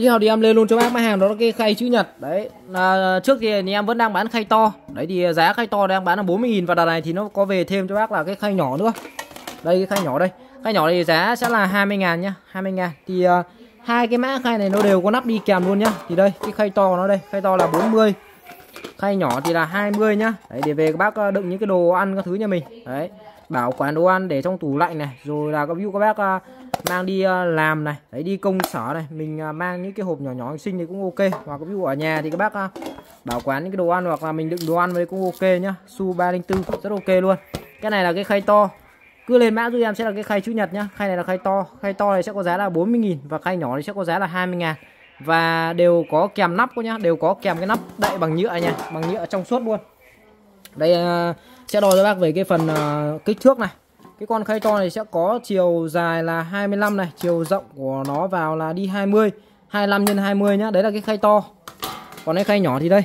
đi học thì em lên luôn cho bác máy hàng đó là cái khay chữ nhật. Đấy là trước thì anh em vẫn đang bán khay to. Đấy thì giá khay to đang bán là 40.000 và đợt này thì nó có về thêm cho bác là cái khay nhỏ nữa. Đây cái khay nhỏ đây. Khay nhỏ thì giá sẽ là 20.000 nhá 20.000 thì uh, hai cái mã khay này nó đều có nắp đi kèm luôn nhá. Thì đây cái khay to của nó đây khay to là 40 khay nhỏ thì là 20 nhá. Đấy để về các bác à, đựng những cái đồ ăn các thứ nhà mình. Đấy bảo quản đồ ăn để trong tủ lạnh này rồi là các dụ các bác à, mang đi à, làm này đấy đi công sở này mình à, mang những cái hộp nhỏ nhỏ sinh thì cũng ok hoặc ví dụ ở nhà thì các bác bảo quản những cái đồ ăn hoặc là mình đựng đồ ăn với cũng ok nhá su 304 rất ok luôn. Cái này là cái khay to cứ lên mã giúp em sẽ là cái khay chữ nhật nhá khay này là khay to khay to này sẽ có giá là 40.000 và khay nhỏ thì sẽ có giá là 20.000 và đều có kèm nắp nhá đều có kèm cái nắp đậy bằng nhựa nha bằng nhựa trong suốt luôn. Đây uh, sẽ đo cho bác về cái phần uh, kích thước này. Cái con khay to này sẽ có chiều dài là 25 này chiều rộng của nó vào là đi 20 25 x 20 nhá đấy là cái khay to. Còn cái khay nhỏ thì đây.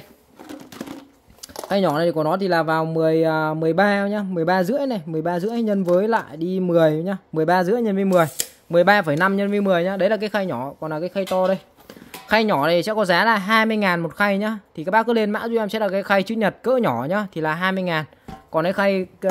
Khay nhỏ này của nó thì là vào 10 uh, 13 nhá 13 rưỡi này 13 rưỡi nhân với lại đi 10 nhá 13 rưỡi nhân với 10 13,5 nhân với 10 nhá đấy là cái khay nhỏ còn là cái khay to đây. Khay nhỏ này sẽ có giá là 20.000 một khay nhá thì các bác cứ lên mã giúp em sẽ là cái khay chữ nhật cỡ nhỏ nhá thì là 20.000 còn cái khay uh,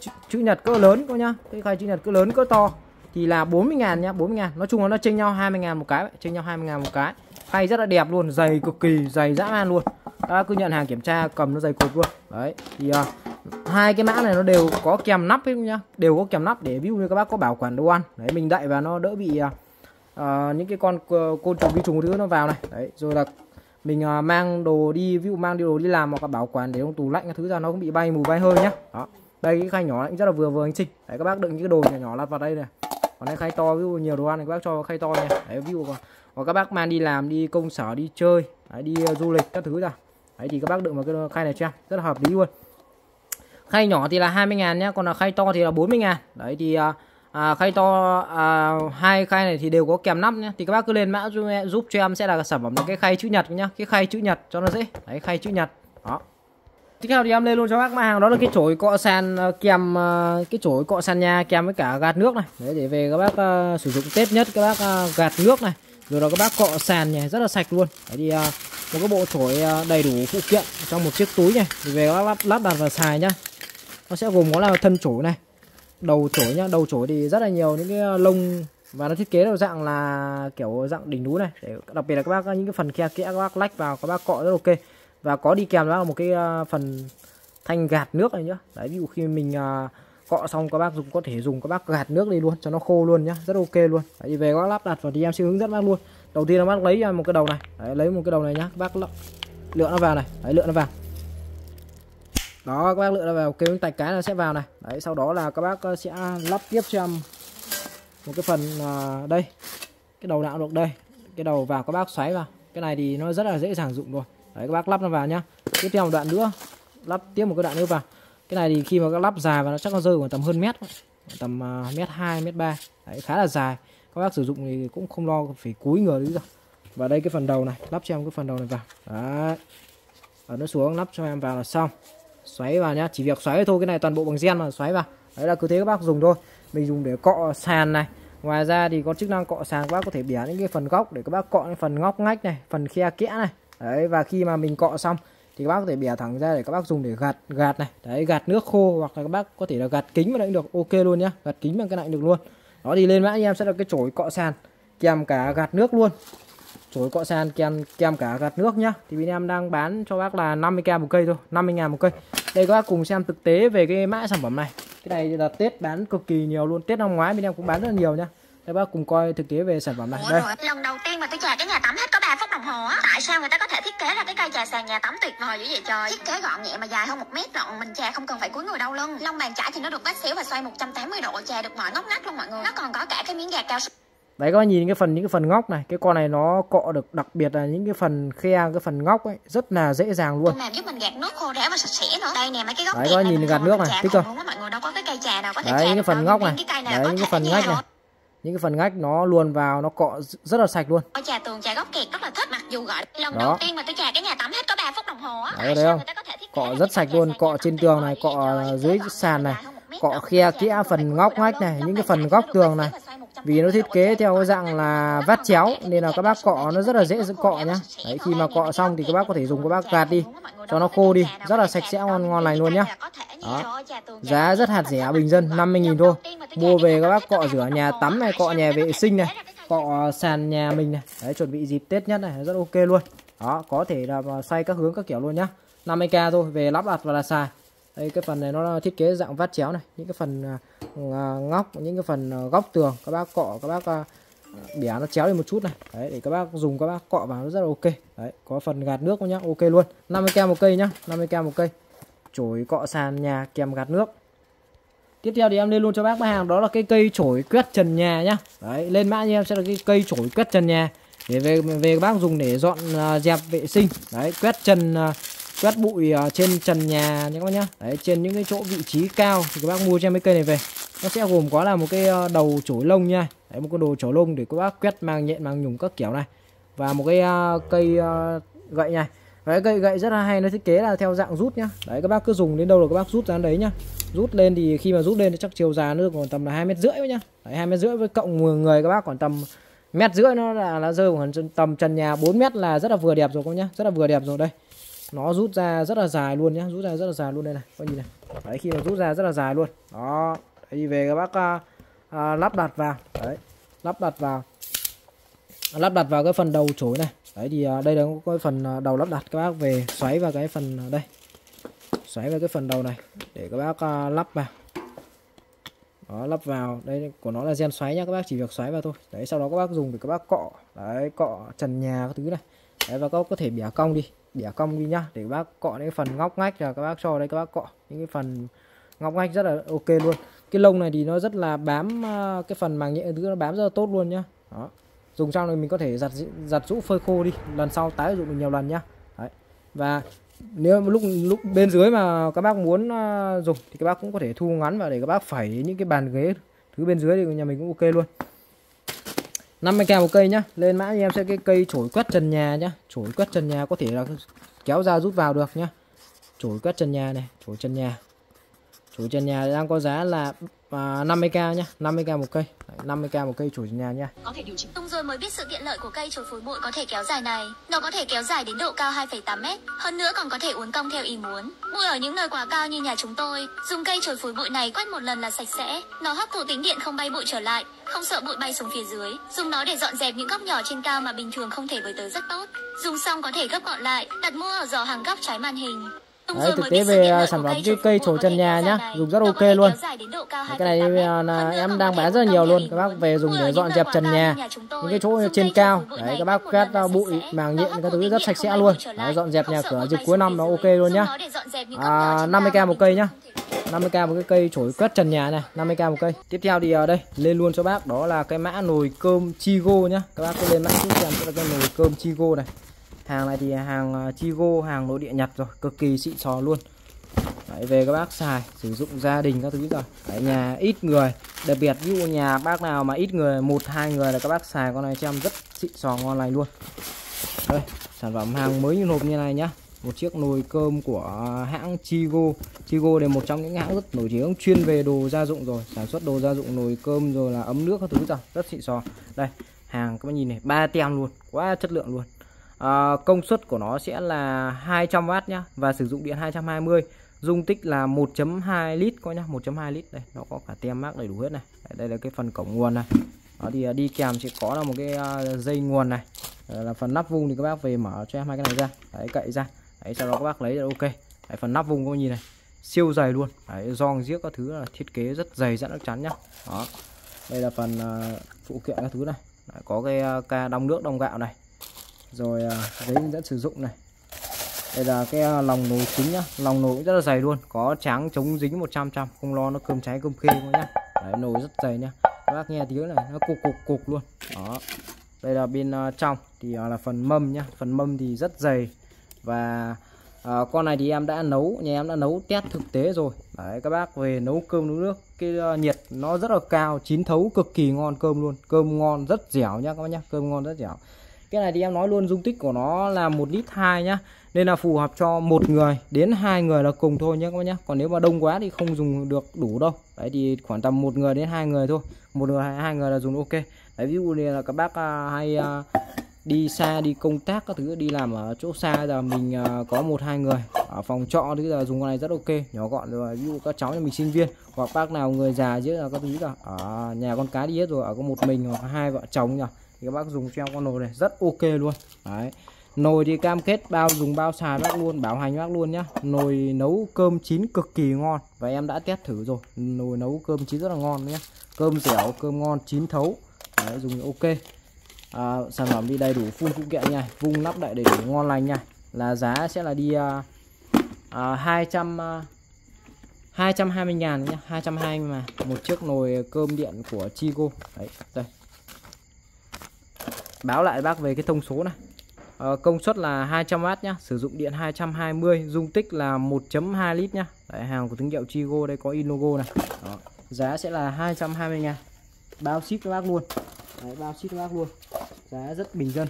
chữ, chữ nhật cỡ lớn cô nhá. Cái khay chữ nhật cỡ lớn cỡ to thì là 40.000 nhá 40.000 nói chung là nó chênh nhau 20.000 một cái chênh nhau 20.000 một cái. Khay rất là đẹp luôn dày cực kỳ dày dã man luôn. Các bác cứ nhận hàng kiểm tra cầm nó dày cột luôn. Đấy thì uh, hai cái mã này nó đều có kèm nắp ấy nhá. Đều có kèm nắp để ví dụ như các bác có bảo quản đồ ăn. Đấy mình đậy và nó đỡ bị uh, uh, những cái con côn trùng vi trùng thứ nó vào này. Đấy rồi là mình uh, mang đồ đi ví dụ mang đi đồ đi làm hoặc là bảo quản để trong tủ lạnh cái thứ ra nó cũng bị bay mù bay hơi nhá. Đó. Đây cái khay nhỏ cũng rất là vừa vừa anh chị đấy các bác đựng những cái đồ nhỏ nhỏ lặt vào đây này. Còn cái khay to ví dụ nhiều đồ ăn thì các bác cho khay to này đấy ví dụ hoặc các bác mang đi làm đi công sở đi chơi đấy, đi uh, du lịch các thứ ra. Đấy thì các bác đựng vào cái khay này cho rất là hợp lý luôn. Khay nhỏ thì là 20 ngàn nhá còn là khay to thì là 40 ngàn. Đấy thì uh, à, khay to à, hai khay này thì đều có kèm nắp nhé thì các bác cứ lên mã giúp, giúp cho em sẽ là sản phẩm là cái khay chữ nhật nhá. Cái khay chữ nhật cho nó dễ. Đấy khay chữ nhật. Đó. Tiếp theo thì em lên luôn cho bác mã hàng. Đó là cái chổi cọ sàn à, kèm à, cái chổi cọ sàn nhà kèm với cả gạt nước này. Đấy để về các bác uh, sử dụng tết nhất các bác uh, gạt nước này. Rồi là các bác cọ sàn này rất là sạch luôn. Đấy thì uh, một cái bộ chổi uh, đầy đủ phụ kiện trong một chiếc túi này. Thì về các bác lắp, lắp đặt và xài nhá. Nó sẽ gồm có là thân chổi này đầu chổi nhá đầu chổi thì rất là nhiều những cái ờ, lông và nó thiết kế theo dạng là kiểu dạng đỉnh núi này. Để đặc biệt là các bác những cái phần khe kẽ các bác lách vào các bác cọ rất ok. Và có đi kèm đó một cái ờ, phần thanh gạt nước này nhá. Đấy ví dụ khi mình ờ, cọ xong các bác dùng có thể dùng các bác gạt nước đi luôn cho nó khô luôn nhá. Rất ok luôn. Đấy, về các bác lắp đặt và thì em sẽ hướng dẫn bác luôn. Đầu tiên là bác lấy một cái đầu này. Đấy, lấy một cái đầu này nhá. Các bác lựa nó vào này. Đấy lựa nó vào đó các bác lựa vào kêu tạch cái là sẽ vào này. Đấy sau đó là các bác ờ, sẽ lắp tiếp cho em một cái phần uh, đây. Cái đầu nào được đây. Cái đầu vào các bác xoáy vào. Cái này thì nó rất là dễ dàng dụng rồi. Đấy các bác lắp nó vào nhá. Tiếp theo một đoạn nữa. Lắp tiếp một cái đoạn nữa vào. Cái này thì khi mà các lắp dài và nó chắc nó rơi khoảng tầm hơn mét tầm uh, mét hai mét ba. Đấy khá là dài. Các bác sử dụng thì cũng không lo phải cúi người nữa rồi. Và đây cái phần đầu này lắp cho em cái phần đầu này vào. Đấy. Ấn nó xuống lắp cho em vào là xong xoáy vào nhá, chỉ việc xoáy thôi, cái này toàn bộ bằng gen mà, xoáy vào. Đấy là cứ thế các bác dùng thôi. Mình dùng để cọ sàn này. Ngoài ra thì có chức năng cọ sàn, các bác có thể bẻ những cái phần góc để các bác cọ những phần ngóc ngách này, phần khe kẽ này. Đấy, và khi mà mình cọ xong thì các bác có thể bẻ thẳng ra để các bác dùng để gạt gạt này. Đấy, gạt nước khô hoặc là các bác có thể là gạt kính mà đấy được, ok luôn nhá. Gạt kính bằng cái này được luôn. Đó thì lên mã em sẽ là cái chổi cọ sàn kèm cả gạt nước luôn chổi cọ sàn kèm kèm cả gạt nước nhá. Thì bên em đang bán cho bác là 50k một cây thôi 50 ngàn một cây. Đây các bác cùng xem thực tế về cái mã sản phẩm này. Cái này là tết bán cực kỳ nhiều luôn tết năm ngoái bên em cũng bán rất là nhiều nhá. Đây bác cùng coi thực tế về sản phẩm này. Đây. lần đầu tiên mà tôi chà cái nhà tắm hết có 3 phút đồng hồ á. Tại sao người ta có thể thiết kế ra cái cây trà sàn nhà tắm tuyệt vời dữ vậy trời? Thiết kế gọn nhẹ mà dài hơn một mét rộng mình trà không cần phải cúi người đau lưng lông bàn chải thì nó được vắt xéo và xoay 180 độ trà được mọi ngóc ngách luôn mọi người. Nó còn có cả cái miếng gạt cao su đấy các bạn nhìn cái phần những cái phần ngóc này cái con này nó cọ được đặc biệt là những cái phần khe cái phần ngóc ấy rất là dễ dàng luôn. Làm giúp mình gạt nước khô ráo và sạch sẽ nữa. Đây nè mấy cái góc đấy các bạn nhìn gạt nước này thích không mọi người đâu có cái cây trà nào có thể đấy những cái phần ngóc này. đấy những cái phần ngách này. Những cái phần ngách nó luồn vào nó cọ rất là sạch luôn. Trà tường trà góc kẹt rất là thích mặc dù gọi lần đầu tiên mà tôi trà cái nhà tắm hết có 3 phút đồng hồ á đấy, thấy không? cọ rất sạch luôn cọ trên tường này cọ dưới sàn này cọ khe kẽ phần ngóc ngách này những cái phần góc tường này vì nó thiết kế theo cái dạng là vắt chéo, nên là các bác cọ nó rất là dễ cọ nhá. Đấy, khi mà cọ xong thì các bác có thể dùng các bác gạt đi, cho nó khô đi, rất là sạch sẽ, ngon ngon lành luôn nhá. Đó. Giá rất hạt rẻ, bình dân 50.000 thôi. Mua về các bác cọ rửa nhà tắm này, cọ nhà vệ sinh này, cọ sàn nhà mình này. Đấy, chuẩn bị dịp tết nhất này, rất ok luôn. Đó, có thể là xoay các hướng các kiểu luôn nhá. 50k thôi, về lắp đặt và là xài đây cái phần này nó thiết kế dạng vát chéo này. Những cái phần à, à, ngóc những cái phần à, góc tường các bác cọ các bác bẻ nó chéo đi một chút này. Đấy để các bác dùng các bác cọ vào nó rất là ok. Đấy có phần gạt nước nhá? Ok luôn. 50k một cây nhá. 50k một cây. Chổi cọ sàn nhà kèm gạt nước. Tiếp theo thì em lên luôn cho bác. Hàng đó là cái cây chổi quét trần nhà nhá. Đấy lên mã như em sẽ là cái cây chổi quét trần nhà. Để về về các bác dùng để dọn uh, dẹp vệ sinh. Đấy quét trần uh, quét bụi uh, trên trần nhà nhé các bác nhá. Đấy trên những cái chỗ vị trí cao thì các bác mua cho em mấy cây này về. Nó sẽ gồm có là một cái uh, đầu chổi lông nha. Đấy một cái đồ chổi lông để các bác quét mang nhện mang nhùng các kiểu này. Và một cái uh, cây uh, gậy này đấy cây gậy rất là hay nó thiết kế là theo dạng rút nhá. Đấy các bác cứ dùng đến đâu là các bác rút ra đấy nhá. Rút lên thì khi mà rút lên thì chắc chiều dài nó còn tầm là hai mét rưỡi nhá. Đấy hai mét rưỡi với cộng người các bác còn tầm mét rưỡi nó là nó rơi khoảng tầm trần nhà 4 mét là rất là vừa đẹp rồi các nhá. Rất là vừa đẹp rồi đây nó rút ra rất là dài luôn nhá rút ra rất là dài luôn đây này coi nhìn này. Đấy khi mà rút ra rất là dài luôn. Đó đấy, về các bác à, à, lắp đặt vào. Đấy lắp đặt vào. Lắp đặt vào cái phần đầu chổi này. Đấy thì à, đây là cái phần à, đầu lắp đặt. Các bác về xoáy vào cái phần à, đây. Xoáy vào cái phần đầu này để các bác à, lắp vào. Đó lắp vào. Đây của nó là gen xoáy nhá các bác chỉ việc xoáy vào thôi. Đấy sau đó các bác dùng để các bác cọ. Đấy cọ trần nhà các thứ này. Đấy và các bác có thể bẻ cong đi bẻ cong đi nhá, để các bác cọ những phần ngóc ngách là các bác cho đây các bác cọ. Những cái phần ngóc ngách rất là ok luôn. Cái lông này thì nó rất là bám à, cái phần màng nhện thứ nó bám rất là tốt luôn nhá. Đó. Dùng xong rồi mình có thể giặt giặt rũ phơi khô đi. Lần sau tái dụng được nhiều lần nhá. Đấy. Và nếu lúc lúc bên dưới mà các bác muốn à, dùng thì các bác cũng có thể thu ngắn và để các bác phẩy những cái bàn ghế. Thứ bên dưới thì nhà mình cũng ok luôn. 50k một cây nhá. Lên mã em sẽ cái cây chổi quét trần nhà nhá. Chổi quét trần nhà có thể là kéo ra rút vào được nhá. Chổi quét trần nhà này, chổi trần nhà. Chổi trần nhà đang có giá là à, 50k nhá 50k một cây. 50k một cây chổi nhà nhá. Có thể điều chỉnh tung rồi mới biết sự tiện lợi của cây chổi phối bụi có thể kéo dài này. Nó có thể kéo dài đến độ cao 2,8m. hơn nữa còn có thể uốn cong theo ý muốn. Bụi ở những nơi quá cao như nhà chúng tôi dùng cây chổi phối bụi này quét một lần là sạch sẽ. Nó hấp thụ tính điện không bay bụi trở lại không sợ bụi bay xuống phía dưới. Dùng nó để dọn dẹp những góc nhỏ trên cao mà bình thường không thể với tới rất tốt. Dùng xong có thể gấp gọn lại đặt mua ở giỏ hàng góc trái màn hình. Đấy, thực tế về sản phẩm cái cây chổi trần nhà nhá dùng rất ok luôn. cái này là em đang bán rất là nhiều luôn. các bác về dùng để dọn dẹp trần nhà những cái chỗ trên cao. đấy các bác quét bụi màng nhện các thứ rất sạch sẽ luôn. đấy, dọn dẹp nhà cửa dịp cuối năm nó ok luôn nhá. À, 50k một cây nhá. 50k một cái cây chổi quét trần nhà này. 50k một cây. Tiếp theo thì ở đây lên luôn cho bác. Đó là cái mã nồi cơm chigo nhá các bác cứ lên mã sẽ là cái nồi cơm chigo này hàng này thì hàng à, Chigo hàng nội địa Nhật rồi cực kỳ xịn sò luôn. Đấy, về các bác xài sử dụng gia đình các thứ rồi. Đấy, nhà ít người đặc biệt ví dụ nhà bác nào mà ít người một hai người là các bác xài con này cho em rất xịn sò ngon lành luôn. Đây sản phẩm hàng mới như hộp như này nhá. Một chiếc nồi cơm của hãng Chigo. Chigo là một trong những hãng rất nổi tiếng chuyên về đồ gia dụng rồi. Sản xuất đồ gia dụng nồi cơm rồi là ấm nước các thứ rồi. Rất xịn sò đây hàng các bạn nhìn này ba tem luôn. Quá chất lượng luôn à, công suất của nó sẽ là 200W nhá và sử dụng điện 220 dung tích là 1.2 lít coi nhá 1.2 lít. Đây nó có cả tem mác đầy đủ hết này. Đây, đây là cái phần cổng nguồn này. Đó thì à, đi kèm sẽ có là một cái à, dây nguồn này. Đây là phần nắp vung thì các bác về mở cho em hai cái này ra. Đấy cậy ra. Đấy sau đó các bác lấy là ok. Đấy, phần nắp vung các nhìn này. Siêu dày luôn. Đấy giòn giếc các thứ là thiết kế rất dày dặn chắc chắn nhá. Đó. Đây là phần à, phụ kiện các thứ này. Đấy, có cái ca đong nước đong gạo này rồi uh, giấy hướng dẫn sử dụng này. Đây là cái uh, lòng nồi chính nhá. Lòng nồi cũng rất là dày luôn. Có tráng chống dính 100 trăm không lo nó cơm cháy cơm khê luôn nhá. Đấy, nồi rất dày nhá. Các bác nghe tiếng này nó cục cục cục luôn. Đó. Đây là bên uh, trong. Thì uh, là phần mâm nhá. Phần mâm thì rất dày. Và uh, con này thì em đã nấu nhà em đã nấu test thực tế rồi. Đấy các bác về nấu cơm nấu nước. Cái uh, nhiệt nó rất là cao chín thấu cực kỳ ngon cơm luôn. Cơm ngon rất dẻo nhá các bác nhá. Cơm ngon rất dẻo cái này thì em nói luôn dung tích của nó là một lít hai nhá. Nên là phù hợp cho một người đến hai người là cùng thôi nhé các bác nhé còn nếu mà đông quá thì không dùng được đủ đâu. Đấy thì khoảng tầm một người đến hai người thôi. Một người hai người là dùng ok. Đấy ví dụ như là các bác à, hay à, đi xa đi công tác các thứ đi làm ở chỗ xa giờ mình à, có một hai người ở phòng trọ thì giờ dùng con này rất ok. Nhỏ gọn rồi ví dụ các cháu nhà mình sinh viên hoặc bác nào người già chứ là các thứ là ở nhà con cái đi hết rồi ở có một mình hoặc hai vợ chồng nhỉ thì các bác dùng cho con nồi này rất ok luôn. Đấy. Nồi thì cam kết bao dùng bao xài bác luôn bảo hành bác luôn nhá. Nồi nấu cơm chín cực kỳ ngon. Và em đã test thử rồi. Nồi nấu cơm chín rất là ngon nhé cơm dẻo cơm ngon chín thấu. Đấy, dùng ok. À, sản phẩm đi đầy đủ full phụ kiện nha. Vung nắp đậy đầy đủ ngon lành nha. Là giá sẽ là đi uh, uh, 200 uh, 220 ngàn nhé 220 mà. Một chiếc nồi cơm điện của Chigo. Đấy đây báo lại bác về cái thông số này. À, công suất là 200W nhá sử dụng điện 220 dung tích là 1.2 lít nhá. Đấy, hàng của thương hiệu Chigo đây có in logo này. Đó. giá sẽ là 220 ngàn. Bao ship cho bác luôn. Đấy, bao ship cho bác luôn. Giá rất bình dân.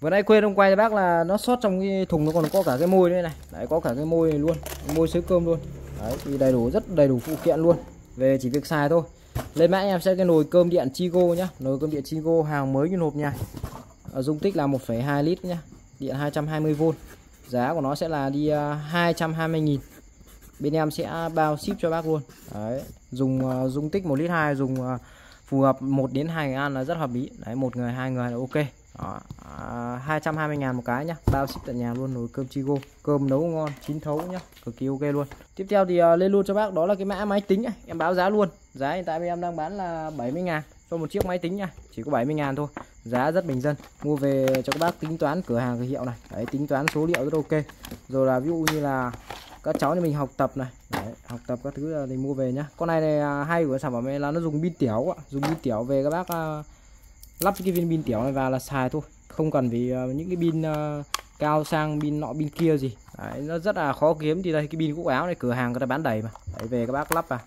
Vừa nãy quên không quay cho bác là nó sót trong cái thùng nó còn có cả cái môi đây này. Đấy có cả cái môi này luôn môi sới cơm luôn. Đấy thì đầy đủ rất đầy đủ phụ kiện luôn. Về chỉ việc xài thôi lên mã em sẽ cái nồi cơm điện Chigo nhá. Nồi cơm điện Chigo hàng mới như hộp nha. Ở dung tích là 1,2 lít nhá. Điện 220V giá của nó sẽ là đi à, 220.000 bên em sẽ bao ship cho bác luôn. Đấy dùng uh, dung tích 1 lít 2 dùng uh, phù hợp 1 đến 2 người ăn là rất hợp lý. Đấy một người hai người là ok đó, à, 220 ngàn một cái nhá. Bao ship tận nhà luôn nồi cơm chigo. Cơm nấu ngon chín thấu nhá. Cực kỳ ok luôn. Tiếp theo thì uh, lên luôn cho bác đó là cái mã máy tính nhá, em báo giá luôn. Giá hiện tại bên em đang bán là 70 ngàn. Cho một chiếc máy tính nha chỉ có 70 ngàn thôi. Giá rất bình dân. Mua về cho các bác tính toán cửa hàng cửa hiệu này. Đấy tính toán số liệu rất ok. Rồi là ví dụ như là các cháu thì mình học tập này. Đấy, học tập các thứ thì mua về nhá. Con này này à, hay của sản phẩm này là nó dùng pin tiểu ạ. Dùng pin tiểu về các bác uh, lắp cái viên pin tiểu này vào là xài thôi. Không cần vì uh, ờ, những cái pin uh, cao sang pin nọ pin kia gì. Đấy, nó rất là khó kiếm. Thì đây cái pin cúc áo này cửa hàng người ta bán đầy mà. Đấy, về các bác lắp vào.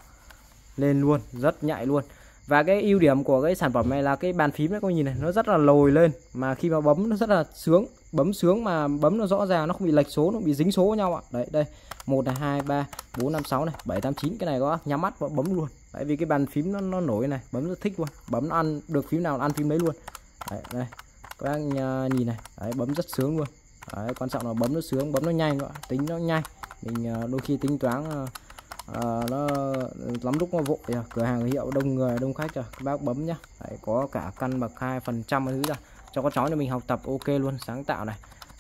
Lên luôn rất nhạy luôn. Và cái ưu điểm của cái sản phẩm này là cái bàn phím đấy các nhìn này nó rất là lồi lên. Mà khi mà bấm nó rất là sướng. Bấm sướng mà bấm nó rõ ràng nó không bị lệch số nó bị dính số với nhau ạ. Đấy đây. Một là hai ba bốn năm sáu này bảy tám chín. Cái này có nhắm mắt và bấm luôn. Đấy, vì cái bàn phím nó nó nổi này bấm rất thích luôn. Bấm nó ăn được phím nào ăn phím đấy luôn. Đấy, đây. Các bác à, nhìn này. Đấy, bấm rất sướng luôn. Đấy, quan trọng là bấm nó sướng bấm nó nhanh nữa tính nó nhanh. Mình à, đôi khi tính toán à, à, nó lắm lúc nó vội. À. cửa hàng hiệu đông người đông khách rồi các bác bấm nhá. Đấy, có cả căn bậc hai phần trăm thứ ra. Cho con chó cho mình học tập ok luôn sáng tạo này.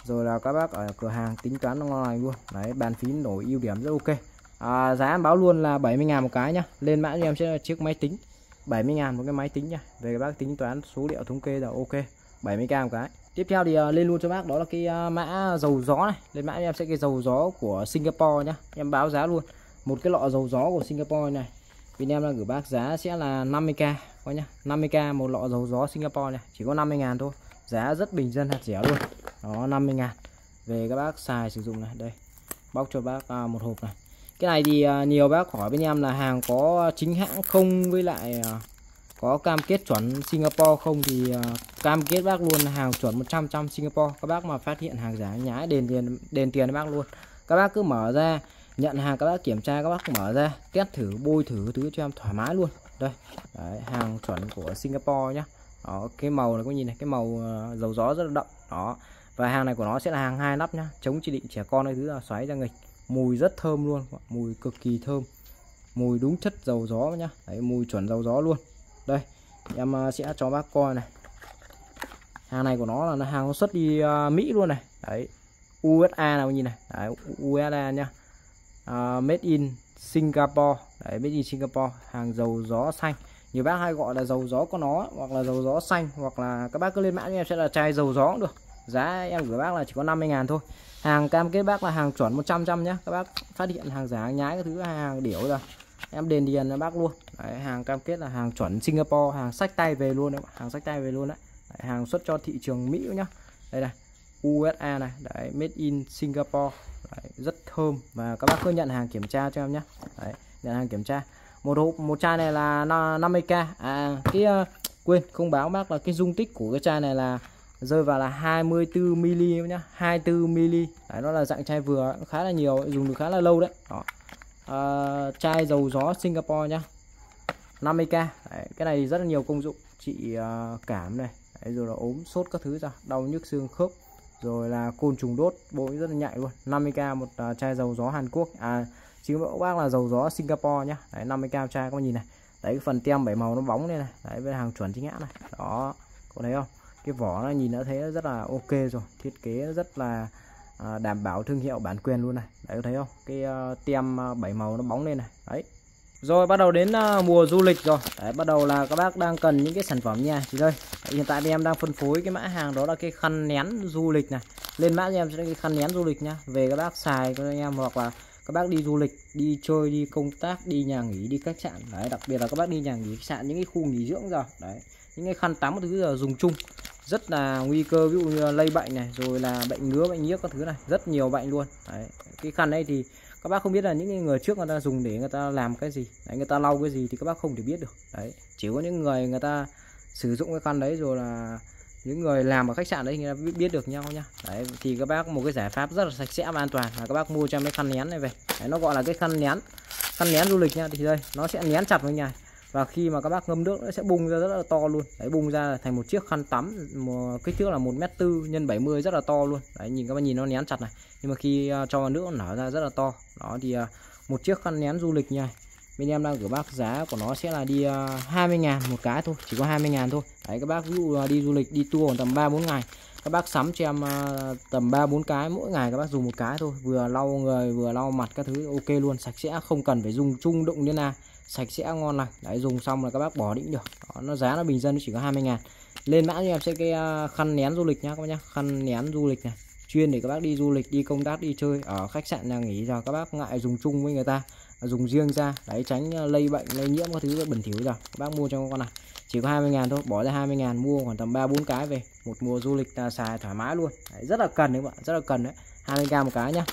Rồi là các bác ở cửa hàng tính toán nó ngon lành luôn. Đấy bàn phím nổi ưu điểm rất ok à, giá em báo luôn là 70 ngàn một cái nhá. Lên mã cho em sẽ là chiếc máy tính. 70 ngàn một cái máy tính nha về các bác tính toán số liệu thống kê là ok. 70k một cái. Tiếp theo thì uh, lên luôn cho bác. Đó là cái uh, mã dầu gió này. Lên mã em sẽ cái dầu gió của Singapore nhá. Em báo giá luôn. Một cái lọ dầu gió của Singapore này. Bên em đang gửi bác giá sẽ là 50k coi nhá. 50k một lọ dầu gió Singapore này. Chỉ có 50 ngàn thôi. Giá rất bình dân hạt rẻ luôn. Đó 50 ngàn. Về các bác xài sử dụng này. Đây. Bóc cho bác à, một hộp này cái này thì à, nhiều bác hỏi bên em là hàng có chính hãng không với lại à, có cam kết chuẩn Singapore không? Thì à, cam kết bác luôn hàng chuẩn 100 trăm Singapore. Các bác mà phát hiện hàng giả nhái đền tiền đền tiền bác luôn. Các bác cứ mở ra nhận hàng các bác kiểm tra các bác mở ra test thử bôi thử thứ cho em thoải mái luôn. Đây Đấy, hàng chuẩn của Singapore nhá. Đó, cái màu này có nhìn này cái màu dầu gió rất là đậm. Đó và hàng này của nó sẽ là hàng hai nắp nhá. Chống chỉ định trẻ con hay thứ là xoáy ra nghịch mùi rất thơm luôn mùi cực kỳ thơm. Mùi đúng chất dầu gió nhá. Đấy, mùi chuẩn dầu gió luôn. Đây em à, sẽ cho bác coi này. Hàng này của nó là hàng xuất đi à, Mỹ luôn này. Đấy USA nào nhìn này. Đấy, USA nhá. Uh, made in Singapore. Đấy made in Singapore hàng dầu gió xanh. Nhiều bác hay gọi là dầu gió có nó hoặc là dầu gió xanh hoặc là các bác cứ lên mã em sẽ là chai dầu gió cũng được. Giá em gửi bác là chỉ có 50 ngàn thôi hàng cam kết bác là hàng chuẩn 100 trăm nhé các bác phát hiện hàng giả hàng nhái cái thứ hàng điểu rồi. Em đền điền cho bác luôn. Đấy, hàng cam kết là hàng chuẩn Singapore hàng sách tay về luôn đấy hàng sách tay về luôn đấy, đấy hàng xuất cho thị trường Mỹ nhá. Đây này USA này đấy made in Singapore. Đấy, rất thơm. Và các bác cứ nhận hàng kiểm tra cho em nhé đấy, nhận hàng kiểm tra. Một hộp một chai này là 50k à cái uh, quên không báo bác là cái dung tích của cái chai này là rơi vào là 24 mm nhá 24 mm đấy nó là dạng chai vừa khá là nhiều dùng được khá là lâu đấy. Đó. À, chai dầu gió Singapore nhá 50k đấy, cái này rất là nhiều công dụng. Trị uh, cảm này. Đấy, rồi là ốm sốt các thứ ra đau nhức xương khớp rồi là côn trùng đốt bộ rất là nhạy luôn. 50k một uh, chai dầu gió Hàn Quốc. À chứ các bác là dầu gió Singapore nhá. Đấy 50k chai các bạn nhìn này. Đấy cái phần tem bảy màu nó bóng đây này. Đấy bên hàng chuẩn chính hãng này. Đó có thấy không? Cái vỏ nó nhìn đã thấy rất là ok rồi. Thiết kế rất là à, đảm bảo thương hiệu bản quyền luôn này. Đấy có thấy không? Cái uh, tem ờ, bảy màu nó bóng lên này. Đấy. Rồi bắt đầu đến uh, mùa du lịch rồi. Đấy bắt đầu là các bác đang cần những cái sản phẩm nha chị đây hiện tại thì em đang phân phối cái mã hàng đó là cái khăn nén du lịch này. Lên mã cho em sẽ là cái khăn nén du lịch nhá. Về các bác xài cho anh em hoặc là các bác đi du lịch đi chơi đi công tác đi nhà nghỉ đi khách sạn. Đấy đặc biệt là các bác đi nhà nghỉ khách sạn những cái khu nghỉ dưỡng rồi đấy những cái khăn tắm thứ giờ dùng chung rất là nguy cơ ví dụ như lây bệnh này rồi là bệnh ngứa bệnh nhiếc các thứ này rất nhiều bệnh luôn. Đấy cái khăn này thì các bác không biết là những người trước người ta dùng để người ta làm cái gì. Đấy, người ta lau cái gì thì các bác không thể biết được. Đấy chỉ có những người người ta sử dụng cái khăn đấy rồi là những người làm ở khách sạn đấy người ta biết, được nhau nhá. Đấy thì các bác một cái giải pháp rất là sạch sẽ và an toàn là các bác mua cho mấy khăn nén này về. Đấy, nó gọi là cái khăn nén khăn nén du lịch nha. Thì đây nó sẽ nén chặt với nhà và khi mà các bác ngâm nước nó sẽ bung ra rất là to luôn. Đấy bung ra thành một chiếc khăn tắm một kích thước là một mét tư nhân 70 rất là to luôn. Đấy nhìn các bạn nhìn nó nén chặt này. Nhưng mà khi uh, cho vào nước nó nở ra rất là to. Đó thì uh, một chiếc khăn nén du lịch nha. Bên em đang gửi bác giá của nó sẽ là đi à, uh, 20 ngàn một cái thôi chỉ có 20 ngàn thôi. Đấy các bác ví dụ đi du lịch đi tour tầm 3 4 ngày. Các bác sắm cho em tầm 3 4 cái mỗi ngày các bác dùng một cái thôi. Vừa lau người vừa lau mặt các thứ ok luôn sạch sẽ không cần phải dùng chung đụng như nào sạch sẽ ngon lành đấy dùng xong là các bác bỏ đi được. Đó, nó giá nó bình dân nó chỉ có 20 ngàn. Lên mã cho em sẽ cái à, khăn nén du lịch nhá các bác nhá. Khăn nén du lịch này. Chuyên để các bác đi du lịch đi công tác đi chơi ở khách sạn nhà nghỉ giờ. Các bác ngại dùng chung với người ta dùng riêng ra. Đấy tránh à, lây bệnh lây nhiễm các thứ bẩn thỉu rồi các bác mua cho con này. Chỉ có 20 ngàn thôi bỏ ra 20 ngàn mua khoảng tầm 3 4 cái về. Một mùa du lịch là xài thoải mái luôn. Đấy, rất là cần đấy bạn rất là cần đấy. 20k một cái nhá.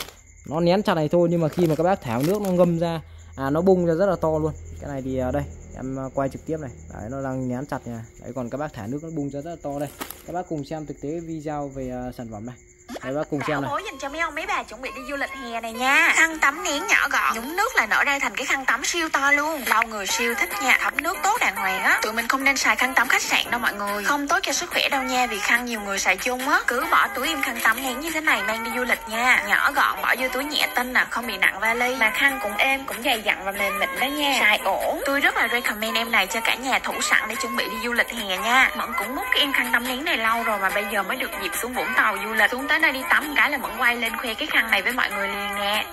Nó nén chặt này thôi nhưng mà khi mà các bác thảo nước nó ngâm ra à nó bung ra rất là to luôn. Cái này thì à, đây, em à, quay trực tiếp này. Đấy, nó đang nén chặt này đấy, còn các bác thả nước nó bung ra rất là to đây. Các bác cùng xem thực tế video về à, sản phẩm này đây bác cùng xem này bố dành cho mấy ông mấy bà chuẩn bị đi du lịch hè này nha. Khăn tắm nén nhỏ gọn. Nhúng nước là nở ra thành cái khăn tắm siêu to luôn. Lau người siêu thích nha. Thấm nước tốt đàng hoàng á. Tụi mình không nên xài khăn tắm khách sạn đâu mọi người. Không tốt cho sức khỏe đâu nha vì khăn nhiều người xài chung á. Cứ bỏ túi im khăn tắm nén như thế này mang đi du lịch nha. Nhỏ gọn bỏ vô túi nhẹ tinh nè không bị nặng vali. Mà khăn cũng êm cũng dày dặn và mềm mịn đó nha. Xài ổn. Tôi rất là recommend em này cho cả nhà thủ sẵn để chuẩn bị đi du lịch hè nha. Mẫn cũng múc cái em khăn tắm nén này lâu rồi mà bây giờ mới được dịp xuống vũng tàu du lịch. Xuống tới nơi đi tắm cái là mẫn quay lên khoe cái khăn này với mọi người liền nè.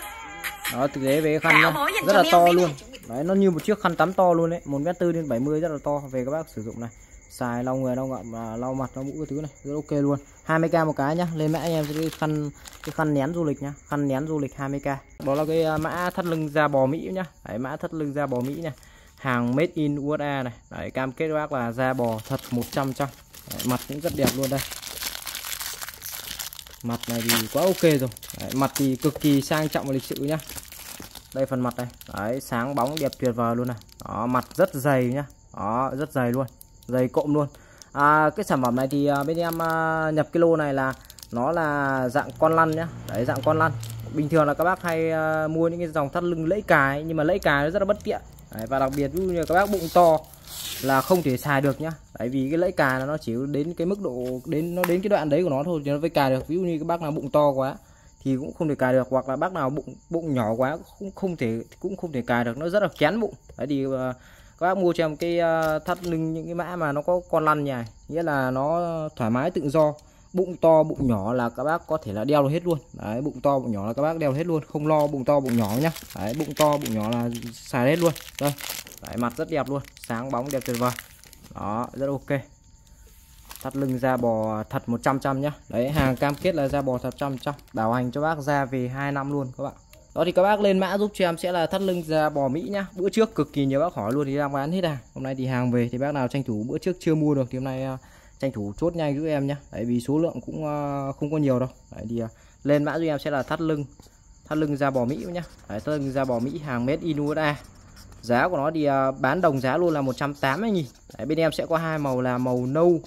Đó thực tế về cái khăn nhá, rất là to luôn. đấy nó như một chiếc khăn tắm to luôn đấy một mét tư đến 70 rất là to về các bác sử dụng này. Xài lau người lau ngậm lau mặt lau mũi cái thứ này rất ok luôn. 20k một cái nhá lên mã anh em cái khăn cái khăn nén du lịch nhá khăn nén du lịch 20k đó là cái à, mã thắt lưng da bò mỹ nhá. Đấy mã thắt lưng da bò mỹ nha hàng made in USA này. Đấy cam kết bác là da bò thật 100 trăm mặt cũng rất đẹp luôn đây mặt này thì quá ok rồi. Đấy, mặt thì cực kỳ sang trọng và lịch sự nhá. Đây phần mặt này. Đấy sáng bóng đẹp tuyệt vời luôn này. Đó mặt rất dày nhá. Đó rất dày luôn. Dày cộm luôn. À, cái sản phẩm này thì à, bên em à, nhập cái lô này là nó là dạng con lăn nhá. Đấy dạng con lăn. Bình thường là các bác hay à, mua những cái dòng thắt lưng lẫy cài nhưng mà lẫy cài nó rất là bất tiện. Đấy, và đặc biệt như các bác bụng to là không thể xài được nhá. Tại vì cái lẫy cài là nó chỉ đến cái mức độ, đến, nó đến cái đoạn đấy của nó thôi, thì nó mới cài được. Ví dụ như các bác nào bụng to quá thì cũng không thể cài được, hoặc là bác nào bụng bụng nhỏ quá cũng không thể, cũng không thể cài được. Nó rất là kén bụng. Đấy thì ờ, các bác mua cho em cái ờ, thắt lưng, những cái mã mà nó có con lăn nhỉ. Nghĩa là nó thoải mái, tự do. Bụng to, bụng nhỏ là các bác có thể là đeo được hết luôn. Đấy, bụng to, bụng nhỏ là các bác đeo hết luôn. Không lo bụng to, bụng nhỏ nhá. Đấy, bụng to, bụng nhỏ là xài hết luôn. Đây đấy, mặt rất đẹp luôn sáng bóng đẹp tuyệt vời. Đó rất ok. Thắt lưng da bò thật 100 trăm nhá. Đấy hàng cam kết là da bò thật trăm trăm. Bảo hành cho bác ra về 2 năm luôn các bạn. Đó thì các bác lên mã giúp cho em sẽ là thắt lưng da bò Mỹ nhá. Bữa trước cực kỳ nhiều bác hỏi luôn thì đang bán hết hàng. Hôm nay thì hàng về thì bác nào tranh thủ bữa trước chưa mua được thì hôm nay uh, tranh thủ chốt nhanh giúp em nhá. Đấy vì số lượng cũng uh, không có nhiều đâu. Đấy thì uh, lên mã giúp em sẽ là thắt lưng thắt lưng da bò Mỹ nhá. Đấy, thắt lưng da bò Mỹ hàng made in USA giá của nó thì à, bán đồng giá luôn là 180 nghìn. Đấy, bên em sẽ có hai màu là màu nâu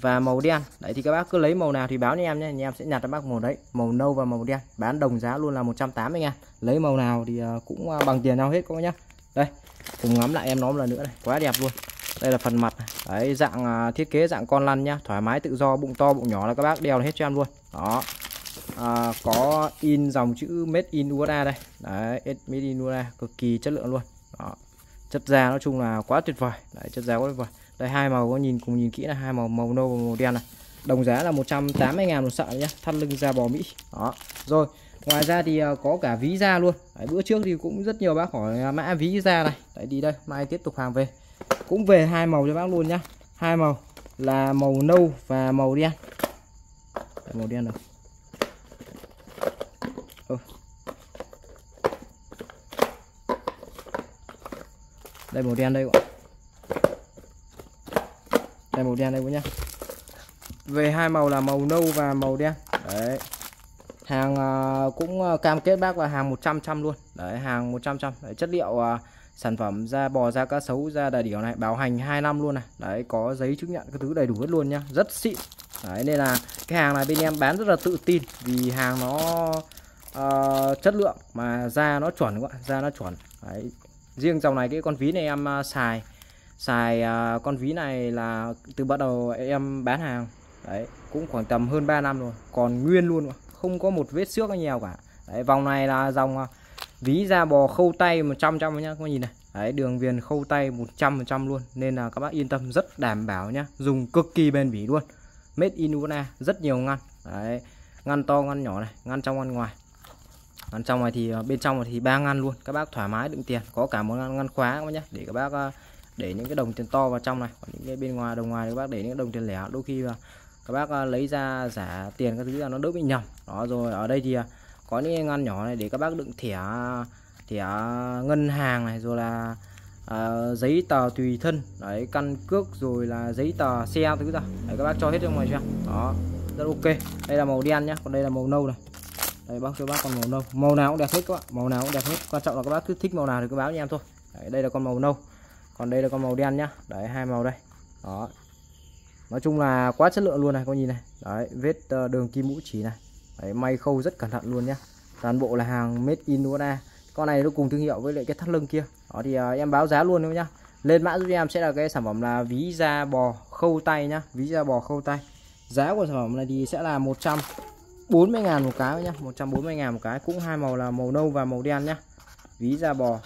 và màu đen. Đấy thì các bác cứ lấy màu nào thì báo cho em nhé nhà em sẽ nhặt cho bác màu đấy màu nâu và màu đen bán đồng giá luôn là 180 ngàn lấy màu nào thì à, cũng à, bằng tiền nhau hết các bác nhá đây cùng ngắm lại em nó một lần nữa này quá đẹp luôn. Đây là phần mặt này. đấy dạng thiết kế dạng con lăn nhá thoải mái tự do bụng to bụng nhỏ là các bác đeo hết cho em luôn. Đó. À, có in dòng chữ made in USA đây. Đấy made in USA cực kỳ chất lượng luôn chất da nói chung là quá tuyệt vời. Đấy chất da quá tuyệt vời. Đây hai màu có nhìn cùng nhìn kỹ là hai màu màu nâu và màu đen này. Đồng giá là 180 ngàn một sợi nhé thắt lưng da bò Mỹ. Đó rồi ngoài ra thì à, có cả ví da luôn. Đấy, bữa trước thì cũng rất nhiều bác hỏi mã ví da này. Đấy đi đây mai tiếp tục hàng về. Cũng về hai màu cho bác luôn nhá. Hai màu là màu nâu và màu đen. Màu đen rồi đây màu đen đây bạn. Đây màu đen đây quý nhá. Về hai màu là màu nâu và màu đen. Đấy. Hàng uh, cũng uh, cam kết bác là hàng 100 trăm luôn. Đấy. Hàng 100 trăm đấy, chất liệu uh, sản phẩm da bò da cá sấu da đà điểu này bảo hành 2 năm luôn này. Đấy có giấy chứng nhận các thứ đầy đủ hết luôn nhá. Rất xịn. Đấy nên là cái hàng này bên em bán rất là tự tin vì hàng nó uh, chất lượng mà da nó chuẩn các bạn da nó chuẩn. Đấy riêng dòng này cái con ví này em à, xài xài à, con ví này là từ bắt đầu em bán hàng. Đấy, cũng khoảng tầm hơn 3 năm rồi, còn nguyên luôn không có một vết xước nhiều cả. Đấy, vòng này là dòng à, ví da bò khâu tay 100 trăm nhá, các bạn nhìn này. Đấy, đường viền khâu tay 100 trăm luôn, nên là các bác yên tâm, rất đảm bảo nhá. Dùng cực kỳ bền bỉ luôn. Made in USA rất nhiều ngăn. Đấy, ngăn to, ngăn nhỏ này, ngăn trong, ngăn ngoài còn trong này thì ờ, bên trong này thì ba ngăn luôn. Các bác thoải mái đựng tiền có cả một ngăn ngăn khóa các bác nhé để các bác ờ, để những cái đồng tiền to vào trong này. Còn những cái bên ngoài đồng ngoài các bác để những đồng tiền lẻ. Đôi khi là các bác ờ, lấy ra giả tiền các thứ là nó đỡ bị nhầm. Đó rồi ở đây thì có những ngăn nhỏ này để các bác đựng thẻ thẻ ngân hàng này rồi là à, giấy tờ tùy thân. Đấy căn cước rồi là giấy tờ xe thứ ra. Đấy các bác cho hết trong ngoài chưa đó rất ok. Đây là màu đen nhá còn đây là màu nâu này đây bác cho bác con màu nâu. Màu nào cũng đẹp hết các bạn màu nào cũng đẹp hết. Quan trọng là các bác cứ thích màu nào thì cứ báo cho em thôi. Đấy, đây là con màu nâu. Còn đây là con màu đen nhá. Đấy hai màu đây. Đó. Nói chung là quá chất lượng luôn này con nhìn này. Đấy vết ờ, đường kim mũ chỉ này. Đấy, may khâu rất cẩn thận luôn nhá. Toàn bộ là hàng made in USA con này nó cùng thương hiệu với lại cái thắt lưng kia. Đó thì uh, em báo giá luôn nhá. Lên mã giúp em sẽ là cái sản phẩm là ví da bò khâu tay nhá. Ví da bò khâu tay. Giá của sản phẩm này thì sẽ là 140 ngàn một cái nhá 140 ngàn một cái cũng hai màu là màu nâu và màu đen nhá. Ví da bò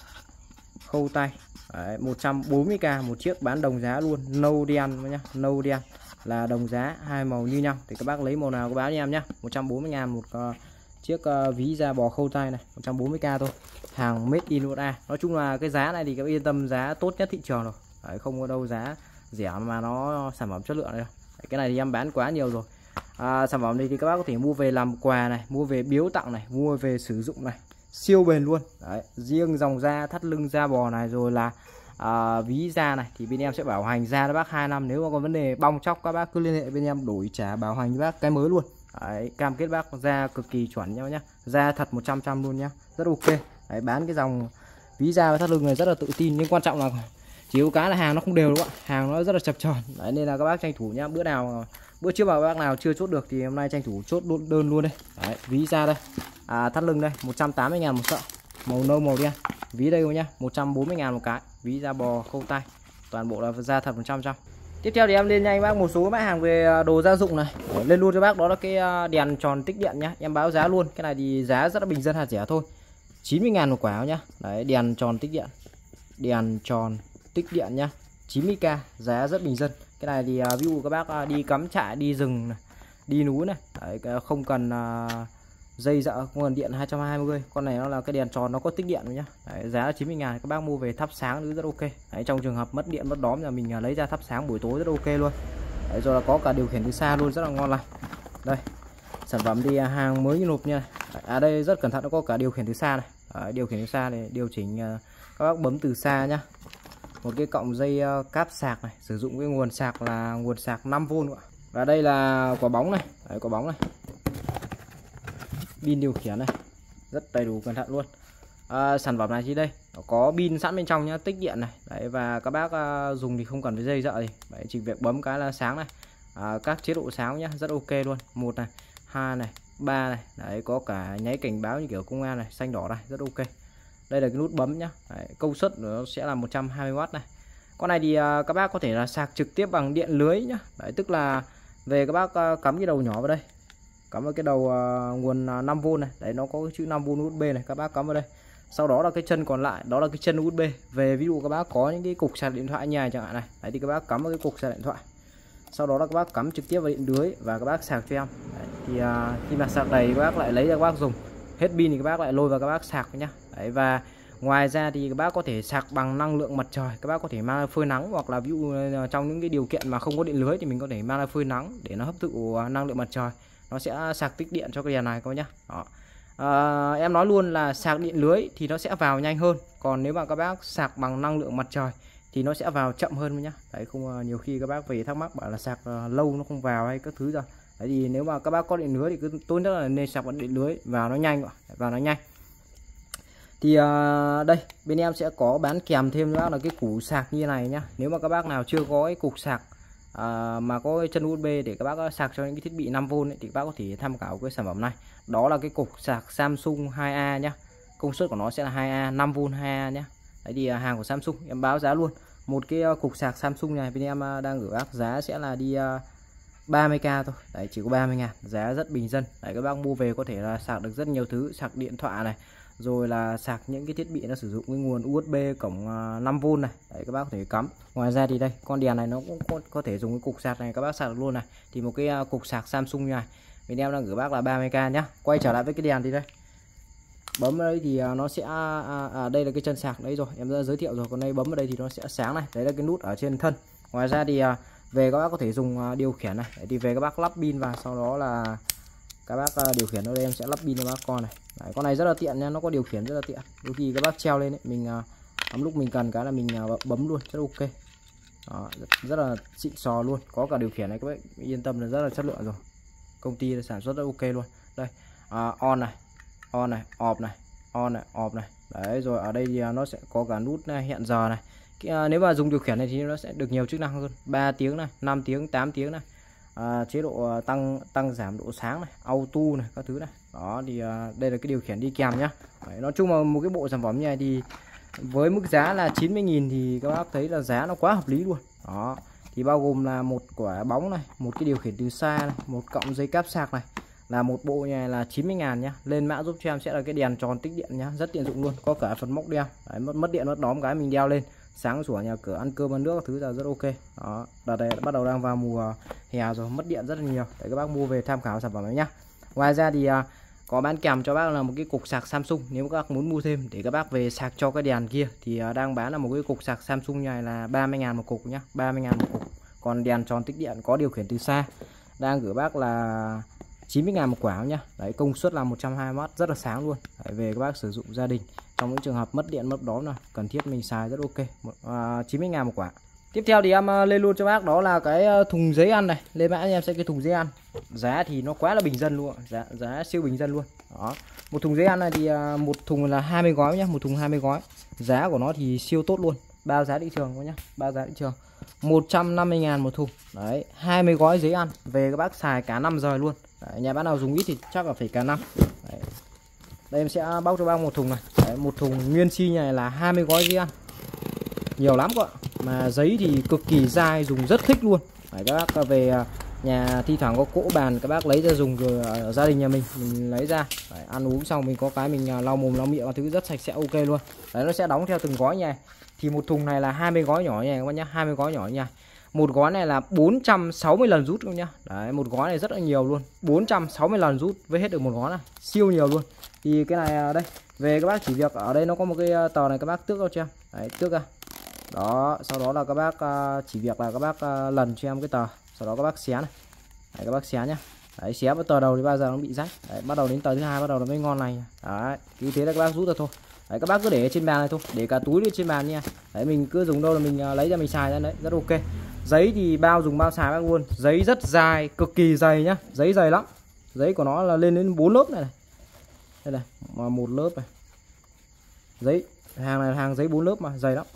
khâu tay. Đấy, 140k một chiếc bán đồng giá luôn nâu đen nhá nâu đen là đồng giá hai màu như nhau. Thì các bác lấy màu nào các báo em nhá. 140 ngàn một uh, chiếc uh, ví da bò khâu tay này 140k thôi. Hàng made in USA. Nói chung là cái giá này thì các yên tâm giá tốt nhất thị trường rồi. Đấy, không có đâu giá rẻ mà nó sản phẩm chất lượng này Đấy, cái này thì em bán quá nhiều rồi à, sản phẩm này thì các bác có thể mua về làm quà này mua về biếu tặng này mua về sử dụng này. Siêu bền luôn. Đấy, riêng dòng da thắt lưng da bò này rồi là à, ví da này thì bên em sẽ bảo hành da cho bác 2 năm. Nếu mà có vấn đề bong chóc các bác cứ liên hệ bên em đổi trả bảo hành cho bác cái mới luôn. Đấy, cam kết bác da cực kỳ chuẩn nhau nhá. Da thật 100 trăm luôn nhá. Rất ok. Đấy, bán cái dòng ví da và thắt lưng này rất là tự tin nhưng quan trọng là chỉ có cái là hàng nó không đều đúng không ạ? Hàng nó rất là chập tròn Đấy, nên là các bác tranh thủ nhá bữa nào bữa trước mà bác nào chưa chốt được thì hôm nay tranh thủ chốt đơn luôn đây. Đấy, ví da đây. À, thắt lưng đây 180 ngàn một sợi màu nâu màu đen. Ví đây nhá 140 ngàn một cái. Ví da bò khâu tay. Toàn bộ là da thật 100 trăm tiếp theo thì em lên nhanh bác một số mã hàng về à, đồ gia dụng này. Lên luôn cho bác đó là cái à, đèn tròn tích điện nhá. Em báo giá luôn. Cái này thì giá rất là bình dân hạt rẻ thôi. 90 ngàn một quả nhá. Đấy đèn tròn tích điện. Đèn tròn tích điện nhá. 90k giá rất bình dân cái này thì à, ví dụ các bác à, đi cắm trại đi rừng này, đi núi này đấy, không cần à, dây dợ cần điện 220 con này nó là cái đèn tròn nó có tích điện nhá. Đấy, giá 90 ngàn các bác mua về thắp sáng nữa rất ok. Đấy, trong trường hợp mất điện mất đóm là mình lấy ra thắp sáng buổi tối rất ok luôn. Đấy, rồi là có cả điều khiển từ xa luôn rất là ngon lành. Đây sản phẩm thì hàng mới như nộp nha. À đây rất cẩn thận nó có cả điều khiển từ xa này. Đấy, điều khiển từ xa để điều chỉnh các bác bấm từ xa nhá một cái cọng dây ờ, cáp sạc này sử dụng cái nguồn sạc là nguồn sạc 5V ạ. Và đây là quả bóng này. Đấy, quả bóng này. Pin điều khiển này. Rất đầy đủ cẩn thận luôn. À, sản phẩm này thì đây nó có pin sẵn bên trong nhá tích điện này. Đấy và các bác à, dùng thì không cần phải dây dợ gì. Đấy chỉ việc bấm cái là sáng này. À, các chế độ sáng nhá rất ok luôn. Một này hai này ba này. Đấy có cả nháy cảnh báo như kiểu công an này xanh đỏ này rất ok đây là cái nút bấm nhá. Đấy, công suất nó sẽ là 120W này. Con này thì à, các bác có thể là sạc trực tiếp bằng điện lưới nhá. Đấy tức là về các bác à, cắm cái đầu nhỏ vào đây. Cắm vào cái đầu uh, nguồn à, 5V này. Đấy nó có cái chữ 5V USB này. Các bác cắm vào đây. Sau đó là cái chân còn lại. Đó là cái chân USB về ví dụ các bác có những cái cục sạc điện thoại nhà chẳng hạn này. Đấy thì các bác cắm vào cái cục sạc điện thoại. Sau đó là các bác cắm trực tiếp vào điện lưới và các bác sạc cho em. Đấy, thì uh, khi mà sạc đầy các bác lại lấy ra các bác dùng. Hết pin thì các bác lại lôi vào các bác sạc nhá đấy và ngoài ra thì các bác có thể sạc bằng năng lượng mặt trời các bác có thể mang phơi nắng hoặc là ví dụ ờ, trong những cái điều kiện mà không có điện lưới thì mình có thể mang phơi nắng để nó hấp thụ ờ, năng lượng mặt trời. Nó sẽ sạc tích điện cho cái đèn này các bác nhá. Đó. À, em nói luôn là sạc điện lưới thì nó sẽ vào nhanh hơn. Còn nếu mà các bác sạc bằng năng lượng mặt trời thì nó sẽ vào chậm hơn nhá. Đấy không nhiều khi các bác về thắc mắc bảo là sạc lâu nó không vào hay các thứ rồi. Đấy thì nếu mà các bác có điện lưới thì cứ tốt nhất là nên sạc bằng điện lưới vào nó nhanh vào nó nhanh thì uh, đây bên em sẽ có bán kèm thêm nữa là cái củ sạc như này nhá. Nếu mà các bác nào chưa có cái cục sạc à, mà có chân USB để các bác à, sạc cho những cái thiết bị 5V ấy, thì các bác có thể tham khảo cái sản phẩm này. Đó là cái cục sạc Samsung 2A nhá. Công suất của nó sẽ là 2A 5V 2A nhá. Đấy thì à, hàng của Samsung em báo giá luôn. Một cái cục sạc Samsung này bên em đang gửi bác giá sẽ là đi 30k thôi. Đấy chỉ có 30 ngàn giá rất bình dân. Đấy các bác mua về có thể là sạc được rất nhiều thứ sạc điện thoại này rồi là sạc những cái thiết bị nó sử dụng cái nguồn USB cổng 5V à, này. Đấy các bác có thể cắm. Ngoài ra thì đây con đèn này nó cũng có, có thể dùng cái cục sạc này các bác sạc được luôn này. Thì một cái à, cục sạc Samsung như này. Mình em đang gửi bác là 30k nhá. Quay trở lại với cái đèn thì đây. Bấm ở đây thì à, nó sẽ à, à, đây là cái chân sạc đấy rồi. Em đã giới thiệu rồi còn đây bấm ở đây thì nó sẽ sáng này. Đấy là cái nút ở trên thân. Ngoài ra thì à, về các bác có thể dùng điều khiển này. Để thì về các bác lắp pin vào sau đó là các bác à, điều khiển ở đây em sẽ lắp pin cho bác con này. Đấy, con này rất là tiện nha nó có điều khiển rất là tiện. Đôi khi các bác treo lên ấy, mình uh, lúc mình cần cái là mình à, bấm luôn rất ok. Đó, rất, là xịn sò luôn. Có cả điều khiển này các bác yên tâm là rất là chất lượng rồi. Công ty sản xuất rất ok luôn. Đây à, on này on này off này on này off này. Đấy rồi ở đây thì nó sẽ có cả nút này, hẹn giờ này. Nếu mà dùng điều khiển này thì nó sẽ được nhiều chức năng hơn. 3 tiếng này 5 tiếng 8 tiếng này à, chế độ à, tăng tăng giảm độ sáng này auto này các thứ này. Đó thì à, đây là cái điều khiển đi kèm nhá. Đấy, nói chung là một cái bộ sản phẩm như này thì với mức giá là 90.000 thì các bác thấy là giá nó quá hợp lý luôn. Đó thì bao gồm là một quả bóng này một cái điều khiển từ xa này một cọng dây cáp sạc này là một bộ này là 90 ngàn nhá. Lên mã giúp cho em sẽ là cái đèn tròn tích điện nhá rất tiện dụng luôn có cả phần móc đeo. Đấy, mất mất điện mất đóm cái mình đeo lên sáng sủa nhà cửa ăn cơm ăn nước thứ là rất ok. Đó đợt này bắt đầu đang vào mùa hè rồi mất điện rất là nhiều. Để các bác mua về tham khảo sản phẩm này nhá. Ngoài ra thì à, có bán kèm cho bác là một cái cục sạc Samsung. Nếu các bác muốn mua thêm để các bác về sạc cho cái đèn kia thì à, đang bán là một cái cục sạc Samsung này là 30.000 một cục nhá 30.000 một cục. Còn đèn tròn tích điện có điều khiển từ xa. Đang gửi bác là 90 ngàn một quả nhá. Đấy công suất là 120W rất là sáng luôn. Đấy, về các bác sử dụng gia đình trong những trường hợp mất điện mất đóm nào cần thiết mình xài rất ok. Một à, 90 ngàn một quả. Tiếp theo thì em à, lên luôn cho bác đó là cái à, thùng giấy ăn này. Lên mã em sẽ cái thùng giấy ăn. Giá thì nó quá là bình dân luôn giá giá siêu bình dân luôn. Đó. Một thùng giấy ăn này thì à, một thùng là 20 gói nhá một thùng 20 gói. Giá của nó thì siêu tốt luôn. Bao giá thị trường quá nhá bao giá thị trường. 150 ngàn một thùng. Đấy 20 gói giấy ăn. Về các bác xài cả năm giờ luôn đấy, nhà bác nào dùng ít thì chắc là phải cả năm. Đấy. đây em sẽ bóc cho bác một thùng này. Đấy, một thùng nguyên si này là 20 gói giấy ăn. Nhiều lắm các mà giấy thì cực kỳ dai dùng rất thích luôn. Đấy, các bác về à, nhà thi thoảng có cỗ bàn các bác lấy ra dùng rồi à, ở gia đình nhà mình mình lấy ra. Đấy, ăn uống xong mình có cái mình à, lau mồm lau miệng và thứ rất sạch sẽ ok luôn. Đấy nó sẽ đóng theo từng gói nha thì một thùng này là 20 gói nhỏ nha các bác nhá 20 gói nhỏ nha một gói này là 460 lần rút luôn nhá. Đấy một gói này rất là nhiều luôn. 460 lần rút với hết được một gói này. Siêu nhiều luôn. Thì cái này à, đây. Về các bác chỉ việc ở đây nó có một cái à, tờ này các bác tước cho em. Đấy tước ra. Đó sau đó là các bác à, chỉ việc là các bác lần cho em cái tờ. Sau đó các bác xé này. Đấy, các bác xé nhá. Đấy xé vào tờ đầu thì bao giờ nó bị rách. Đấy, bắt đầu đến tờ thứ hai bắt đầu nó mới ngon này đấy cứ thế là các bác rút ra thôi. Đấy các bác cứ để trên bàn này thôi. Để cả túi lên trên bàn nha. Đấy mình cứ dùng đâu là mình lấy ra mình xài ra đấy. Rất ok giấy thì bao dùng bao xài bác luôn giấy rất dài cực kỳ dày nhá. Giấy dày lắm. Giấy của nó là lên đến 4 lớp này, này. Đây này mà một lớp này. Giấy hàng này hàng giấy 4 lớp mà dày lắm.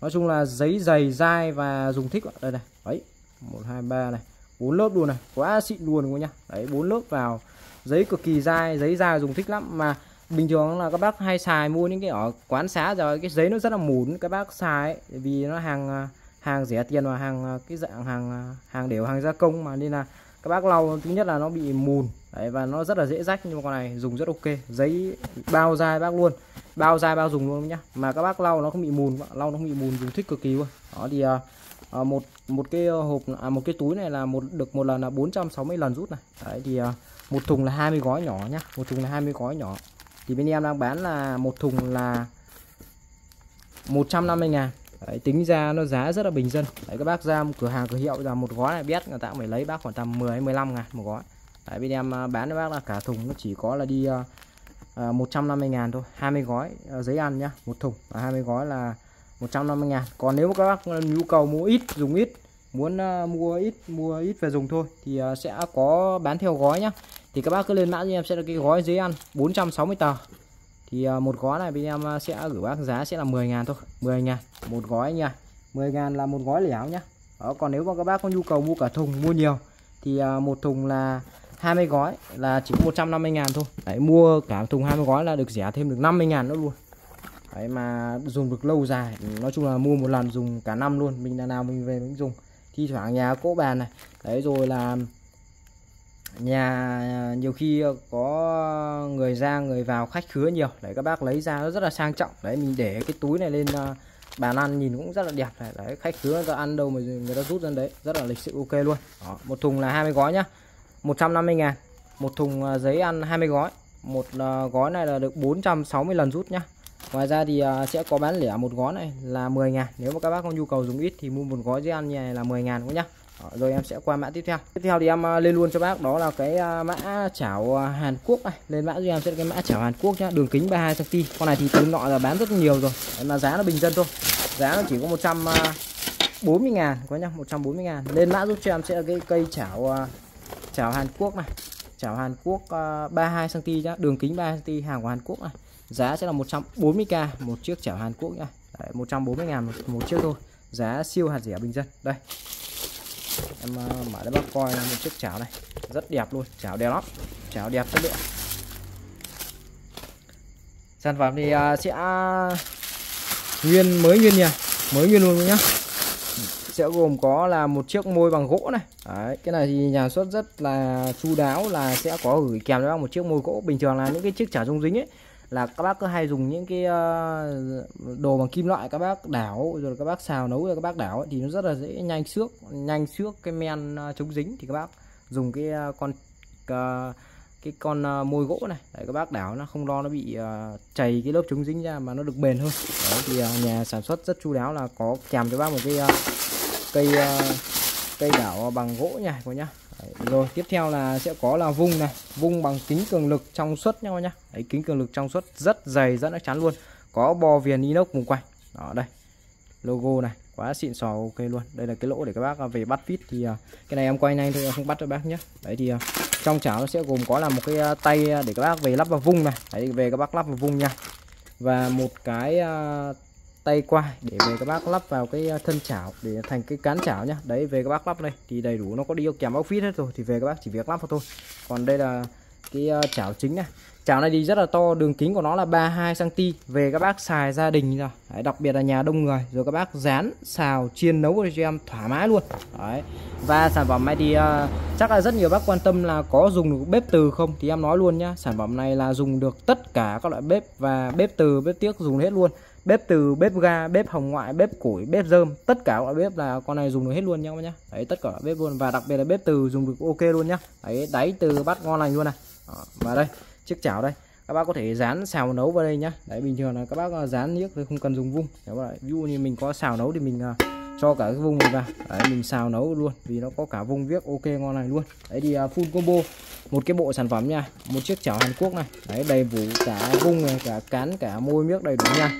Nói chung là giấy dày dai và dùng thích đây này đấy. Một hai ba này. Bốn lớp luôn này. Quá xịn luôn các nhá. Đấy bốn lớp vào. Giấy cực kỳ dai giấy dai dùng thích lắm. Mà bình thường là các bác hay xài mua những cái ở quán xá rồi cái giấy nó rất là mùn các bác xài ấy, vì nó hàng à, hàng rẻ tiền và hàng à, cái dạng hàng à, hàng đều hàng gia công mà. Nên là các bác lau thứ nhất là nó bị mùn. Đấy và nó rất là dễ rách nhưng mà con này dùng rất ok. Giấy bao dai bác luôn. Bao dai bao dùng luôn nhá. Mà các bác lau nó không bị mùn lau nó không bị mùn dùng thích cực kỳ luôn. Đó thì à, à, một một cái hộp à, một cái túi này là một được một lần là 460 lần rút này. Đấy thì à, một thùng là 20 gói nhỏ nhá. Một thùng là 20 gói nhỏ. Thì bên em đang bán là một thùng là 150 ngàn. Đấy, tính ra nó giá rất là bình dân. Đấy, các bác ra một cửa hàng cửa hiệu là một gói này biết người ta cũng phải lấy bác khoảng tầm 10 15 ngàn một gói. Đấy, bên em à, bán cho bác là cả thùng nó chỉ có là đi à, à, uh, 150 ngàn thôi. 20 gói uh, giấy ăn nhá một thùng. Và 20 gói là 150 ngàn. Còn nếu các bác nhu cầu mua ít dùng ít muốn uh, mua ít mua ít về dùng thôi thì uh, sẽ có bán theo gói nhá. Thì các bác cứ lên mã cho em sẽ là cái gói giấy ăn 460 tờ thì à, một gói này bên em à, sẽ gửi bác giá sẽ là 10.000 thôi. 10.000 một gói nha. 10.000 là một gói lẻo nhá. Đó, còn nếu mà các bác có nhu cầu mua cả thùng, mua nhiều, thì à, một thùng là 20 gói là chỉ có 150 ngàn thôi. Đấy, mua cả thùng 20 gói là được rẻ thêm được 50 ngàn nữa luôn. Đấy, mà dùng được lâu dài, nói chung là mua một lần dùng cả năm luôn, mình là nào mình về mình dùng. Thi thoảng nhà cỗ bàn này. Đấy, rồi là nhà nhiều khi ờ, có người ra người vào khách khứa nhiều. Đấy các bác lấy ra nó rất là sang trọng. Đấy mình để cái túi này lên ờ, bàn ăn nhìn cũng rất là đẹp này. Đấy khách khứa người ta ăn đâu mà người ta rút ra đấy rất là lịch sự ok luôn. Đó, một thùng là 20 gói nhá. 150 ngàn. Một thùng ờ, giấy ăn 20 gói. Một gói này là được 460 lần rút nhá. Ngoài ra thì sẽ có bán lẻ một gói này là 10 ngàn. Nếu mà các bác có nhu cầu dùng ít thì mua một gói giấy ăn như này là 10 ngàn cũng nhá. Ờ, rồi em sẽ qua mã tiếp theo. Tiếp theo thì em ờ, lên luôn cho bác đó là cái ờ, mã chảo Hàn Quốc này. Lên mã cho em sẽ cái mã chảo Hàn Quốc nhá đường kính 32 cm con này thì từ nọ là bán rất nhiều rồi. Đấy mà giá nó bình dân thôi. Giá nó chỉ có 140 ngàn có nhá 140 ngàn. Lên mã giúp cho em sẽ cái cây chảo chảo Hàn Quốc này. Chảo Hàn Quốc 32 cm nhá đường kính 32 cm hàng của Hàn Quốc này. Giá sẽ là 140k một chiếc chảo Hàn Quốc nhá. Đấy, 140 ngàn một, một chiếc thôi. Giá siêu hạt rẻ bình dân. Đây em ờ, mở cho bác coi một chiếc chảo này. Rất đẹp luôn chảo đẹp lắm chảo đẹp chất lượng. Sản phẩm thì ờ, sẽ nguyên mới nguyên nha mới nguyên luôn nhá. Sẽ gồm có là một chiếc môi bằng gỗ này. Đấy, cái này thì nhà xuất rất là chu đáo là sẽ có gửi kèm cho bác một chiếc môi gỗ. Bình thường là những cái chiếc chảo dung dính ấy là các bác cứ hay dùng những cái ờ, đồ bằng kim loại các bác đảo rồi các bác xào nấu rồi các bác đảo ấy, thì nó rất là dễ nhanh xước nhanh xước cái men ờ, chống dính. Thì các bác dùng cái ờ, con cái con môi gỗ này để các bác đảo nó không lo nó bị chảy cái lớp chống dính ra mà nó được bền hơn. Đấy, thì nhà sản xuất rất chu đáo là có kèm cho bác một cái cây cây đảo bằng gỗ nha của nhá. Đấy, rồi tiếp theo là sẽ có là vung này. Vung bằng kính cường lực trong suốt nhau nhá. Đấy, kính cường lực trong suốt rất dày rất chắc chắn luôn. Có bò viền inox vùng quanh. Đó đây. Logo này quá xịn sò ok luôn. Đây là cái lỗ để các bác à, về bắt vít thì à, cái này em quay nhanh thôi không bắt cho bác nhé đấy thì à, trong chảo nó sẽ gồm có là một cái tay để các bác về lắp vào vung này. Đấy về các bác lắp vào vung nha. Và một cái tay quay để về các bác lắp vào cái ờ, thân chảo để thành cái cán chảo nhá. Đấy về các bác lắp đây thì đầy đủ nó có đi kèm ốc vít hết rồi thì về các bác chỉ việc lắp vào thôi. Còn đây là cái ờ, chảo chính này. Chảo này thì rất là to đường kính của nó là 32 cm về các bác xài gia đình rồi đấy, đặc biệt là nhà đông người rồi các bác rán xào chiên nấu cho em thoải mái luôn. Đấy và sản phẩm này thì uh, chắc là rất nhiều bác quan tâm là có dùng được bếp từ không? Thì em nói luôn nhá sản phẩm này là dùng được tất cả các loại bếp và bếp từ bếp tiếc dùng hết luôn bếp từ bếp ga bếp hồng ngoại bếp củi bếp dơm tất cả các bếp là con này dùng được hết luôn nhá nhá. Đấy tất cả bếp luôn. Và đặc biệt là bếp từ dùng được ok luôn nhá. Đấy đáy từ bắt ngon lành luôn này. Đó, và đây chiếc chảo đây. Các bác có thể dán xào nấu vào đây nhá. Đấy bình thường là các bác à, dán niếc thì không cần dùng vung. Nếu mà ví dụ như mình có xào nấu thì mình uh, cho cả cái vung này vào. Đấy mình xào nấu luôn vì nó có cả vung viết ok ngon này luôn. Đấy thì uh, à, full combo. Một cái bộ sản phẩm nha. Một chiếc chảo Hàn Quốc này. Đấy đầy đủ cả vung này cả cán cả môi miếc đầy đủ nha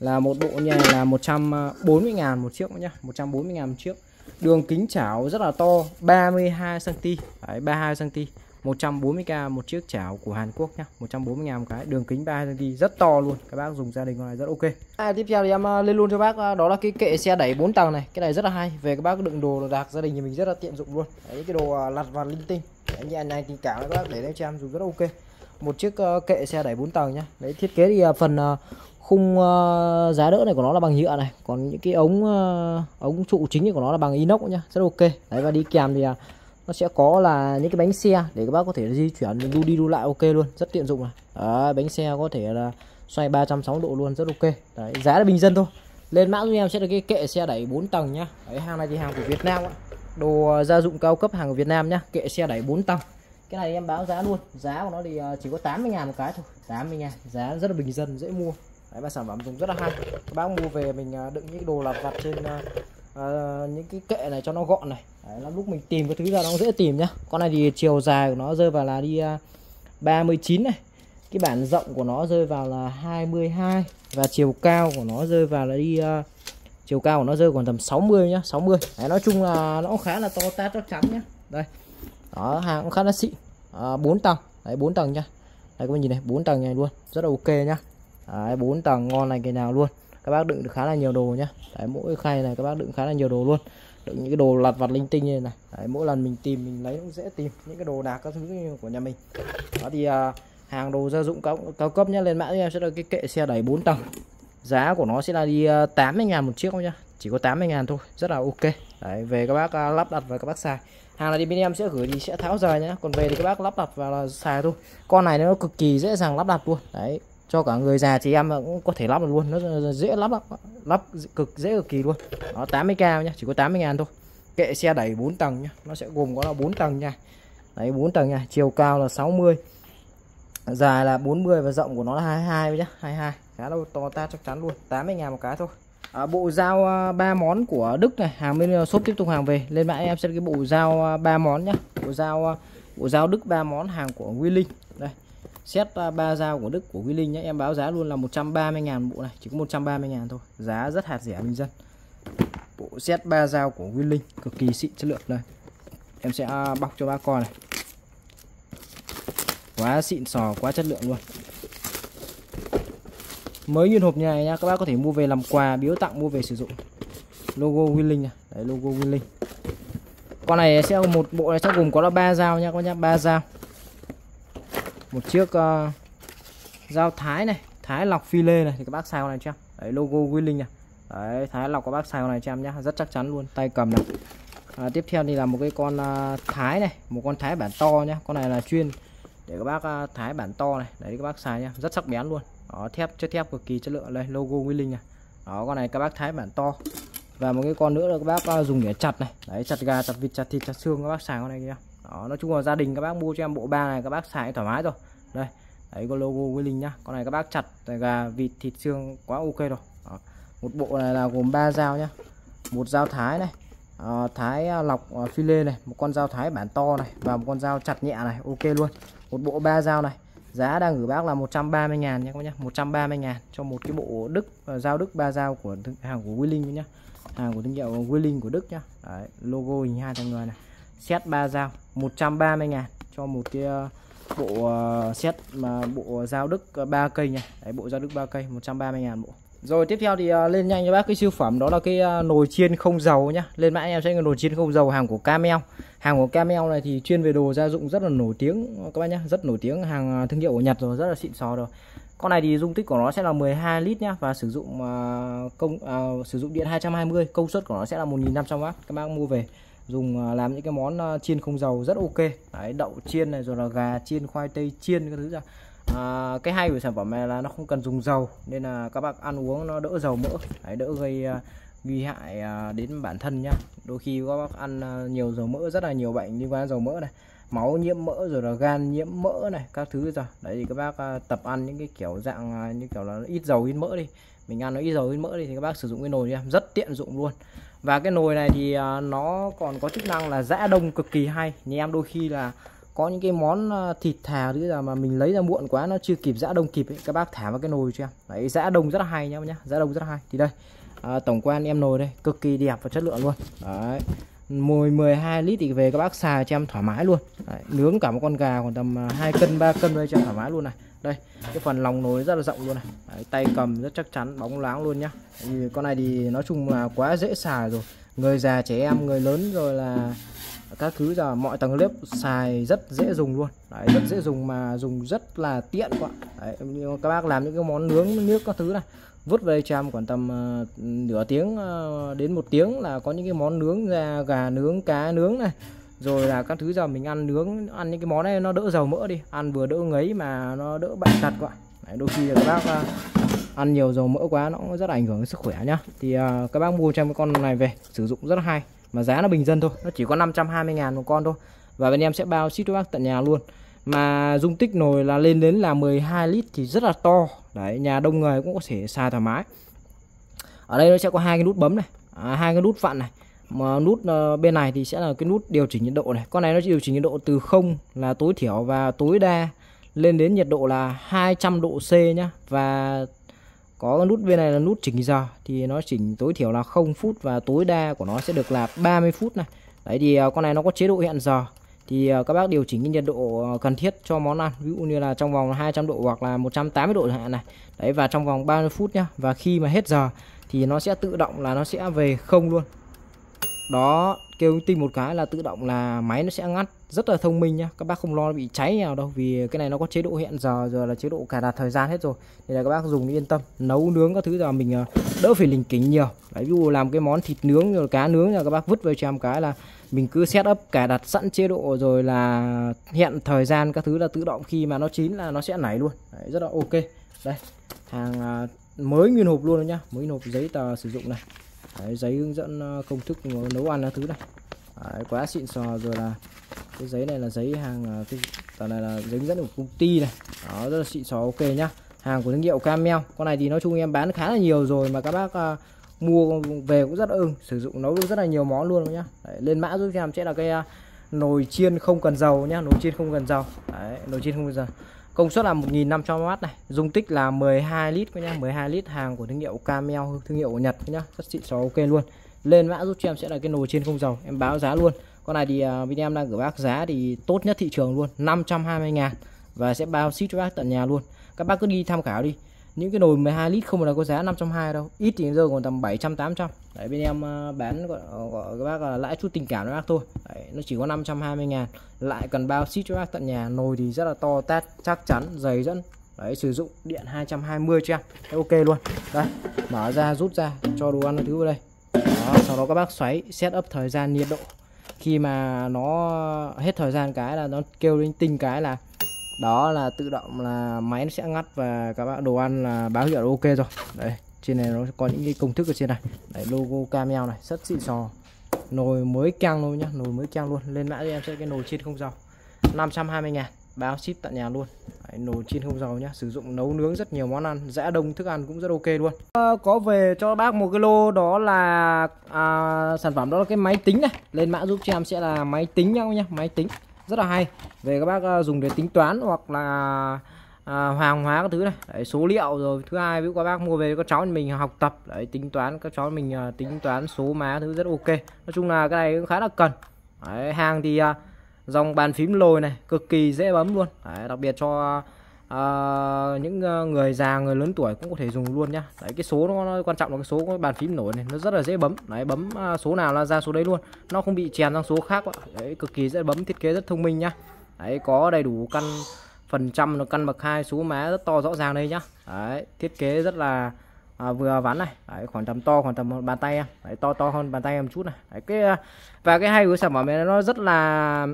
là một bộ như này là 140 à, ngàn một chiếc nhá 140 ngàn một chiếc. Đường kính chảo rất là to 32 cm đấy 32 cm 140k một chiếc chảo của Hàn Quốc nhá 140 ngàn một cái. Đường kính 32 cm rất to luôn. Các bác dùng gia đình con này rất ok. À, tiếp theo thì em à, lên luôn cho bác à, đó là cái kệ xe đẩy 4 tầng này. Cái này rất là hay về các bác đựng đồ đạc gia đình thì mình rất là tiện dụng luôn. Đấy cái đồ lặt vặt linh tinh. Anh như anh này thì cả các bác để đây cho em dùng rất ok một chiếc ờ, kệ xe đẩy 4 tầng nhá. Đấy thiết kế thì ờ, phần ờ, khung uh, giá đỡ này của nó là bằng nhựa này. Còn những cái ống uh, ống trụ chính của nó là bằng inox nhá. Rất ok. Đấy và đi kèm thì uh, nó sẽ có là những cái bánh xe để các bác có thể di chuyển đu đi đu lại ok luôn. Rất tiện dụng này. Đấy, bánh xe có thể là xoay 360 độ luôn. Rất ok. Đấy, giá là bình dân thôi. Lên mã giúp em sẽ được cái kệ xe đẩy 4 tầng nhá. Đấy, hàng này thì hàng của Việt Nam ạ. Đồ gia dụng cao cấp hàng của Việt Nam nhá. Kệ xe đẩy 4 tầng cái này em báo giá luôn. Giá của nó thì ờ, chỉ có 80 ngàn một cái thôi. 80 ngàn. Giá rất là bình dân dễ mua. Đấy, và sản phẩm dùng rất là hay. Các bác mua về mình ờ, đựng những đồ lặt vặt trên uh, những cái kệ này cho nó gọn này. Đấy, lúc mình tìm cái thứ ra nó dễ tìm nhá. Con này thì chiều dài của nó rơi vào là đi uh, 39 này. Cái bản rộng của nó rơi vào là 22 và chiều cao của nó rơi vào là đi uh, chiều cao của nó rơi còn tầm 60 nhá 60 Đấy, nói chung là nó khá là to tát chắc chắn nhá. Đây đó hàng cũng khá là xịn. À, 4 tầng. Đấy 4 tầng nhá đây các bạn nhìn này 4 tầng này luôn. Rất là ok nhá. Đấy, 4 tầng ngon này cái nào luôn. Các bác đựng được khá là nhiều đồ nhá. Đấy, mỗi khay này các bác đựng khá là nhiều đồ luôn. Đựng những cái đồ lặt vặt linh tinh như này Đấy, mỗi lần mình tìm mình lấy cũng dễ tìm. Những cái đồ đạc các thứ của nhà mình. Đó thì à, hàng đồ gia dụng cao, cao cấp nhá. Lên mã em sẽ là cái kệ xe đẩy 4 tầng. Giá của nó sẽ là đi à, 80 ngàn một chiếc không nhá. Chỉ có 80 ngàn thôi. Rất là ok. Đấy, về các bác à, lắp đặt và các bác xài hàng này thì bên em sẽ gửi thì sẽ tháo rời nhá. Còn về thì các bác lắp đặt và là xài thôi. Con này nó cực kỳ dễ dàng lắp đặt luôn. Đấy cho cả người già chị em cũng có thể lắp được luôn. Nó dễ lắp lắp, lắp cực dễ cực kỳ luôn. Nó 80k nhá chỉ có 80 ngàn thôi. Kệ xe đẩy 4 tầng nhá nó sẽ gồm có là 4 tầng nha. Đấy 4 tầng nha chiều cao là 60 dài là 40 và rộng của nó là 22 nhá 22 khá là to ta chắc chắn luôn. 80 ngàn một cái thôi à, bộ dao à, ba món của Đức này. Hàng bên à, shop tiếp tục hàng về. Lên mãi em sẽ cái bộ dao à, ba món nhá. Bộ dao bộ dao Đức ba món hàng của Willing đây set ba dao của Đức của Huy Linh nhé em báo giá luôn là 130 ngàn bộ này. Chỉ có 130 ngàn thôi. Giá rất hạt rẻ bình dân. Bộ set ba dao của Huy Linh cực kỳ xịn chất lượng. Đây em sẽ bọc cho ba con này. Quá xịn sò quá chất lượng luôn mới nguyên hộp nhà này nha các bác có thể mua về làm quà biếu tặng mua về sử dụng. Logo Huy này đấy logo Huy con này sẽ một bộ này sẽ gồm có là ba dao nha các bác nhá ba dao. Một chiếc uh, dao thái này thái lọc phi lê này thì các bác xài con này cho. Đấy logo Willing này đấy thái lọc các bác xài con này cho em nhá rất chắc chắn luôn tay cầm này. À, tiếp theo thì là một cái con uh, thái này một con thái bản to nhá. Con này là chuyên để các bác uh, thái bản to này. Đấy các bác xài nhá rất sắc bén luôn đó thép chất thép cực kỳ chất lượng. Đây logo Willing này. Đó con này các bác thái bản to. Và một cái con nữa là các bác à, dùng để chặt này. Đấy chặt gà chặt vịt chặt thịt chặt xương các bác xài con này kia đó nói chung là gia đình các bác mua cho em bộ ba này các bác xài thoải mái rồi. Đây đấy có logo nguyên linh nhá. Con này các bác chặt gà vịt thịt xương quá ok rồi. Đó. một bộ này là gồm ba dao nhá. Một dao thái này à, thái à, lọc à, phi lê này một con dao thái bản to này và một con dao chặt nhẹ này ok luôn. Một bộ ba dao này giá đang gửi bác là 130 ngàn nha các bác nhá 130 ngàn cho một cái bộ Đức ờ, uh, dao Đức ba dao của hàng của Willing nhá. Hàng của thương hiệu Willing của Đức nhá. Đấy, logo hình hai thằng người này. Set 3 dao 130 ngàn cho một cái ờ, bộ uh, set mà bộ dao Đức ờ, 3 cây nha Đấy, bộ dao Đức 3 cây 130 ngàn bộ rồi tiếp theo thì uh, lên nhanh cho bác cái siêu phẩm đó là cái uh, nồi chiên không dầu nhá. Lên mã em sẽ cái nồi chiên không dầu hàng của Camel. Hàng của Camel này thì chuyên về đồ gia dụng rất là nổi tiếng các bác nhá. Rất nổi tiếng hàng à, thương hiệu của Nhật rồi rất là xịn sò rồi. Con này thì dung tích của nó sẽ là 12 lít nhá và sử dụng uh, công uh, sử dụng điện 220 công suất của nó sẽ là 1500W các bác mua về dùng uh, làm những cái món uh, chiên không dầu rất ok. Đấy, đậu chiên này rồi là gà chiên khoai tây chiên cái thứ ra à, cái hay của sản phẩm này là nó không cần dùng dầu nên là các bác ăn uống nó đỡ dầu mỡ đấy, đỡ gây uh, nguy hại uh, đến bản thân nhá. Đôi khi các bác ăn uh, nhiều dầu mỡ rất là nhiều bệnh liên quan đến dầu mỡ này máu nhiễm mỡ rồi là gan nhiễm mỡ này các thứ rồi. Đấy thì các bác uh, tập ăn những cái kiểu dạng uh, như kiểu là ít dầu ít mỡ đi. Mình ăn nó ít dầu ít mỡ đi thì các bác sử dụng cái nồi nha rất tiện dụng luôn. Và cái nồi này thì à, nó còn có chức năng là giã đông cực kỳ hay. Như em đôi khi là có những cái món ờ, thịt thà thứ là mà mình lấy ra muộn quá nó chưa kịp giã đông kịp ấy. các bác thả vào cái nồi cho em. Đấy giã đông rất là hay nhá nhá giã đông rất là hay. Thì đây à, tổng quan em nồi đây cực kỳ đẹp và chất lượng luôn. Đấy 10 12 lít thì về các bác xài cho em thoải mái luôn. Đấy, nướng cả một con gà còn tầm à, 2 cân 3 cân đây cho em thoải mái luôn này. Đây cái phần lòng nồi rất là rộng luôn này. Đấy, tay cầm rất chắc chắn bóng loáng luôn nhá. Thì con này thì nói chung là quá dễ xài rồi. Người già trẻ em người lớn rồi là các thứ giờ mọi tầng lớp xài rất dễ dùng luôn. Đấy, rất dễ dùng mà dùng rất là tiện quá. Đấy, các bác làm những cái món nướng nước các thứ này vứt về cho em khoảng tầm uh, nửa tiếng uh, đến một tiếng là có những cái món nướng ra gà nướng cá nướng này. Rồi là các thứ giờ mình ăn nướng ăn những cái món này nó đỡ dầu mỡ đi ăn vừa đỡ ngấy mà nó đỡ bệnh tật quá. Đấy, đôi khi là các bác uh, ăn nhiều dầu mỡ quá nó cũng rất là ảnh hưởng đến sức khỏe nhá. Thì uh, các bác mua cho em cái con này về sử dụng rất là hay mà giá nó bình dân thôi nó chỉ có 520 ngàn một con thôi. Và bên em sẽ bao ship cho bác tận nhà luôn. Mà dung tích nồi là lên đến là 12 lít thì rất là to. Đấy nhà đông người cũng có thể xài thoải mái. Ở đây nó sẽ có hai cái nút bấm này. À, hai cái nút vặn này. Mà nút uh, bên này thì sẽ là cái nút điều chỉnh nhiệt độ này. Con này nó điều chỉnh nhiệt độ từ không là tối thiểu và tối đa lên đến nhiệt độ là 200 độ C nhá. Và có nút bên này là nút chỉnh giờ, thì nó chỉnh tối thiểu là 0 phút và tối đa của nó sẽ được là 30 phút này. Đấy, thì à, con này nó có chế độ hẹn giờ. Thì à, các bác điều chỉnh cái nhiệt độ à, cần thiết cho món ăn. Ví dụ như là trong vòng 200 độ hoặc là 180 độ chẳng hạn này. Đấy, và trong vòng 30 phút nhá, và khi mà hết giờ thì nó sẽ tự động là nó sẽ về không luôn. Đó, kêu tinh một cái là tự động là máy nó sẽ ngắt rất là thông minh nhá. Các bác không lo bị cháy nào đâu vì cái này nó có chế độ hẹn giờ giờ là chế độ cài đặt thời gian hết rồi. Thì là các bác dùng yên tâm nấu nướng các thứ giờ mình ờ, đỡ phải lình kính nhiều. Đấy ví dụ làm cái món thịt nướng rồi cá nướng là các bác vứt vào cho em cái là mình cứ set up cài đặt sẵn chế độ rồi là hẹn thời gian các thứ là tự động khi mà nó chín là nó sẽ nảy luôn. Đấy, rất là ok. Đây hàng ờ, mới nguyên hộp luôn nhá. Mới hộp giấy tờ sử dụng này. Đấy, giấy hướng dẫn ờ, công thức nấu ăn các thứ này đấy, quá xịn sò rồi là cái giấy này là giấy hàng à, cái tờ này là giấy hướng dẫn của công ty này. Đó rất là xịn sò ok nhá. Hàng của thương hiệu Camel. Con này thì nói chung em bán khá là nhiều rồi mà các bác à, mua về cũng rất là ưng sử dụng nấu được rất là nhiều món luôn nhá. Đấy, lên mã giúp em sẽ là cái à, nồi chiên không cần dầu nhá nồi chiên không cần dầu. Đấy, nồi chiên không cần dầu. Công suất là 1500W này dung tích là 12 lít nhá 12 lít hàng của thương hiệu Camel thương hiệu của Nhật nhá. Rất xịn xò ok luôn lên mã giúp cho em sẽ là cái nồi trên không dầu. Em báo giá luôn. Con này thì uh, bên em đang gửi bác giá thì tốt nhất thị trường luôn 520 ngàn và sẽ bao ship cho bác tận nhà luôn. Các bác cứ đi tham khảo đi. Những cái nồi 12 lít không là có giá 520 đâu. Ít thì giờ còn tầm 700 800 đấy bên em uh, bán gọi, gọi các bác là lãi chút tình cảm với bác thôi. Đấy, nó chỉ có 520 ngàn. Lại cần bao ship cho bác tận nhà. Nồi thì rất là to tát chắc chắn dày dẫn. Đấy sử dụng điện 220 cho em. Ok luôn. Đây mở ra rút ra cho đồ ăn thứ vào đây đó, sau đó các bác xoáy set up thời gian nhiệt độ. Khi mà nó hết thời gian cái là nó kêu linh tinh cái là đó là tự động là máy nó sẽ ngắt và các bạn đồ ăn là báo hiệu là ok rồi. Đấy trên này nó có những cái công thức ở trên này. Đấy logo camel này rất xịn sò. Nồi mới căng luôn nhá nồi mới căng luôn. Lên mã thì em sẽ cái nồi chiên không dầu. 520 ngàn báo ship tận nhà luôn. Đấy, nồi chiên không dầu nhá. Sử dụng nấu nướng rất nhiều món ăn. Dã đông thức ăn cũng rất ok luôn. À, có về cho bác một cái lô đó là à, sản phẩm đó là cái máy tính này. Lên mã giúp cho em sẽ là máy tính nhau nhá máy tính. Rất là hay. Về các bác à, dùng để tính toán hoặc là à, hoàng hóa các thứ này. Đấy, số liệu rồi. Thứ hai ví dụ các bác mua về các cháu mình học tập. Đấy tính toán các cháu mình à, tính toán số má thứ rất ok. Nói chung là cái này cũng khá là cần. Đấy, hàng thì à, dòng bàn phím lồi này cực kỳ dễ bấm luôn. Đấy, đặc biệt cho uh, những à, người già người lớn tuổi cũng có thể dùng luôn nhá. Đấy cái số nó, nó quan trọng là cái số cái bàn phím nổi này nó rất là dễ bấm. Đấy bấm uh, số nào là ra số đấy luôn. Nó không bị chèn sang số khác đấy cực kỳ dễ bấm thiết kế rất thông minh nhá. Đấy có đầy đủ căn phần trăm nó căn bậc hai số má rất to rõ ràng đây nhá. Đấy thiết kế rất là à, vừa vắn này. Đấy, khoảng tầm to khoảng tầm bàn tay em. Đấy, to to hơn bàn tay em một chút này. Đấy, cái và cái hay của sản phẩm này nó rất là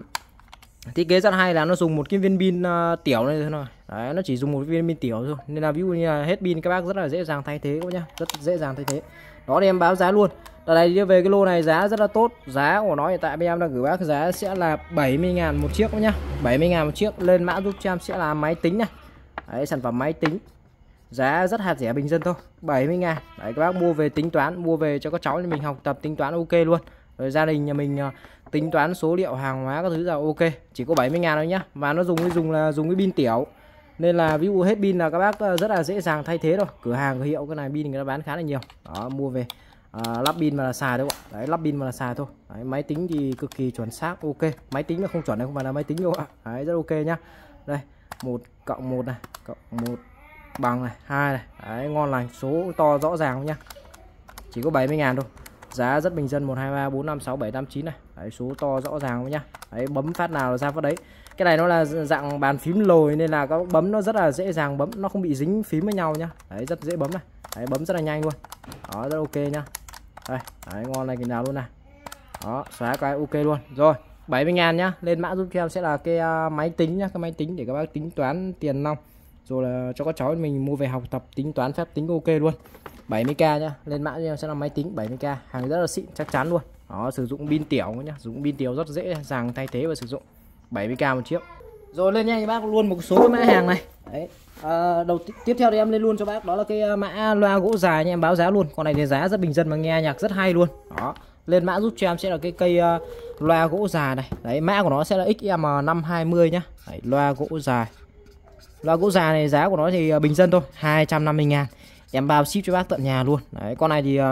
thiết kế rất hay là nó dùng một cái viên pin uh, tiểu này thôi này đấy nó chỉ dùng một viên pin tiểu thôi. Nên là ví dụ như là hết pin các bác rất là dễ dàng thay thế các nhá. Rất dễ dàng thay thế. Đó thì em báo giá luôn. Đợt này về cái lô này giá rất là tốt. Giá của nó hiện tại bên em đang gửi bác giá sẽ là 70.000 một chiếc nhá. 70.000 một chiếc. Lên mã giúp cho em sẽ là máy tính này. Đấy sản phẩm máy tính. Giá rất hạt rẻ bình dân thôi 70 ngàn. Đấy các bác mua về tính toán Mua về cho các cháu thì mình học tập tính toán ok luôn. Rồi gia đình nhà mình ờ, tính toán số liệu hàng hóa các thứ là ok Chỉ có 70 ngàn thôi nhá. Và nó dùng cái dùng là dùng cái pin tiểu. Nên là ví dụ hết pin là các bác ờ, rất là dễ dàng thay thế rồi cửa hàng hiệu cái này pin người ta bán khá là nhiều. Đó mua về. À, lắp pin mà là xài đâu ạ đấy lắp pin mà là xài thôi. Đấy, máy tính thì cực kỳ chuẩn xác ok. Máy tính nó không chuẩn này không phải là máy tính đâu ạ. Đấy rất ok nhá. Đây một cộng một này cộng một bằng này hai này. Đấy ngon lành. Số to rõ ràng nhá. Chỉ có 70 ngàn thôi. Giá rất bình dân 1 2 3 4 5 6 7 8 9 này. Đấy, số to rõ ràng nhá. Đấy bấm phát nào là ra phát đấy. Cái này nó là dạng bàn phím lồi nên là các bấm nó rất là dễ dàng bấm. Nó không bị dính phím với nhau nhá. Đấy rất dễ bấm này. Đấy bấm rất là nhanh luôn. Đó rất ok nhá. Đây đấy, ngon này cái nào luôn này. Đó xóa cái ok luôn. Rồi 70 ngàn nhá. Lên mã giúp cho em sẽ là cái uh, máy tính nhá. Cái máy tính để các bác tính toán tiền nong rồi là cho các cháu mình mua về học tập tính toán phép tính ok luôn. 70k nhá lên mã cho em sẽ là máy tính 70k hàng rất là xịn chắc chắn luôn. Đó sử dụng pin tiểu nhá sử dụng pin tiểu rất dễ dàng thay thế và sử dụng. 70k một chiếc. Rồi lên nha các bác luôn một số mã hàng này. Đấy à, đầu tiếp theo thì em lên luôn cho bác đó là cái à, mã loa gỗ dài nha em báo giá luôn. Con này thì giá rất bình dân mà nghe nhạc rất hay luôn. Đó lên mã giúp cho em sẽ là cái cây uh, loa gỗ dài này. Đấy mã của nó sẽ là XM520 nhá. Đấy, loa gỗ dài loa gỗ già này giá của nó thì à, bình dân thôi 250 ngàn. Em bao ship cho bác tận nhà luôn. Đấy con này thì uh,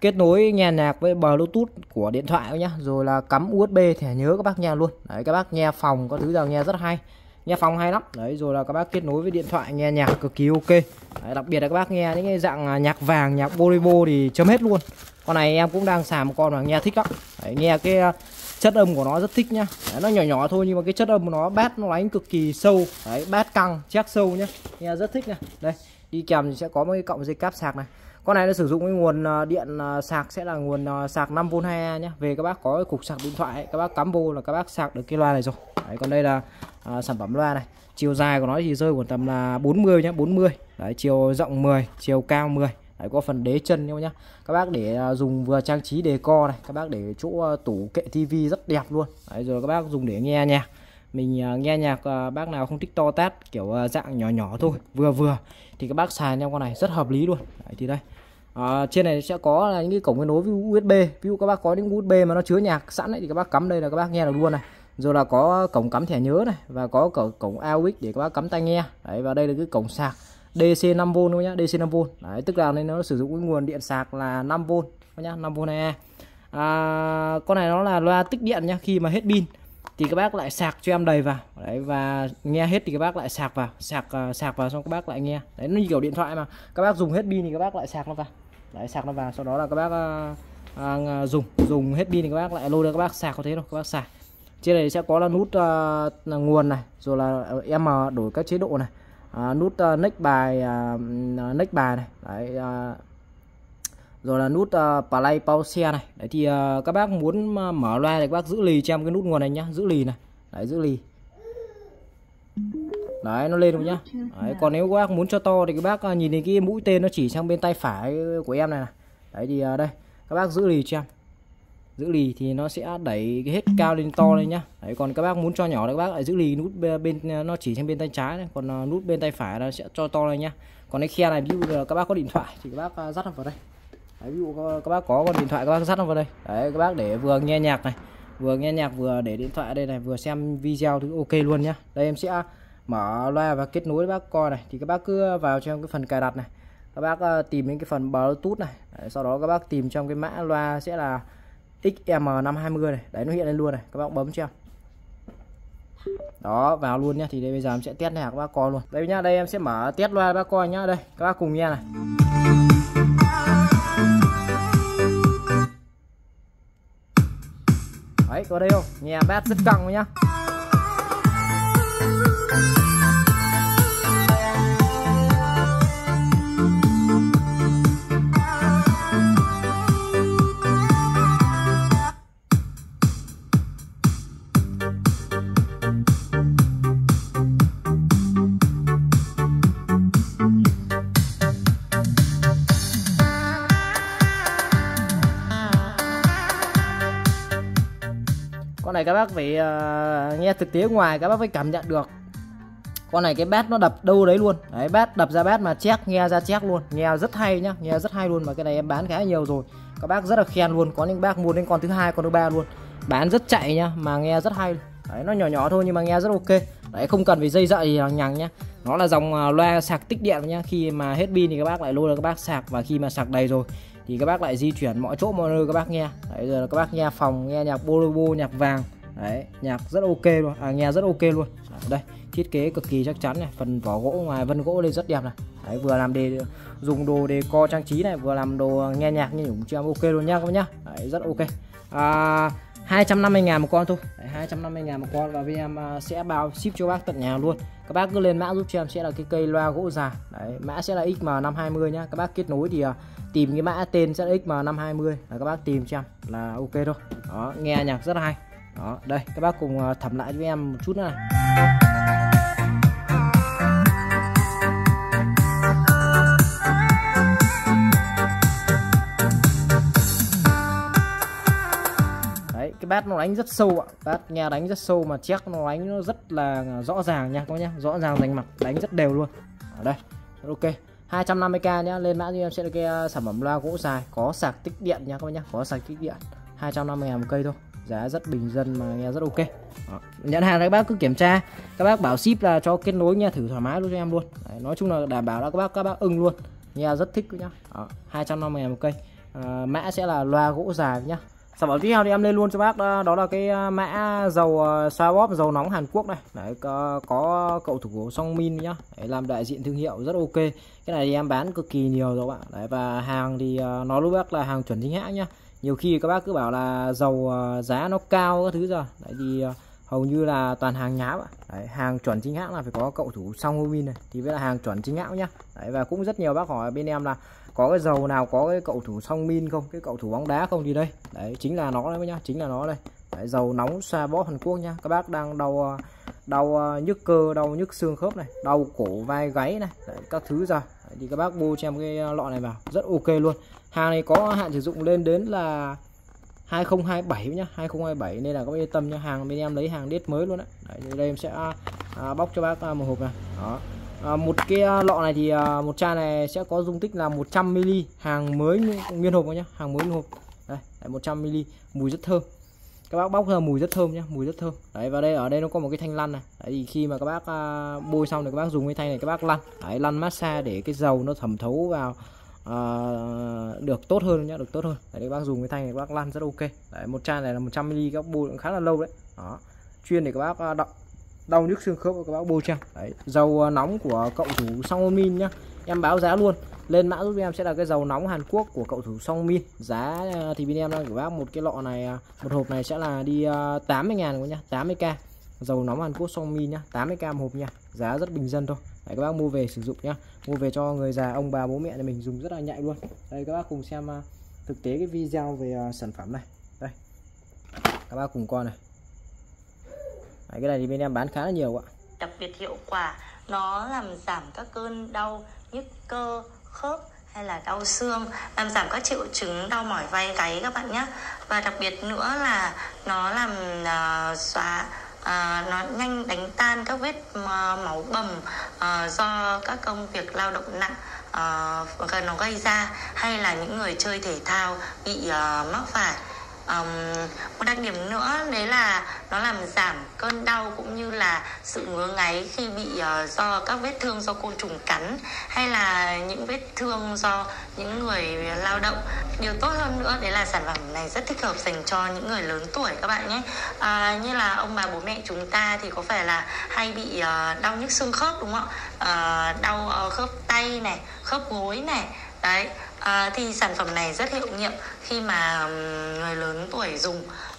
kết nối nghe nhạc với bluetooth của điện thoại nhá rồi là cắm usb thẻ nhớ các bác nghe luôn. Đấy các bác nghe phòng có thứ giờ nghe rất hay nghe phòng hay lắm. Đấy rồi là các bác kết nối với điện thoại nghe nhạc cực kỳ ok. Đấy, đặc biệt là các bác nghe những cái dạng à, nhạc vàng nhạc bolivo thì chấm hết luôn. Con này em cũng đang xài một con mà nghe thích lắm. Đấy, nghe cái chất âm của nó rất thích nhá. Đấy, nó nhỏ nhỏ thôi nhưng mà cái chất âm của nó bát nó đánh cực kỳ sâu. Đấy bát căng chắc sâu nhá. Nghe rất thích này đây đi kèm thì sẽ có một cái cộng dây cáp sạc này. Con này nó sử dụng cái nguồn à, điện à, sạc sẽ là nguồn à, sạc 5V 2A nhé về các bác có cái cục sạc điện thoại ấy, các bác cắm vô là các bác sạc được cái loa này rồi. Đấy, còn đây là à, sản phẩm loa này. Chiều dài của nó thì rơi khoảng tầm là 40 nhé 40 đấy chiều rộng 10 chiều cao 10 đấy có phần đế chân nhé nhá các bác để dùng vừa trang trí đề co này các bác để chỗ tủ kệ tivi rất đẹp luôn đấy rồi các bác dùng để nghe nhạc mình nghe nhạc bác nào không thích to tát kiểu dạng nhỏ nhỏ thôi vừa vừa thì các bác xài theo con này rất hợp lý luôn đấy, thì đây à, trên này sẽ có là những cái cổng kết nối với USB ví dụ các bác có những USB mà nó chứa nhạc sẵn ấy, thì các bác cắm đây là các bác nghe được luôn này rồi là có cổng cắm thẻ nhớ này và có cổng, cổng AUX để các bác cắm tai nghe đấy và đây là cái cổng sạc DC 5V luôn nhá DC 5V đấy tức là nên nó sử dụng cái nguồn điện sạc là 5V nhá 5V này à, con này nó là loa tích điện nhá khi mà hết pin thì các bác lại sạc cho em đầy vào. Đấy và nghe hết thì các bác lại sạc vào sạc uh, sạc vào xong các bác lại nghe. Đấy nó như kiểu điện thoại mà các bác dùng hết pin thì các bác lại sạc nó vào. Đấy sạc nó vào sau đó là các bác uh, à, à dùng dùng hết pin thì các bác lại lôi ra các bác sạc có thế đâu các bác sạc trên này sẽ có là nút uh, là nguồn này rồi là em đổi các chế độ này à, nút uh, next bài uh, next bài này. Đấy uh, rồi là nút uh, play pause này. Đấy thì uh, các bác muốn mở loa thì các bác giữ lì cho em cái nút nguồn này nhá. Giữ lì này. Đấy giữ lì. Đấy nó lên rồi nhá. Đấy, còn nếu các bác muốn cho to thì các bác nhìn thấy cái mũi tên nó chỉ sang bên tay phải của em này, này. đấy thì uh, đây. Các bác giữ lì cho em giữ lì thì nó sẽ đẩy cái hết cao lên to lên nhá. Đấy còn các bác muốn cho nhỏ các bác lại giữ lì nút bên nó chỉ sang bên tay trái này còn à, nút bên tay phải nó sẽ cho to lên nhá. Còn cái khe này ví dụ là các bác có điện thoại thì các bác à, dắt vào đây. Đấy, ví dụ các bác có con điện thoại các bác dắt nó vào đây. Đấy các bác để vừa nghe nhạc này vừa nghe nhạc vừa để điện thoại ở đây này vừa xem video thì ok luôn nhá. Đây em sẽ mở loa và kết nối với bác coi này. Thì các bác cứ vào trong cái phần cài đặt này. Các bác à, tìm đến cái phần bluetooth này. Đấy, sau đó các bác tìm trong cái mã loa sẽ là XM520 này. Đấy, nó hiện lên luôn này. Các bác bấm cho đó, vào luôn nhá. Thì đây bây giờ em sẽ test này các bác coi luôn. Đây nhá, đây em sẽ mở test loa bác coi nhá. Đây, các bác cùng nghe này. Đấy, có đây không? Nghe bát rất căng nhá. Con này các bác phải uh, nghe thực tế ngoài các bác phải cảm nhận được. Con này cái bát nó đập đâu đấy luôn. Đấy bát đập ra bát mà chép nghe ra chép luôn. Nghe rất hay nhá nghe rất hay luôn mà cái này em bán khá nhiều rồi. Các bác rất là khen luôn có những bác mua đến con thứ hai con thứ ba luôn. Bán rất chạy nhá mà nghe rất hay. Đấy nó nhỏ nhỏ thôi nhưng mà nghe rất ok. Đấy không cần phải dây dậy gì nhằng nhá. Nó là dòng ờ, loa sạc tích điện nhá. Khi mà hết pin thì các bác lại lôi ra các bác sạc và khi mà sạc đầy rồi thì các bác lại di chuyển mọi chỗ mọi nơi các bác nghe. Đấy giờ các bác nghe phòng nghe nhạc Bolobo nhạc vàng. Đấy nhạc rất ok luôn. À nghe rất ok luôn. Đấy, đây thiết kế cực kỳ chắc chắn này. Phần vỏ gỗ ngoài vân gỗ lên rất đẹp này. Đấy vừa làm đề dùng đồ đề co trang trí này vừa làm đồ nghe nhạc như cũng chưa ok luôn nhá các bác nhá. Đấy, rất ok. À, 250 ngàn một con thôi. Đấy, 250 ngàn một con và bên em à, sẽ bao ship cho bác tận nhà luôn. Các bác cứ lên mã giúp cho em sẽ là cái cây loa gỗ già. Đấy mã sẽ là XM520 nhá. Các bác kết nối thì uh, tìm cái mã tên ZX-M520 là các bác tìm cho em là ok thôi. Đó nghe nhạc rất hay. Đó đây các bác cùng ờ, thẩm lại với em một chút nữa này. Đấy, cái bát nó đánh rất sâu ạ. Bát nghe đánh rất sâu mà chắc nó đánh nó rất là rõ ràng nha các bác nhá. Rõ ràng rành mặt đánh rất đều luôn. Ở đây ok. 250k nhá lên mã cho em sẽ là cái ờ, sản phẩm loa gỗ dài có sạc tích điện nha các bác nhá có sạc tích điện 250 ngàn một cây thôi giá rất bình dân mà nghe rất ok Đó. nhận hàng các bác cứ kiểm tra các bác bảo ship là cho kết nối nha thử thoải mái luôn cho em luôn Đấy, nói chung là đảm bảo là các bác các bác ưng luôn nghe rất thích nhá Đó. 250 ngàn một cây à, mã sẽ là loa gỗ dài nhá sản phẩm tiếp theo thì em lên luôn cho bác đó, đó là cái à, mã dầu à, sao bóp dầu nóng Hàn Quốc này. Đấy có, có cậu thủ Song Min nhá. Để làm đại diện thương hiệu rất ok. Cái này thì em bán cực kỳ nhiều rồi bạn. Đấy và hàng thì à, nó lúc bác là hàng chuẩn chính hãng nhá. Nhiều khi các bác cứ bảo là dầu giá nó cao các thứ rồi. Đấy thì hầu như là toàn hàng nháp bạn đấy, hàng chuẩn chính hãng là phải có cậu thủ Song Min này. Thì với là hàng chuẩn chính hãng nhá. Đấy và cũng rất nhiều bác hỏi bên em là có cái dầu nào có cái cậu thủ song min không? Cái cậu thủ bóng đá không? Thì đây. Đấy chính là nó đấy nhá chính là nó đây. Đấy, dầu nóng xoa bóp Hàn Quốc nha các bác đang đau à, đau à, nhức cơ đau nhức xương khớp này đau cổ vai gáy này đấy, các thứ ra. Đấy, thì các bác bôi cho em cái à, lọ này vào. Rất ok luôn. Hàng này có hạn sử dụng lên đến là 2027 nhá 2027 nên là có yên tâm nha hàng bên em lấy hàng đết mới luôn đấy, đấy đây em sẽ à, bóc cho bác một hộp này đó à, một cái à, lọ này thì à, một chai này sẽ có dung tích là 100 ml hàng mới nguyên hộp nhá hàng mới nguyên hộp. Đây, 100 ml mùi rất thơm. Các bác bóc ra mùi rất thơm nhá mùi rất thơm. Đấy và đây ở đây nó có một cái thanh lăn này. Đấy thì khi mà các bác à, bôi xong thì các bác dùng cái thanh này các bác lăn. Đấy, lăn massage để cái dầu nó thẩm thấu vào à, được tốt hơn nhá được tốt hơn. Đấy các bác dùng cái thanh này các bác lăn rất ok. Đấy một chai này là 100 ml các bác bôi cũng khá là lâu đấy. Đó chuyên để các bác à, đọng đau nhức xương khớp các bác bôi trang đấy, dầu à, nóng của cậu thủ song min nhá. Em báo giá luôn. Lên mã giúp em sẽ là cái dầu nóng Hàn Quốc của cậu thủ song min giá à, thì bên em đang gửi bác một cái lọ này à, một hộp này sẽ là đi 80 ngàn nhá 80k dầu nóng Hàn Quốc song min nhá 80k một hộp nha giá rất bình dân thôi. Đấy, các bác mua về sử dụng nhá. Mua về cho người già, ông bà, bố mẹ này mình dùng rất là nhạy luôn. Đây, các bác cùng xem thực tế cái video về sản phẩm này. Đây. Các bác cùng coi này. Đấy, cái này thì bên em bán khá là nhiều ạ. Đặc biệt hiệu quả nó làm giảm các cơn đau nhức cơ khớp hay là đau xương làm giảm các triệu chứng đau mỏi vai gáy các bạn nhé và đặc biệt nữa là nó làm uh, xóa uh, nó nhanh đánh tan các vết uh, máu bầm uh, do các công việc lao động nặng uh, nó gây ra hay là những người chơi thể thao bị uh, mắc phải um, một đặc điểm nữa đấy là nó làm giảm cơn đau cũng như là sự ngứa ngáy khi bị uh, do các vết thương do côn trùng cắn hay là những vết thương do những người lao động. Điều tốt hơn nữa đấy là sản phẩm này rất thích hợp dành cho những người lớn tuổi các bạn nhé. À, như là ông bà bố mẹ chúng ta thì có phải là hay bị uh, đau nhức xương khớp đúng không ạ? Uh, đau uh, khớp tay này khớp gối này đấy à, thì sản phẩm này rất hiệu nghiệm khi mà người lớn tuổi dùng.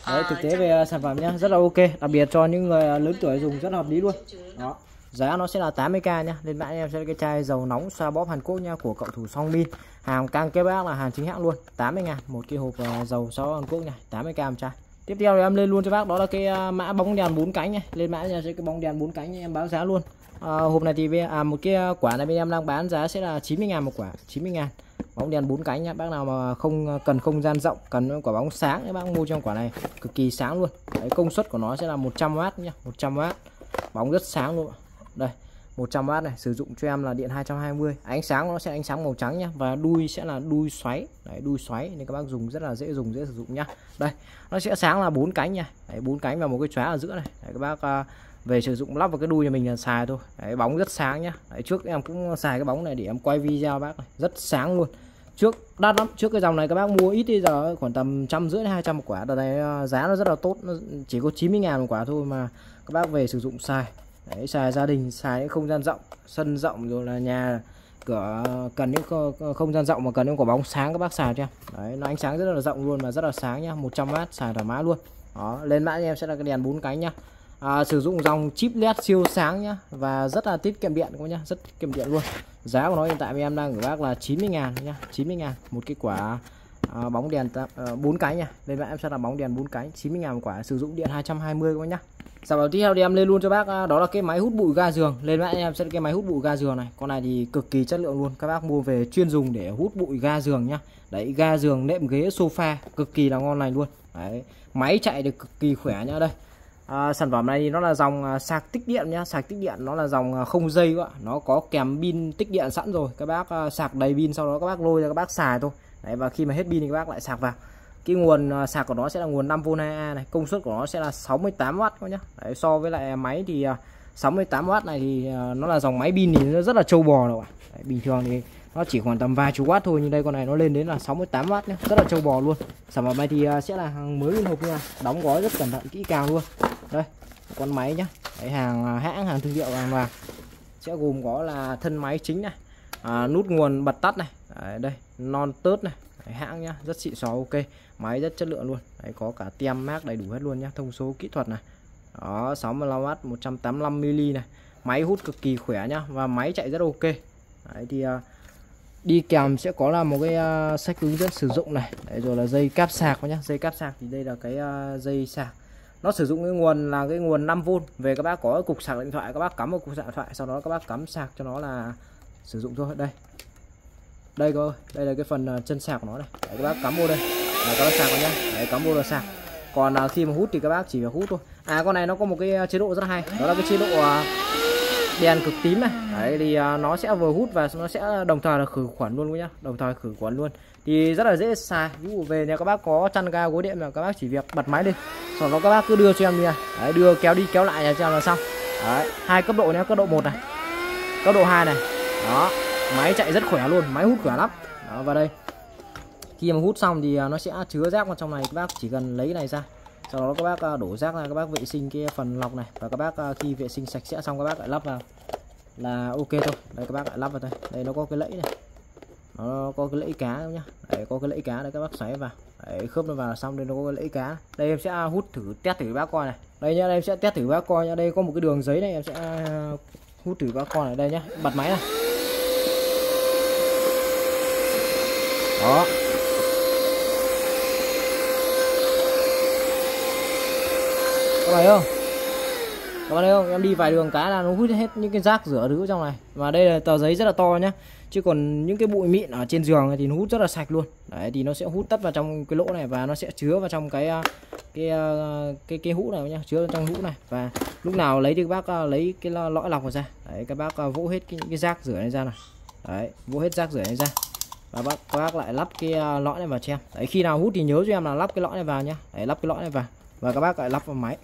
Đấy, thực tế về sản phẩm nhá rất là ok đặc biệt cho những người lớn tuổi dùng rất là hợp lý luôn. Đó giá nó sẽ là 80k nhá lên mã em sẽ cái chai dầu nóng xoa bóp Hàn Quốc nha của cậu thủ Song Min. Hàng cam kết bác là hàng chính hãng luôn 80 ngàn một cái hộp dầu xoa Hàn Quốc nha 80k một chai. Tiếp theo thì em lên luôn cho bác đó là cái mã bóng đèn bốn cánh nha lên mã sẽ cái bóng đèn bốn cánh nha, em báo giá luôn. À, hộp này thì à, một cái quả này bên em đang bán giá sẽ là 90 ngàn một quả 90 ngàn bóng đèn bốn cánh nhá. Bác nào mà không cần không gian rộng cần quả bóng sáng các bác mua trong quả này. Cực kỳ sáng luôn. Đấy, công suất của nó sẽ là 100W nhá. 100W bóng rất sáng luôn. Đây 100W này. Sử dụng cho em là điện 220 ánh sáng nó sẽ ánh sáng màu trắng nhá. Và đuôi sẽ là đuôi xoáy. Đấy đuôi xoáy nên các bác dùng rất là dễ dùng dễ sử dụng nhá. Đây nó sẽ sáng là bốn cánh nha đấy bốn cánh và một cái chóa ở giữa này. Đấy, các bác uh, về sử dụng lắp vào cái đuôi nhà mình là xài thôi. Đấy, bóng rất sáng nhá. Đấy, trước em cũng xài cái bóng này để em quay video bác này. rất sáng luôn. Trước đắt lắm. Trước cái dòng này các bác mua ít bây giờ khoảng tầm trăm rưỡi hai trăm một quả. Đợt này à, giá nó rất là tốt. Nó chỉ có 90 ngàn một quả thôi mà các bác về sử dụng xài. Đấy xài gia đình xài những không gian rộng sân rộng rồi là nhà cửa cần những không gian rộng mà cần những quả bóng sáng các bác xài cho đấy nó ánh sáng rất là rộng luôn và rất là sáng nhá. 100W xài thoải mái luôn. Đó lên mã em sẽ là cái đèn bốn cánh nhá à, sử dụng dòng chip led siêu sáng nhá và rất là tiết kiệm điện các nhá rất tiết kiệm điện luôn. Giá của nó hiện tại em đang gửi bác là 90 ngàn nhá 90 ngàn một cái quả à, bóng đèn à, bốn cái nha đây bạn em sẽ là bóng đèn bốn cái 90 ngàn một quả sử dụng điện 220 các bác nhá. Sản phẩm tiếp theo thì em lên luôn cho bác à, đó là cái máy hút bụi ga giường. Lên mã em sẽ cái máy hút bụi ga giường này con này thì cực kỳ chất lượng luôn. Các bác mua về chuyên dùng để hút bụi ga giường nhá. Đấy ga giường nệm ghế sofa cực kỳ là ngon này luôn. Đấy máy chạy được cực kỳ khỏe nhá đây à, sản phẩm này thì nó là dòng à, sạc tích điện nhá. Sạc tích điện nó là dòng à, không dây ạ nó có kèm pin tích điện sẵn rồi. Các bác à, sạc đầy pin sau đó các bác lôi ra các bác xài thôi. Đấy và khi mà hết pin thì các bác lại sạc vào. Cái nguồn sạc của nó sẽ là nguồn 5V 2A này. Công suất của nó sẽ là 68W các nhá. Đấy, so với lại máy thì 68W này thì nó là dòng máy pin thì nó rất là trâu bò rồi đấy, bình thường thì nó chỉ khoảng tầm vài chục watt thôi nhưng đây con này nó lên đến là 68 watt nhé rất là trâu bò luôn. Sản phẩm này thì à, sẽ là hàng mới nguyên hộp nha. Đóng gói rất cẩn thận kỹ càng luôn. Đây con máy nhá. Đấy, hàng à, hãng hàng thương hiệu vàng vàng. Sẽ gồm có là thân máy chính này à, nút nguồn bật tắt này. Đấy, đây non tớt này. Đấy, hãng nhá rất xịn xò ok. Máy rất chất lượng luôn. Đấy, có cả tem mát đầy đủ hết luôn nhá. Thông số kỹ thuật này. Đó 65W 185mm này. Máy hút cực kỳ khỏe nhá và máy chạy rất ok. Đấy, thì à, đi kèm sẽ có là một cái uh, sách hướng dẫn sử dụng này. Đấy, rồi là dây cáp sạc nhá. Dây cáp sạc thì đây là cái uh, dây sạc. Nó sử dụng cái nguồn là cái nguồn 5V về các bác có cục sạc điện thoại các bác cắm vào cục sạc điện thoại sau đó các bác cắm sạc cho nó là sử dụng thôi. Đây. Đây cơ đây là cái phần à, chân sạc của nó này. Đấy, các bác cắm vô đây. Là các bác sạc vào nhá. Đấy cắm vô là sạc. Còn uh, khi mà hút thì các bác chỉ phải hút thôi. À con này nó có một cái chế độ rất hay. Đó là cái chế độ uh, đèn cực tím này. Đấy thì à, nó sẽ vừa hút và nó sẽ đồng thời là khử khuẩn luôn nhá. Đồng thời khử khuẩn luôn. Thì rất là dễ xài ví dụ về nhà các bác có chăn ga gối đệm là các bác chỉ việc bật máy lên sau đó các bác cứ đưa cho em đi này đấy, đưa kéo đi kéo lại cho là xong. Đấy, hai cấp độ nhé cấp độ 1 này. Cấp độ 2 này. Đó máy chạy rất khỏe luôn máy hút khỏe lắm. Đó vào đây. Khi mà hút xong thì à, nó sẽ chứa rác vào trong này. Các bác chỉ cần lấy này ra sau đó các bác à, đổ rác ra các bác vệ sinh cái phần lọc này. Và các bác à, khi vệ sinh sạch sẽ xong các bác lại lắp vào. Là ok thôi. Đây các bác lại lắp vào đây đây nó có cái lẫy này. Nó có cái lẫy cá nhá. Đấy, có cái lẫy cá đấy các bác xoáy vào. Đấy, khớp nó vào xong đây nó có cái lẫy cá. Đây em sẽ à, hút thử test thử bác coi này. Đây nhá đây em sẽ test thử bác coi nhá. Đây có một cái đường giấy này em sẽ hút thử bác coi này. Đây nhá bật máy này đó. Này không? Các bạn thấy không? Em đi vài đường cái là nó hút hết những cái rác rửa thứ trong này. Và đây là tờ giấy rất là to nhá. Chứ còn những cái bụi mịn ở trên giường thì nó hút rất là sạch luôn. Đấy thì nó sẽ hút tất vào trong cái lỗ này và nó sẽ chứa vào trong cái à, cái cái cái, cái hũ này nhá chứa vào trong hũ này. Và lúc nào lấy thì các bác à, lấy cái lõi lọc ra. Đấy các bác vỗ hết cái, cái rác rửa này ra này. Đấy vỗ hết rác rửa này ra. Và bác các bác lại lắp cái lõi này vào cho em đấy khi nào hút thì nhớ cho em là lắp cái lõi này vào nhá. Đấy lắp cái lõi này vào. Và các bác lại lắp vào máy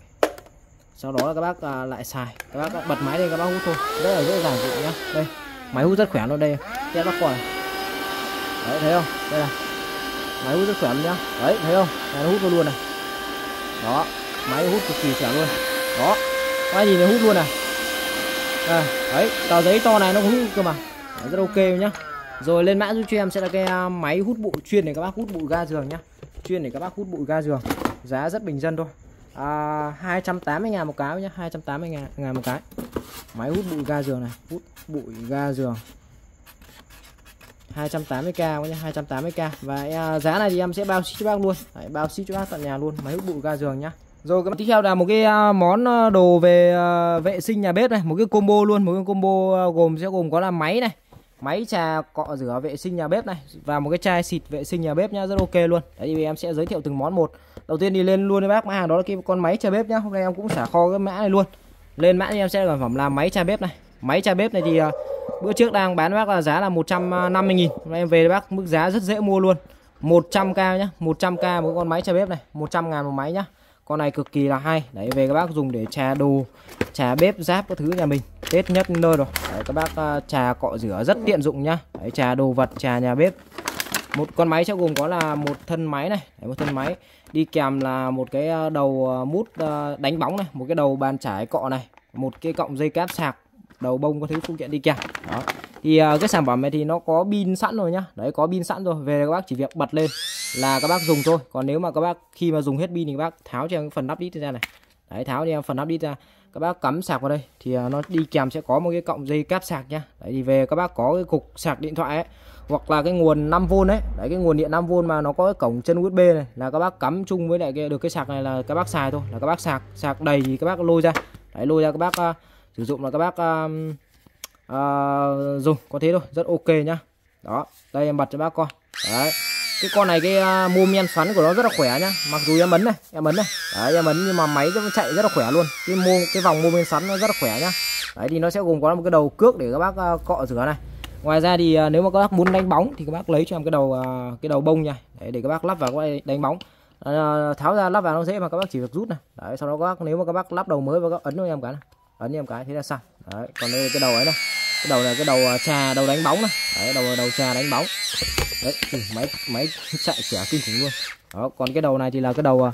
sau đó là các bác à, lại xài. Các bác bật máy lên các bác hút thôi. Rất là dễ dàng dụng nhá. Đây máy hút rất khỏe luôn đây. Các bác coi đấy thấy không? Đây là máy hút rất khỏe luôn nhá. Đấy thấy không? Này nó hút luôn luôn này. Đó máy hút cực kỳ khỏe luôn. Đó cái gì nó hút luôn này. À, đấy tờ giấy to này nó cũng hút cơ mà. Đấy, rất ok nhá. Rồi lên mã giúp cho em sẽ là cái à, máy hút bụi chuyên để các bác hút bụi ga giường nhá. Chuyên để các bác hút bụi ga giường. Giá rất bình dân thôi à, 280 ngàn một cái nhá 280 ngàn, ngàn một cái. Máy hút bụi ga giường này hút bụi ga giường. 280k nhá 280k và à, giá này thì em sẽ bao ship cho bác luôn. Đấy, bao ship cho bác tận nhà luôn máy hút bụi ga giường nhá. Rồi cái tiếp theo là một cái à, món à, đồ về à, vệ sinh nhà bếp này một cái combo luôn một cái combo gồm sẽ gồm có là máy này máy trà cọ rửa vệ sinh nhà bếp này, và một cái chai xịt vệ sinh nhà bếp nhá, rất ok luôn. Đấy, thì em sẽ giới thiệu từng món một. Đầu tiên đi lên luôn với bác mã hàng, đó là cái con máy trà bếp nhá. Hôm nay em cũng xả kho cái mã này luôn. Lên mã thì em sẽ sản phẩm là máy trà bếp này. Máy trà bếp này thì à, bữa trước đang bán bác là giá là 150 nghìn. Hôm nay em về bác, mức giá rất dễ mua luôn. 100k nhá 100k một con máy trà bếp này 100 ngàn một máy nhá con này cực kỳ là hay. Đấy về các bác dùng để trà đồ trà bếp giáp các thứ nhà mình. Tết nhất nơi rồi. Đấy, các bác uh, trà cọ rửa rất tiện dụng nhá. Đấy, trà đồ vật trà nhà bếp. Một con máy sẽ gồm có là một thân máy này. Đấy, một thân máy. Đi kèm là một cái à, đầu à, mút đánh bóng này. Một cái đầu bàn trải cọ này. Một cái cọng dây cáp sạc đầu bông có thứ phụ kiện đi kèm. Đó. Thì uh, cái sản phẩm này thì nó có pin sẵn rồi nhá. Đấy có pin sẵn rồi. Về các bác chỉ việc bật lên là các bác dùng thôi. Còn nếu mà các bác khi mà dùng hết pin thì các bác tháo cho em phần nắp đít ra này. Đấy tháo đi em phần nắp đít ra. Các bác cắm sạc vào đây thì à, nó đi kèm sẽ có một cái cọng dây cáp sạc nhá. Đấy thì về các bác có cái cục sạc điện thoại ấy hoặc là cái nguồn 5V đấy đấy cái nguồn điện 5V mà nó có cái cổng chân USB này là các bác cắm chung với lại cái được cái sạc này là các bác xài thôi. Là các bác sạc sạc đầy thì các bác lôi ra. Đấy lôi ra các bác uh, sử dụng là các bác uh, uh, dùng. Có thế thôi rất ok nhá. Đó đây em bật cho bác coi. Đấy cái con này cái à, uh, mô men xoắn của nó rất là khỏe nhá. Mặc dù em ấn này em ấn này. Đấy em ấn nhưng mà máy nó chạy rất là khỏe luôn. Cái mô cái vòng mô men xoắn nó rất là khỏe nhá. Đấy thì nó sẽ gồm có một cái đầu cước để các bác uh, cọ rửa này. Ngoài ra thì uh, nếu mà các bác muốn đánh bóng thì các bác lấy cho em cái đầu uh, cái đầu bông nha. Để, để các bác lắp vào các bác đánh bóng. Uh, tháo ra lắp vào nó dễ mà các bác chỉ việc rút này. Đấy sau đó các bác nếu mà các bác lắp đầu mới và các ấn cho em cái này. Ấn cho em cái thế là xong. Đấy còn đây cái đầu ấy này. Cái đầu là cái đầu trà đầu đánh bóng này. Đấy đầu đầu trà đánh bóng đấy ừ, máy máy chạy khỏe kinh khủng luôn. Đó còn cái đầu này thì là cái đầu à,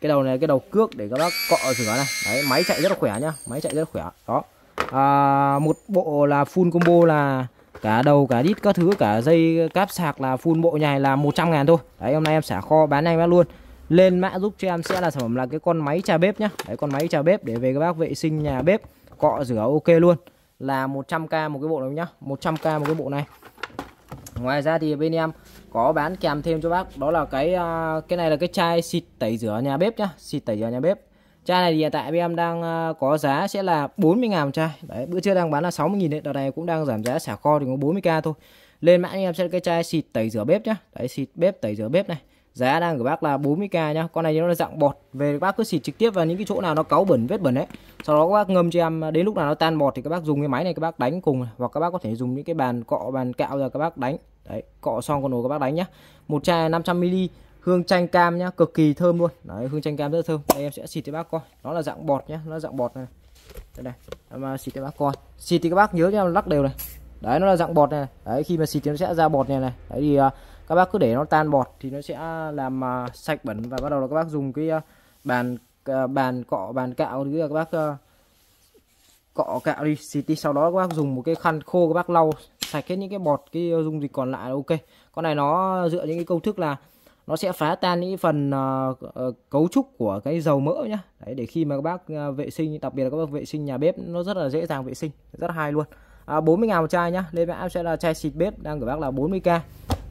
cái đầu này cái đầu cước để các bác cọ rửa này. Đấy máy chạy rất là khỏe nhá máy chạy rất là khỏe. Đó. À, một bộ là full combo là cả đầu cả đít các thứ cả dây cáp sạc là full bộ này là 100 ngàn thôi. Đấy hôm nay em xả kho bán anh bác luôn. Lên mã giúp cho em sẽ là sản phẩm là cái con máy trà bếp nhá. Đấy con máy trà bếp để về các bác vệ sinh nhà bếp cọ rửa ok luôn. Là 100k một cái bộ này nhá 100k một cái bộ này ngoài ra thì bên em có bán kèm thêm cho bác, đó là cái à, cái này là cái chai xịt tẩy rửa nhà bếp nhá, xịt tẩy rửa nhà bếp. Chai này thì hiện tại bên em đang à, có giá sẽ là 40 ngàn chai. Đấy, bữa trước đang bán là 60 nghìn đấy, đợt này cũng đang giảm giá, xả kho thì có 40k thôi. Lên mã em sẽ cái chai xịt tẩy rửa bếp nhá. Đấy, xịt bếp, tẩy rửa bếp này giá đang của bác là 40k nhá. Con này nó là dạng bọt. Về các bác cứ xịt trực tiếp vào những cái chỗ nào nó cáu bẩn vết bẩn đấy sau đó các bác ngâm cho em đến lúc nào nó tan bọt thì các bác dùng cái máy này các bác đánh cùng. Hoặc các bác có thể dùng những cái bàn cọ bàn cạo ra các bác đánh. Đấy cọ xong con nồi các bác đánh nhá. Một chai 500 ml hương chanh cam nhá cực kỳ thơm luôn. Đấy hương chanh cam rất thơm. Đây em sẽ xịt cho bác coi. Nó là dạng bọt nhá nó dạng bọt này. Đây này em à, xịt cho bác coi. Xịt thì các bác nhớ cho em lắc đều này. Đấy nó là dạng bọt này đấy khi mà xịt thì nó sẽ ra bọt này này. Đấy thì uh, các bác cứ để nó tan bọt thì nó sẽ làm uh, sạch bẩn và bắt đầu là các bác dùng cái uh, bàn uh, bàn cọ bàn cạo thì các bác uh, cọ cạo đi xịt đi sau đó các bác dùng một cái khăn khô các bác lau sạch hết những cái bọt cái dung dịch còn lại là ok. Con này nó dựa những cái công thức là nó sẽ phá tan những phần uh, uh, cấu trúc của cái dầu mỡ nhá. Đấy để khi mà các bác uh, vệ sinh đặc biệt là các bác vệ sinh nhà bếp nó rất là dễ dàng vệ sinh rất hay luôn. À, 40 ngàn một chai nhá. Lên mã sẽ là chai xịt bếp đang của bác là 40k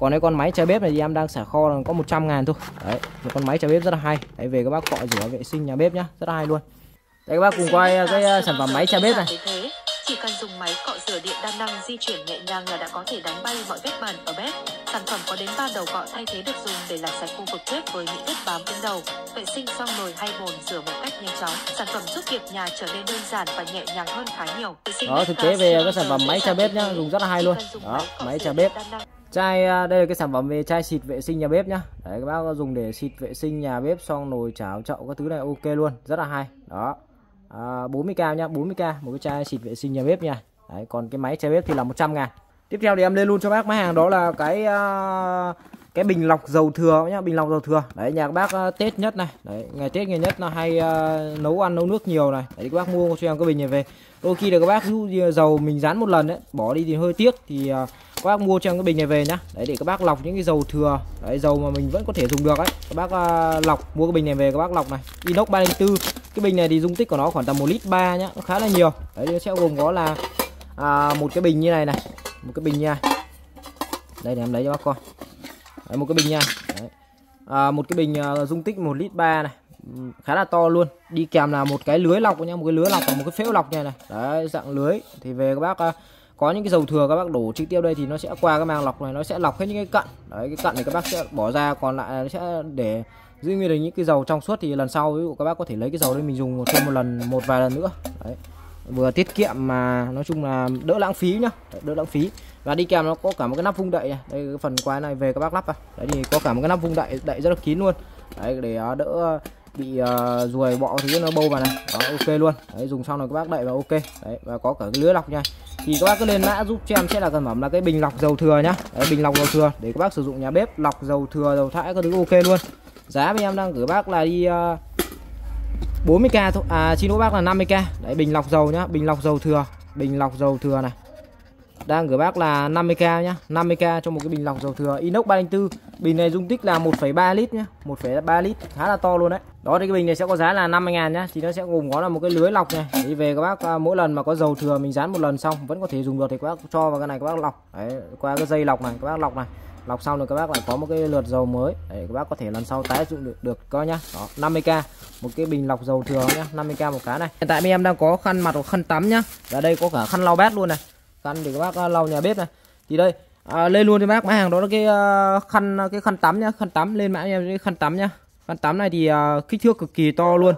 còn cái con máy chai bếp này thì em đang xả kho là có 100 ngàn thôi đấy một con máy chai bếp rất là hay đấy về các bác cọ rửa vệ sinh nhà bếp nhá rất là hay luôn đây các bác cùng quay cái sản phẩm máy chai bếp này chỉ cần dùng máy cọ rửa điện đa năng di chuyển nhẹ nhàng là đã có thể đánh bay mọi vết bẩn ở bếp. Sản phẩm có đến 3 đầu cọ thay thế được dùng để làm sạch khu vực bếp với những vết bám trên đầu. Vệ sinh xong nồi hay bồn rửa một cách nhanh chóng. Sản phẩm giúp việc nhà trở nên đơn giản và nhẹ nhàng hơn khá nhiều. Đó thực tế về cái sản phẩm máy chà bếp nhá, dùng rất là hay luôn. Đó, máy chà bếp. Chai à, đây là cái sản phẩm về chai xịt vệ sinh nhà bếp nhá. Đấy các bác dùng để xịt vệ sinh nhà bếp xong nồi chảo chậu các thứ này ok luôn, rất là hay. Đó à, 40k nhá 40k một cái chai xịt vệ sinh nhà bếp nha Đấy, còn cái máy chai bếp thì là 100 ngàn tiếp theo thì em lên luôn cho bác máy hàng đó là cái uh, cái bình lọc dầu thừa nhá bình lọc dầu thừa. Đấy nhà các bác uh, tết nhất này. Đấy ngày tết ngày nhất là hay uh, nấu ăn nấu nước nhiều này. Đấy các bác mua cho em cái bình này về. Đôi khi là các bác dụ dầu mình dán một lần đấy bỏ đi thì hơi tiếc thì uh, các bác mua cho em cái bình này về nhá. Đấy để các bác lọc những cái dầu thừa. Đấy dầu mà mình vẫn có thể dùng được ấy. Các bác uh, lọc mua cái bình này về các bác lọc này. Inox 304 cái bình này thì dung tích của nó khoảng tầm một lít ba nhá nó khá là nhiều. Đấy nó sẽ gồm có là à, một cái bình như này này một cái bình nha đây để em lấy cho bác coi đấy, một cái bình nha. Đấy. À, một cái bình uh, dung tích một lít ba này. Ừ, khá là to luôn. Đi kèm là một cái lưới lọc nha một cái lưới lọc và một cái phễu lọc như này. Đấy dạng lưới. Thì về các bác uh, có những cái dầu thừa các bác đổ trực tiếp đây thì nó sẽ qua cái màng lọc này nó sẽ lọc hết những cái cặn. Đấy cái cặn này các bác sẽ bỏ ra còn lại nó sẽ để giữ nguyên được những cái dầu trong suốt thì lần sau ví dụ các bác có thể lấy cái dầu đấy mình dùng thêm một lần một vài lần nữa. Đấy. Vừa tiết kiệm mà nói chung là đỡ lãng phí nhá. Đỡ lãng phí và đi kèm nó có cả một cái nắp vung đậy này. Đây cái phần quái này về các bác lắp vào. Đấy thì có cả một cái nắp vung đậy đậy rất là kín luôn. Đấy để à, đỡ à, bị uh, ruồi bọ thứ nó bâu vào này. Đó ok luôn. Đấy dùng xong rồi các bác đậy vào ok. Đấy và có cả cái lưới lọc nha. Thì các bác cứ lên mã giúp cho em sẽ là sản phẩm là cái bình lọc dầu thừa nhá. Đấy, bình lọc dầu thừa. Để các bác sử dụng nhà bếp lọc dầu thừa dầu thải các thứ ok luôn. Giá bên em đang gửi bác là đi uh, 40k thôi. À xin lỗi bác là 50k đấy bình lọc dầu nhá. Bình lọc dầu thừa. Bình lọc dầu thừa này đang gửi bác là 50k nhá. 50k cho một cái bình lọc dầu thừa inox 304 bình này dung tích là 1,3 lít nhá. 1,3 lít khá là to luôn đấy. Đó thì cái bình này sẽ có giá là 50 ngàn nhá. Thì nó sẽ gồm có là một cái lưới lọc này. Đi về các bác à, mỗi lần mà có dầu thừa mình dán một lần xong vẫn có thể dùng được thì các bác cho vào cái này các bác lọc. Đấy qua cái dây lọc này các bác lọc này. Lọc xong rồi các bác lại có một cái lượt dầu mới. Để các bác có thể lần sau tái dụng được được coi nhá. Đó 50k một cái bình lọc dầu thừa nhá. 50k một cái này. Hiện tại bên em đang có khăn mặt hoặc khăn tắm nhá. Và đây có cả khăn lau bát luôn này khăn để các bác à, lau nhà bếp này. Thì đây à, lên luôn cho bác. Mã hàng đó là cái uh, khăn à, cái khăn tắm nhá khăn tắm. Lên mã em cái khăn tắm nhá. Khăn tắm này thì uh, kích thước cực kỳ to luôn.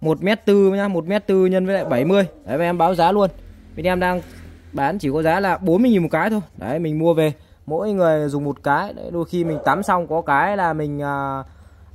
Một mét tư nhá một mét tư nhân với lại 70 đấy em báo giá luôn. Bên em đang bán chỉ có giá là 40.000 một cái thôi. Đấy mình mua về. Mỗi người dùng một cái. Đấy, đôi khi mình tắm xong có cái là mình uh,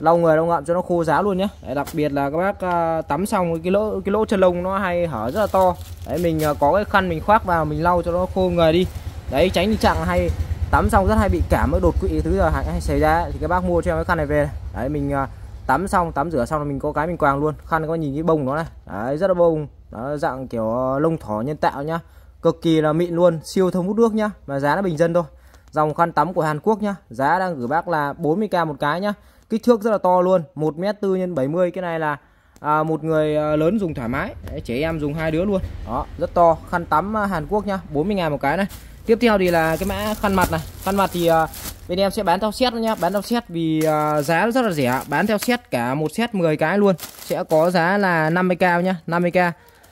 lau người lau ngậm cho nó khô giá luôn nhé. Đấy, đặc biệt là các bác à, tắm xong cái lỗ cái lỗ chân lông nó hay hở rất là to. Đấy mình à, có cái khăn mình khoác vào mình lau cho nó khô người đi. Đấy tránh tình trạng hay tắm xong rất hay bị cảm với đột quỵ thứ giờ hay, hay xảy ra thì các bác mua cho em cái khăn này về. Đấy mình à, tắm xong tắm rửa xong là mình có cái mình quàng luôn. Khăn có nhìn cái bông nó này. Đấy rất là bông. Nó dạng kiểu à, lông thỏ nhân tạo nhá. Cực kỳ là mịn luôn siêu thấm hút nước nhá. Mà giá nó bình dân thôi. Dòng khăn tắm của Hàn Quốc nhá giá đang gửi bác là 40k một cái nhá kích thước rất là to luôn 1m4 x 70 cái này là à, một người à, lớn dùng thoải mái. Đấy, trẻ em dùng hai đứa luôn. Đó rất to. Khăn tắm à, Hàn Quốc nhá 40 ngàn một cái này. Tiếp theo thì là cái mã khăn mặt này. Khăn mặt thì à, bên em sẽ bán theo set nhá. Bán theo set vì à, giá rất là rẻ. Bán theo set cả một set 10 cái luôn. Sẽ có giá là 50k nhá 50k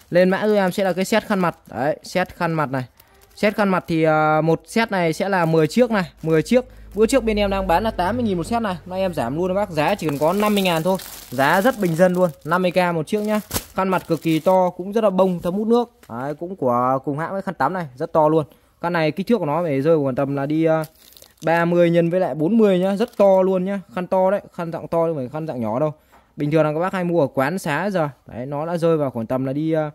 lên mã của em sẽ là cái set khăn mặt. Đấy set khăn mặt này set khăn mặt thì uh, một set này sẽ là 10 chiếc này 10 chiếc. Bữa trước bên em đang bán là 80.000 một set này. Nay em giảm luôn bác giá chỉ cần có 50.000 thôi. Giá rất bình dân luôn 50k một chiếc nhá. Khăn mặt cực kỳ to cũng rất là bông thấm hút nước. Đấy, cũng của cùng hãng với khăn tắm này rất to luôn. Khăn này kích thước của nó phải rơi khoảng tầm là đi ờ, uh, 30 nhân với lại 40 nhá rất to luôn nhá. Khăn to đấy khăn dạng to chứ không phải khăn dạng nhỏ đâu. Bình thường là các bác hay mua ở quán xá giờ. Đấy nó đã rơi vào khoảng tầm là đi uh,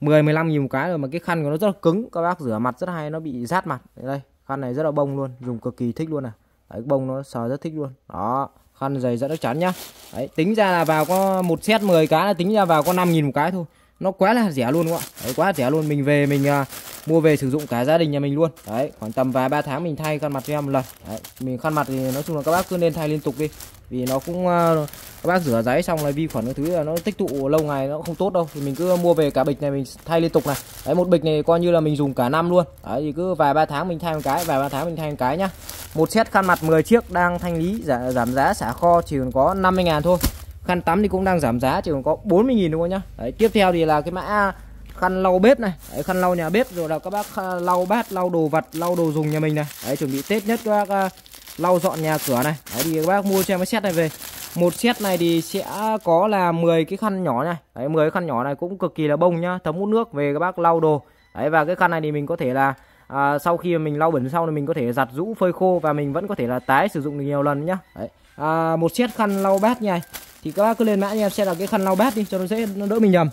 10 15 nghìn một cái rồi mà cái khăn của nó rất là cứng. Các bác rửa mặt rất hay nó bị rát mặt. Đây khăn này rất là bông luôn dùng cực kỳ thích luôn này. Đấy, bông nó sờ rất thích luôn. Đó khăn dày rất chắc chắn nhá. Đấy tính ra là vào có một set 10 cái là tính ra vào có 5 nghìn một cái thôi nó quá là rẻ luôn các bạn đấy quá rẻ luôn. Mình về mình uh, mua về sử dụng cả gia đình nhà mình luôn. Đấy khoảng tầm vài ba tháng mình thay khăn mặt cho em một lần. Đấy mình khăn mặt thì nói chung là các bác cứ nên thay liên tục đi. Vì nó cũng uh, các bác rửa giấy xong là vi khuẩn cái thứ là nó tích tụ lâu ngày nó không tốt đâu. Thì mình cứ mua về cả bịch này mình thay liên tục này. Đấy một bịch này coi như là mình dùng cả năm luôn. Đấy thì cứ vài ba tháng mình thay một cái vài ba tháng mình thay một cái nhá. Một set khăn mặt 10 chiếc đang thanh lý giảm, giảm giá xả kho chỉ còn có 50 ngàn thôi khăn tắm thì cũng đang giảm giá chỉ còn có 40 nghìn đúng không nhá. Đấy tiếp theo thì là cái mã khăn lau bếp này. Đấy, khăn lau nhà bếp rồi là các bác ờ, lau bát lau đồ vật lau đồ dùng nhà mình này. Đấy chuẩn bị tết nhất các bác uh, lau dọn nhà cửa này. Đấy thì các bác mua cho em cái set này về. Một set này thì sẽ có là 10 cái khăn nhỏ này. Đấy 10 cái khăn nhỏ này cũng cực kỳ là bông nhá thấm hút nước về các bác lau đồ. Đấy và cái khăn này thì mình có thể là à, sau khi mình lau bẩn xong thì mình có thể giặt rũ phơi khô và mình vẫn có thể là tái sử dụng được nhiều lần nhá. Đấy à, một set khăn lau bát như này thì các bác cứ lên mã nha em sẽ là cái khăn lau bát đi cho nó dễ nó đỡ mình nhầm.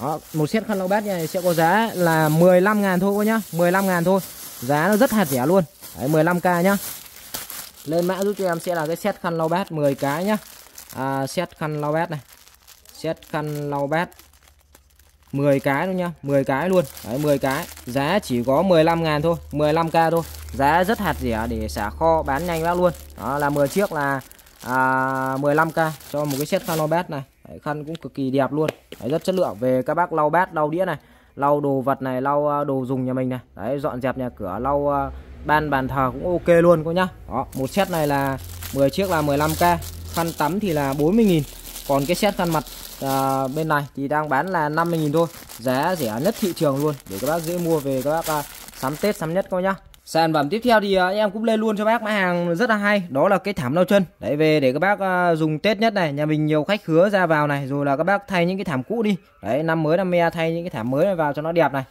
Đó, một set khăn lau bát này sẽ có giá là 15 ngàn thôi nhá 15 ngàn thôi. Giá nó rất hạt rẻ luôn. Đấy 15k nhá. Lên mã giúp cho em sẽ là cái set khăn lau bát 10 cái nhá. À, set khăn lau bát này. Set khăn lau bát 10 cái luôn nhá 10 cái luôn. Đấy 10 cái. Giá chỉ có 15 ngàn thôi 15k thôi. Giá rất hạt rẻ để xả kho bán nhanh bác luôn. Đó là 10 chiếc là à, 15k cho một cái set khăn lau bát này. Đấy, khăn cũng cực kỳ đẹp luôn. Đấy, rất chất lượng. Về các bác lau bát lau đĩa này lau đồ vật này lau à, đồ dùng nhà mình này. Đấy dọn dẹp nhà cửa lau à, ban bàn thờ cũng ok luôn cô nhá. Đó một set này là 10 chiếc là 15k khăn tắm thì là 40.000 còn cái set khăn mặt à, bên này thì đang bán là 50.000 thôi. Giá rẻ nhất thị trường luôn. Để các bác dễ mua về các bác à, sắm Tết sắm nhất các nhá sản phẩm tiếp theo thì à, em cũng lên luôn cho bác mã hàng rất là hay đó là cái thảm lau chân. Đấy về để các bác à, dùng Tết nhất này nhà mình nhiều khách khứa ra vào này rồi là các bác thay những cái thảm cũ đi. Đấy năm mới năm me thay những cái thảm mới vào cho nó đẹp này.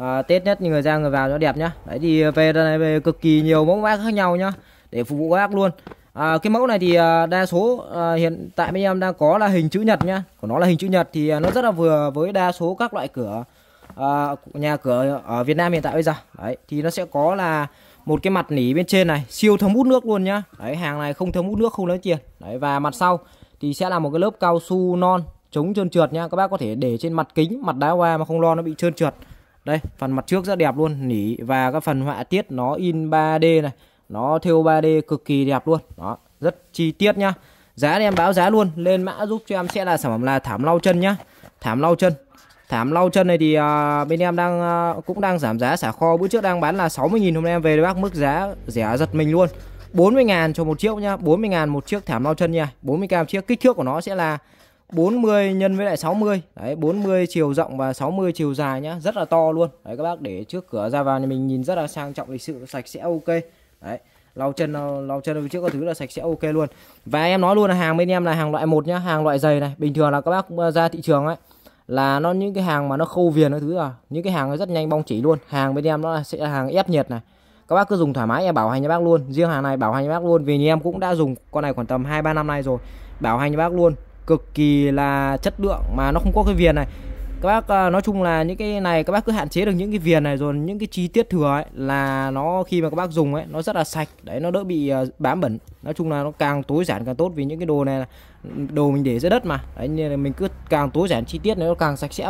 À, Tết nhất người ra người vào cho đẹp nhá. Đấy thì à, về đây này về cực kỳ nhiều mẫu mã khác nhau nhá để phục vụ các bác luôn. À, cái mẫu này thì đa số à, hiện tại bên em đang có là hình chữ nhật nhá. Của nó là hình chữ nhật thì nó rất là vừa với đa số các loại cửa uh, nhà cửa ở Việt Nam hiện tại bây giờ. Đấy thì nó sẽ có là một cái mặt nỉ bên trên này siêu thấm hút nước luôn nhá. Đấy hàng này không thấm hút nước không lấy tiền đấy và mặt sau thì sẽ là một cái lớp cao su non chống trơn trượt nhá. Các bác có thể để trên mặt kính mặt đá hoa mà không lo nó bị trơn trượt. Đây phần mặt trước rất đẹp luôn nỉ và các phần họa tiết nó in 3D này. Nó thêu 3D cực kỳ đẹp luôn. Đó rất chi tiết nhá. Giá em báo giá luôn lên mã giúp cho em sẽ là sản phẩm là thảm lau chân nhá. Thảm lau chân thảm lau chân này thì uh, bên em đang uh, cũng đang giảm giá xả kho. Bữa trước đang bán là 60.000 hôm nay em về đây bác mức giá rẻ giật mình luôn. 40.000 cho một chiếc nhá 40.000 một chiếc thảm lau chân nha. 40k chiếc kích thước của nó sẽ là 40 nhân với lại 60 đấy 40 chiều rộng và 60 chiều dài nhá rất là to luôn. Đấy các bác để trước cửa ra vào thì mình nhìn rất là sang trọng lịch sự sạch sẽ ok. Đấy lau chân ờ, lau chân trước các thứ là sạch sẽ ok luôn. Và em nói luôn là hàng bên em là hàng loại một nhá hàng loại dày này. Bình thường là các bác ờ, ra thị trường ấy là nó, những cái hàng mà nó khâu viền cái thứ à những cái hàng nó rất nhanh bong chỉ luôn. Hàng bên em nó là sẽ là hàng ép nhiệt này. Các bác cứ dùng thoải mái, em bảo hành cho bác luôn. Riêng hàng này bảo hành cho bác luôn. Vì em cũng đã dùng con này khoảng tầm hai, ba năm nay rồi. Bảo hành cho bác luôn. Cực kỳ là chất lượng mà nó không có cái viền này. Các bác ờ, nói chung là những cái này các bác cứ hạn chế được những cái viền này rồi. Những cái chi tiết thừa ấy là nó khi mà các bác dùng ấy, nó rất là sạch. Đấy, nó đỡ bị ờ, bám bẩn. Nói chung là nó càng tối giản càng tốt vì những cái đồ này là đồ mình để dưới đất mà. Đấy nên là mình cứ càng tối giản chi tiết nó càng sạch sẽ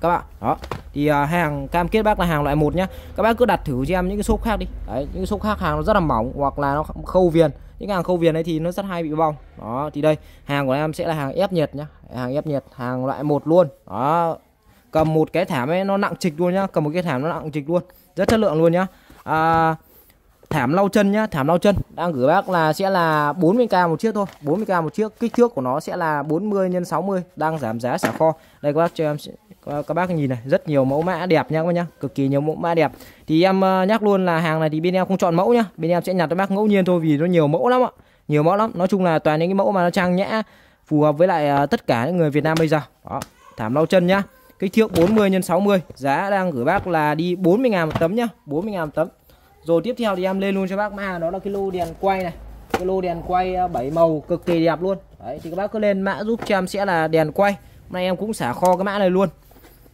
các bạn. Đó. Thì à, hàng cam kết bác là hàng loại một nhá. Các bác cứ đặt thử cho em những cái shop khác đi. Đấy những cái shop khác hàng nó rất là mỏng hoặc là nó khâu viền. Những hàng khâu viền ấy thì nó rất hay bị bong. Đó thì đây hàng của em sẽ là hàng ép nhiệt nhá. Hàng ép nhiệt hàng loại một luôn. Đó. Cầm một cái thảm ấy nó nặng trịch luôn nhá. Cầm một cái thảm nó nặng trịch luôn. Rất chất lượng luôn nhá. À, thảm lau chân nhá, thảm lau chân. Đang gửi bác là sẽ là 40k một chiếc thôi. 40k một chiếc. Kích thước của nó sẽ là 40 x 60 đang giảm giá xả kho. Đây, các bác cho em các bác nhìn này, rất nhiều mẫu mã đẹp nhá, các bác nhá. Cực kỳ nhiều mẫu mã đẹp. Thì em ờ, nhắc luôn là hàng này thì bên em không chọn mẫu nhá. Bên em sẽ nhặt cho bác ngẫu nhiên thôi vì nó nhiều mẫu lắm ạ. Nhiều mẫu lắm. Nói chung là toàn những cái mẫu mà nó trang nhã, phù hợp với lại ờ, tất cả những người Việt Nam bây giờ. Đó, thảm lau chân nhá. Kích thước 40 x 60 giá đang gửi bác là đi 40 ngàn một tấm nhá. 40 ngàn một tấm rồi tiếp theo thì em lên luôn cho bác mã, đó là cái lô đèn quay này. Cái lô đèn quay à, 7 màu cực kỳ đẹp luôn. Đấy, thì các bác cứ lên mã giúp cho em sẽ là đèn quay. Hôm nay em cũng xả kho cái mã này luôn.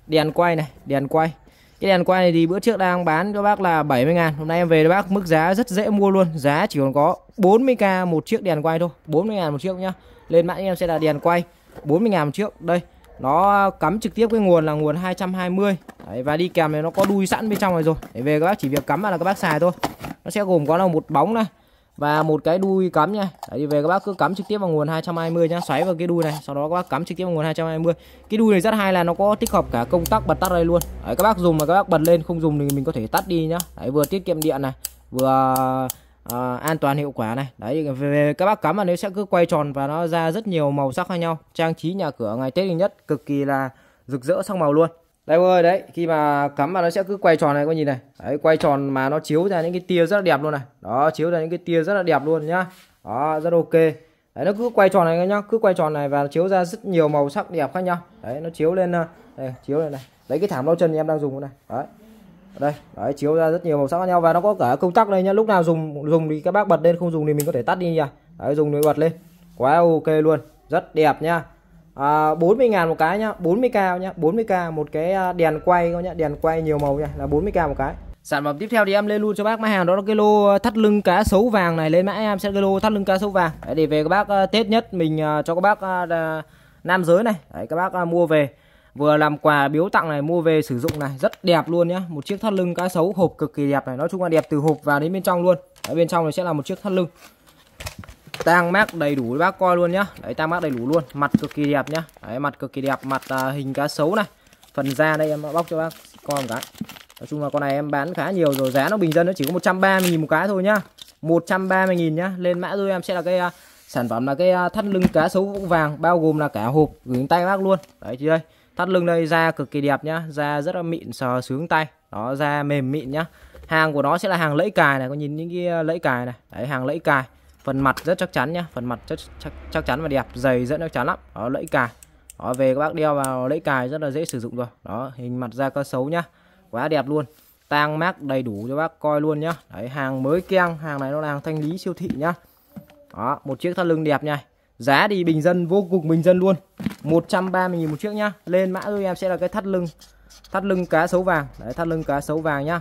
Đèn quay này, đèn quay. Cái đèn quay này thì bữa trước đang bán cho bác là 70 ngàn. Hôm nay em về cho bác mức giá rất dễ mua luôn. Giá chỉ còn có 40k một chiếc đèn quay thôi. 40 ngàn một chiếc nhá. Lên mã em sẽ là đèn quay. 40 ngàn một chiếc. Đây nó cắm trực tiếp cái nguồn là nguồn 220 Đấy, và đi kèm này nó có đuôi sẵn bên trong này rồi. Để về các bác chỉ việc cắm vào là các bác xài thôi. Nó sẽ gồm có là một bóng này và một cái đuôi cắm nha. Đấy, về các bác cứ cắm trực tiếp vào nguồn 220 nhá. Xoáy vào cái đuôi này sau đó các bác cắm trực tiếp vào nguồn 220 cái đuôi này rất hay là nó có tích hợp cả công tắc bật tắt đây luôn. Đấy, các bác dùng mà các bác bật lên không dùng thì mình có thể tắt đi nhá. Đấy, vừa tiết kiệm điện này vừa à, an toàn hiệu quả này. Đấy về, về các bác cắm mà nếu sẽ cứ quay tròn và nó ra rất nhiều màu sắc khác nhau. Trang trí nhà cửa ngày tết nhất cực kỳ là rực rỡ sắc màu luôn. Đây ơi đấy khi mà cắm mà nó sẽ cứ quay tròn này các nhìn này. Đấy quay tròn mà nó chiếu ra những cái tia rất là đẹp luôn này. Đó chiếu ra những cái tia rất là đẹp luôn nhá. Đó rất ok. Đấy nó cứ quay tròn này nhá cứ quay tròn này và chiếu ra rất nhiều màu sắc đẹp khác nhau. Đấy nó chiếu lên ờ, đây chiếu lên này. Lấy cái thảm lau chân em đang dùng này. Đấy đây đấy chiếu ra rất nhiều màu sắc khác nhau và nó có cả công tắc đây nhá. Lúc nào dùng dùng thì các bác bật lên không dùng thì mình có thể tắt đi nha. Đấy dùng thì bật lên. Quá ok luôn rất đẹp nhá. À, 40 ngàn một cái nhá 40k nhá 40k một cái à, đèn quay các nhá đèn quay nhiều màu nha là 40k một cái. Sản phẩm tiếp theo thì em lên luôn cho bác mã hàng đó là cái lô à, thắt lưng cá sấu vàng này. Lên mã em sẽ cái lô thắt lưng cá sấu vàng. Đấy, để về các bác à, tết nhất mình cho các bác nam giới này. Đấy, các bác mua về vừa làm quà biếu tặng này mua về sử dụng này rất đẹp luôn nhá. Một chiếc thắt lưng cá sấu hộp cực kỳ đẹp này. Nói chung là đẹp từ hộp vào đến bên trong luôn. Ở bên trong này sẽ là một chiếc thắt lưng. Tang mác đầy đủ bác coi luôn nhá. Đấy tang mác đầy đủ luôn. Mặt cực kỳ đẹp nhá. Đấy mặt cực kỳ đẹp mặt à, hình cá sấu này. Phần da đây em bóc cho bác coi một cái. Nói chung là con này em bán khá nhiều rồi giá nó bình dân nó chỉ có 130 000 một cái thôi nhá. 130 000 nhá. Lên mã rồi em sẽ là cái uh, sản phẩm là cái uh, thắt lưng cá sấu vàng bao gồm là cả hộp gửi tay bác luôn. Đấy chị đây thắt lưng đây da cực kỳ đẹp nhá. Da rất là mịn sờ sướng tay. Đó da mềm mịn nhá. Hàng của nó sẽ là hàng lẫy cài này có nhìn những cái ờ, lẫy cài này. Đấy hàng lẫy cài. Phần mặt rất chắc chắn nhá. Phần mặt rất chắc, chắc chắn và đẹp dày rất chắc chắn lắm. Đó lẫy cài. Đó về các bác đeo vào lẫy cài rất là dễ sử dụng rồi. Đó hình mặt da cơ xấu nhá. Quá đẹp luôn. Tang mác đầy đủ cho bác coi luôn nhá. Đấy hàng mới keng. Hàng này nó là hàng thanh lý siêu thị nhá. Đó một chiếc thắt lưng đẹp nha giá thì bình dân, vô cùng bình dân luôn. 130 000 một chiếc nhá. Lên mã giúp em sẽ là cái thắt lưng thắt lưng cá sấu vàng. Đấy, thắt lưng cá sấu vàng nhá.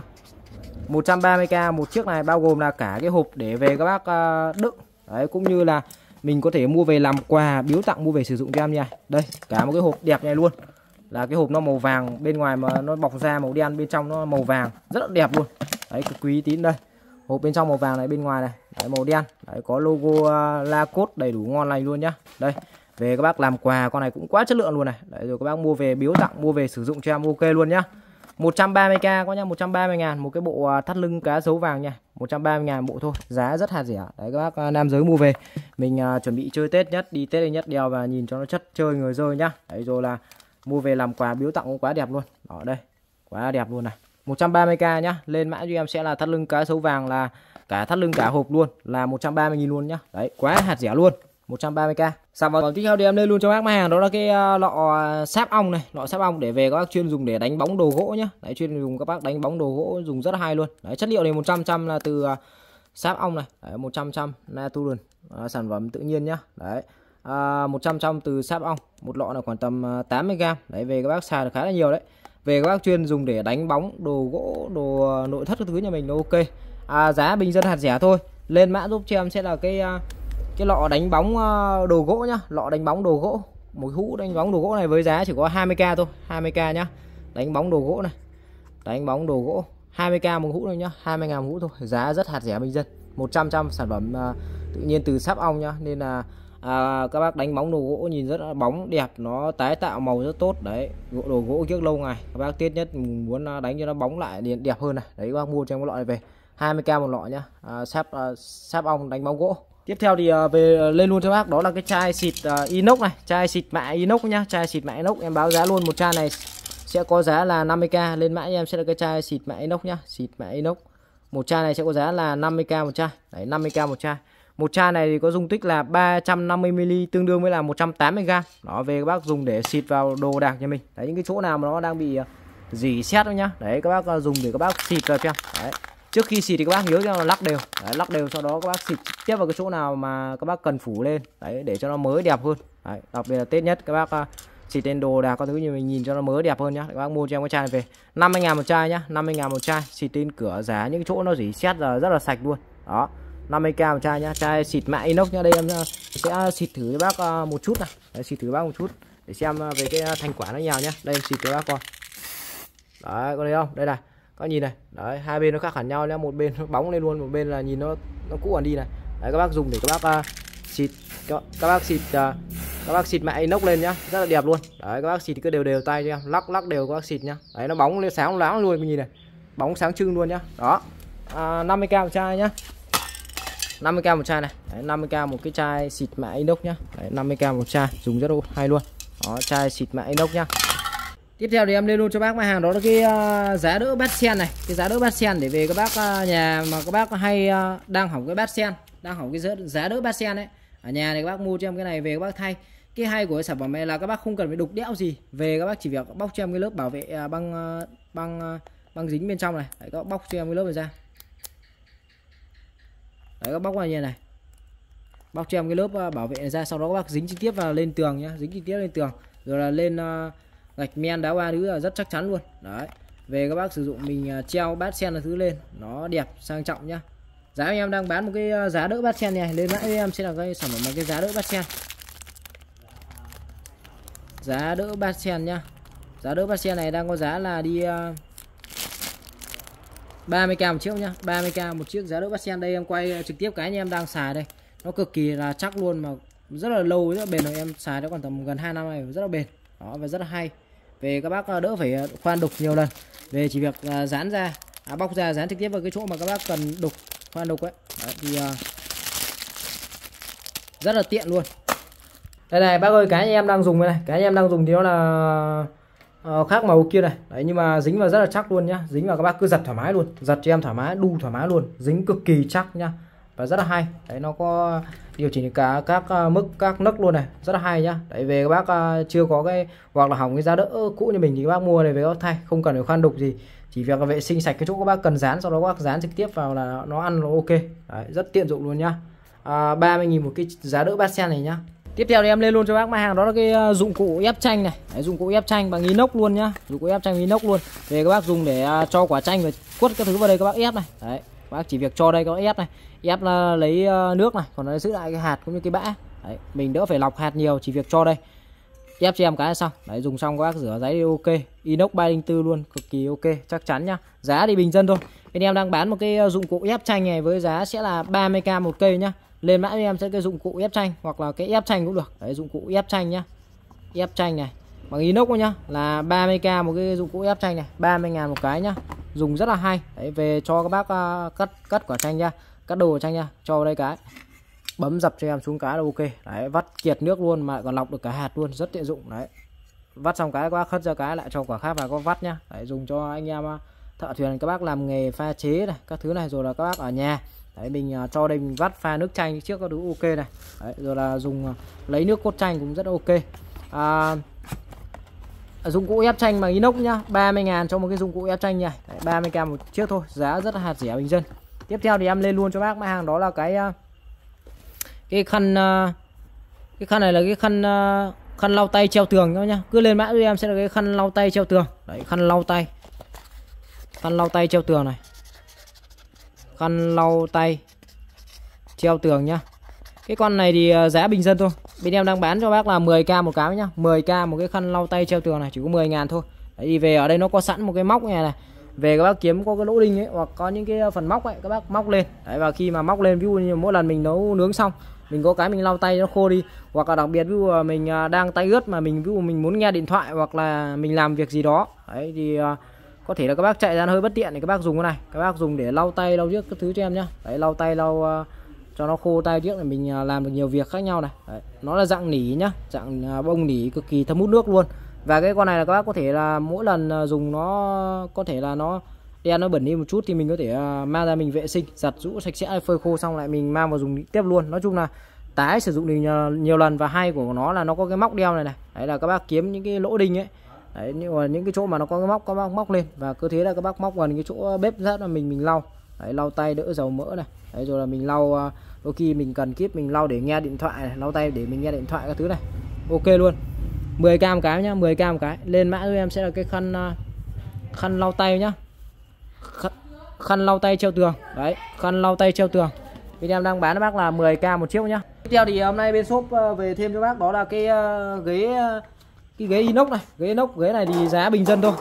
130k một chiếc này bao gồm là cả cái hộp để về các bác à, đựng. Đấy, cũng như là mình có thể mua về làm quà, biếu tặng, mua về sử dụng cho em nha. Đây, cả một cái hộp đẹp này luôn. Là cái hộp nó màu vàng, bên ngoài mà nó bọc da màu đen, bên trong nó màu vàng. Rất là đẹp luôn. Đấy, cực quý tín đây hộp bên trong màu vàng này bên ngoài này. Đấy, màu đen. Đấy, có logo uh, la cốt đầy đủ ngon lành luôn nhá. Đây về các bác làm quà con này cũng quá chất lượng luôn này. Đấy rồi các bác mua về biếu tặng mua về sử dụng cho em ok luôn nhá. 130k có nhá 130 ngàn. Một cái bộ à, thắt lưng cá sấu vàng nha. 130 ngàn bộ thôi giá rất hạt rẻ. Đấy các bác à, nam giới mua về. Mình uh, chuẩn bị chơi Tết nhất đi Tết nhất đeo và nhìn cho nó chất chơi người rơi nhá. Đấy rồi là mua về làm quà biếu tặng cũng quá đẹp luôn. Ở đây. Quá đẹp luôn này. 130k nhá. Lên mã cho em sẽ là thắt lưng cá sấu vàng là cả thắt lưng cả hộp luôn là 130.000 luôn nhá. Đấy quá hạt rẻ luôn 130k sản phẩm tiếp theo thì em lên luôn cho bác hàng đó là cái ờ, lọ sáp ong này lọ sáp ong để về các bác chuyên dùng để đánh bóng đồ gỗ nhá. Đấy chuyên dùng các bác đánh bóng đồ gỗ dùng rất hay luôn. Đấy chất liệu này 100 trăm là từ ờ, sáp ong này. Đấy 100 trăm natural à, sản phẩm tự nhiên nhá. Đấy ờ, à, 100 trăm từ sáp ong. Một lọ là khoảng tầm 80g đấy về các bác xài được khá là nhiều đấy về các bác chuyên dùng để đánh bóng đồ gỗ đồ ờ, nội thất các thứ nhà mình nó ok. À, giá bình dân hạt rẻ thôi. Lên mã giúp cho em sẽ là cái ờ, cái lọ đánh bóng ờ, đồ gỗ nhá. Lọ đánh bóng đồ gỗ. Một hũ đánh bóng đồ gỗ này với giá chỉ có 20k thôi 20k nhá. Đánh bóng đồ gỗ này. Đánh bóng đồ gỗ. 20k một hũ thôi nhá. 20 ngàn hũ thôi. Giá rất hạt rẻ bình dân. 100 trăm sản phẩm uh, tự nhiên từ sáp ong nhá. Nên là à, các bác đánh bóng đồ gỗ nhìn rất là bóng đẹp nó tái tạo màu rất tốt. Đấy gỗ đồ gỗ trước lâu ngày. Các bác tiết nhất muốn à, đánh cho nó bóng lại liền đẹp hơn này. Đấy các bác mua cho em cái loại này về 20k một lọ nhá. À, sáp à, sáp ong đánh bóng gỗ. Tiếp theo thì à, về lên luôn cho bác đó là cái chai xịt à, inox này. Chai xịt mạ inox nhá chai xịt mạ inox. Em báo giá luôn một chai này sẽ có giá là 50k lên mã em sẽ là cái chai xịt mạ inox nhá xịt mạ inox. Một chai này sẽ có giá là 50k một chai. Đấy 50k một chai một chai này thì có dung tích là 350ml tương đương với là 180g đó về các bác dùng để xịt vào đồ đạc nhà mình. Đấy những cái chỗ nào mà nó đang bị ờ, dỉ xét đó nhá. Đấy các bác ờ, dùng để các bác xịt vào cho đấy. Trước khi xịt thì các bác nhớ cho nó lắc đều. Đấy, lắc đều sau đó các bác xịt tiếp vào cái chỗ nào mà các bác cần phủ lên. Đấy để cho nó mới đẹp hơn. Đấy, đặc biệt là tết nhất các bác ờ, xịt lên đồ đạc có thứ như mình nhìn cho nó mới đẹp hơn nhá. Các bác mua cho em cái chai này về. 50 ngàn một chai nhá 50 ngàn một chai xịt lên cửa giá những chỗ nó dỉ xét là rất là sạch luôn. Đó. 50k một chai nhá. Chai xịt mạ inox nhá. Đây em ờ, sẽ ờ, xịt thử cho bác một chút này đấy, xịt thử bác một chút để xem ờ, về cái thành quả nó nhào nhá. Đây em xịt cho bác coi. Đấy có thấy không? Đây này các nhìn này. Đấy hai bên nó khác hẳn nhau nhá. Một bên nó bóng lên luôn một bên là nhìn nó nó cũ còn đi này. Đấy các bác dùng để các bác uh, xịt các, các bác xịt uh, các bác xịt mạ inox lên nhá. Rất là đẹp luôn. Đấy các bác xịt cứ đều đều tay cho em. Lắc lắc đều các bác xịt nhá. Đấy nó bóng lên sáng láng luôn nhìn này. Bóng sáng trưng luôn nhá. Đó. À, 50k một chai nhá. 50k một chai này. Đấy, 50k một cái chai xịt mạ inox nhá. Đấy, 50k một chai dùng rất hay luôn. Đó chai xịt mạ inox nhá. Tiếp theo thì em lên luôn cho bác mặt hàng đó là cái uh, giá đỡ bát sen này. Cái giá đỡ bát sen để về các bác uh, nhà mà các bác hay uh, đang hỏng cái bát sen đang hỏng cái giá, giá đỡ bát sen đấy, ở nhà này các bác mua cho em cái này về các bác thay. Cái hay của cái sản phẩm này là các bác không cần phải đục đẽo gì. Về các bác chỉ việc bóc cho em cái lớp bảo vệ uh, băng uh, băng uh, băng dính bên trong này. Đấy, các bác bóc cho em cái lớp này ra đấy các bóc vào như này. Bóc cho em cái lớp ờ, bảo vệ này ra sau đó các bác dính trực tiếp vào lên tường nhá dính trực tiếp lên tường. Rồi là lên uh, gạch men đá hoa thứ là rất chắc chắn luôn. Đấy về các bác sử dụng mình ờ, treo bát sen là thứ lên. Nó đẹp sang trọng nhá. Giá em đang bán một cái giá đỡ bát sen này lên mãi em sẽ là cái sản phẩm là cái giá đỡ bát sen. Giá đỡ bát sen nhá. Giá đỡ bát sen này đang có giá là đi uh, 30k một chiếc nhá. 30k một chiếc. Giá đỡ bát sen đây em quay ờ, trực tiếp cái anh em đang xài đây. Nó cực kỳ là chắc luôn mà rất là lâu rất là bền rồi em xài nó còn tầm gần 2 năm này rất là bền. Đó và rất là hay. Về các bác ờ, đỡ phải ờ, khoan đục nhiều lần. Về chỉ việc dán ra à, bóc ra dán trực tiếp vào cái chỗ mà các bác cần đục khoan đục ấy. Đấy, thì uh, rất là tiện luôn. Đây này bác ơi cái anh em đang dùng này. Cái anh em đang dùng thì nó là uh, khác màu kia này. Đấy nhưng mà dính vào rất là chắc luôn nhá. Dính vào các bác cứ giật thoải mái luôn. Giật cho em thoải mái đu thoải mái luôn. Dính cực kỳ chắc nhá. Và rất là hay. Đấy nó có điều chỉnh cả các uh, mức các nấc luôn này. Rất là hay nhá. Đấy về các bác uh, chưa có cái hoặc là hỏng cái giá đỡ cũ như mình thì các bác mua này về các thay. Không cần phải khoan đục gì. Chỉ việc là vệ sinh sạch cái chỗ các bác cần dán sau đó các bác dán trực tiếp vào là nó ăn nó ok. Đấy, rất tiện dụng luôn nhá. À, 30.000 một cái giá đỡ bát sen này nhá tiếp theo thì em lên luôn cho bác mặt hàng đó là cái ờ, dụng cụ ép chanh này. Đấy, dụng cụ ép chanh bằng inox luôn nhá. Dụng cụ ép chanh inox luôn. Về các bác dùng để ờ, cho quả chanh và quất các thứ vào đây các bác ép này. Đấy các bác chỉ việc cho đây các bác ép này. Ép là lấy nước này còn nó giữ lại cái hạt cũng như cái bã. Đấy mình đỡ phải lọc hạt nhiều chỉ việc cho đây. Ép cho em cái là xong. Đấy dùng xong các bác rửa giấy đi ok. Inox 304 luôn cực kỳ ok chắc chắn nhá. Giá thì bình dân thôi. Bên em đang bán một cái dụng cụ ép chanh này với giá sẽ là 30k một cây nhá lên mã em sẽ cái dụng cụ ép chanh hoặc là cái ép chanh cũng được. Đấy dụng cụ ép chanh nhá. Ép chanh này. Bằng inox nhá là 30k một cái dụng cụ ép chanh này 30 ngàn một cái nhá. Dùng rất là hay. Đấy về cho các bác uh, cắt cắt quả chanh nha cắt đồ chanh nha cho đây cái. Bấm dập cho em xuống cái là ok. Đấy vắt kiệt nước luôn mà còn lọc được cả hạt luôn rất tiện dụng. Đấy vắt xong cái quá khất ra cái lại cho quả khác vào có vắt nhá. Đấy dùng cho anh em à, thợ thuyền các bác làm nghề pha chế này các thứ này rồi là các bác ở nhà đấy mình à, cho đây mình vắt pha nước chanh trước có đủ ok này. Đấy, rồi là dùng à, lấy nước cốt chanh cũng rất ok. À, à, dụng cụ ép chanh bằng inox nhá 30 ngàn cho một cái dụng cụ ép chanh nha. 30k một chiếc thôi giá rất là hạt rẻ bình dân. Tiếp theo thì em lên luôn cho bác mã hàng đó là cái cái khăn cái khăn này là cái khăn khăn lau tay treo tường các nhá. Cứ lên mã cho em sẽ là cái khăn lau tay treo tường. Đấy khăn lau tay. Khăn lau tay treo tường này khăn lau tay. Treo tường nhá. Cái con này thì à, giá bình dân thôi. Bên em đang bán cho bác là 10k một cái nhá. 10k một cái khăn lau tay treo tường này, chỉ có 10 ngàn thôi. Đấy thì về ở đây nó có sẵn một cái móc này này. Về các bác kiếm có cái lỗ đinh ấy, hoặc có những cái à, phần móc ấy, các bác móc lên. Đấy, và khi mà móc lên, ví dụ như mỗi lần mình nấu nướng xong, mình có cái mình lau tay nó khô đi. Hoặc là đặc biệt, ví dụ mình à, đang tay ướt mà mình, ví dụ mình muốn nghe điện thoại hoặc là mình làm việc gì đó. Đấy, thì có thể là các bác chạy ra hơi bất tiện thì các bác dùng cái này. Các bác dùng để lau tay lau trước các thứ cho em nhá. Đấy lau tay lau uh, cho nó khô tay trước là mình uh, làm được nhiều việc khác nhau này. Đấy. nó là dạng nỉ nhá. Dạng uh, bông nỉ cực kỳ thấm hút nước luôn. Và cái con này là các bác có thể là mỗi lần uh, dùng nó có thể là nó đen nó bẩn đi một chút thì mình có thể uh, mang ra mình vệ sinh giặt rũ sạch sẽ phơi khô xong lại mình mang vào dùng tiếp luôn. Nói chung là tái sử dụng nhiều, nhiều lần và hay của nó là nó có cái móc đeo này này. Đấy là các bác kiếm những cái lỗ đinh ấy đấy nhưng mà những cái chỗ mà nó có cái móc có bác móc lên. Và cứ thế là các bác móc vào cái chỗ bếp rất là mình mình lau. Đấy lau tay đỡ dầu mỡ này. Đấy rồi là mình lau à, đôi khi mình cần kiếp mình lau để nghe điện thoại này lau tay để mình nghe điện thoại các thứ này. Ok luôn. 10 cam cái nhá 10 cam cái. Lên mã cho em sẽ là cái khăn à, khăn lau tay nhá. Khăn, khăn lau tay treo tường. Đấy khăn lau tay treo tường. Bên em đang bán cho bác là 10k một chiếc nhá. Tiếp theo thì hôm nay bên shop à, về thêm cho bác đó là cái ghế cái ghế inox này ghế inox ghế này thì giá bình dân thôi.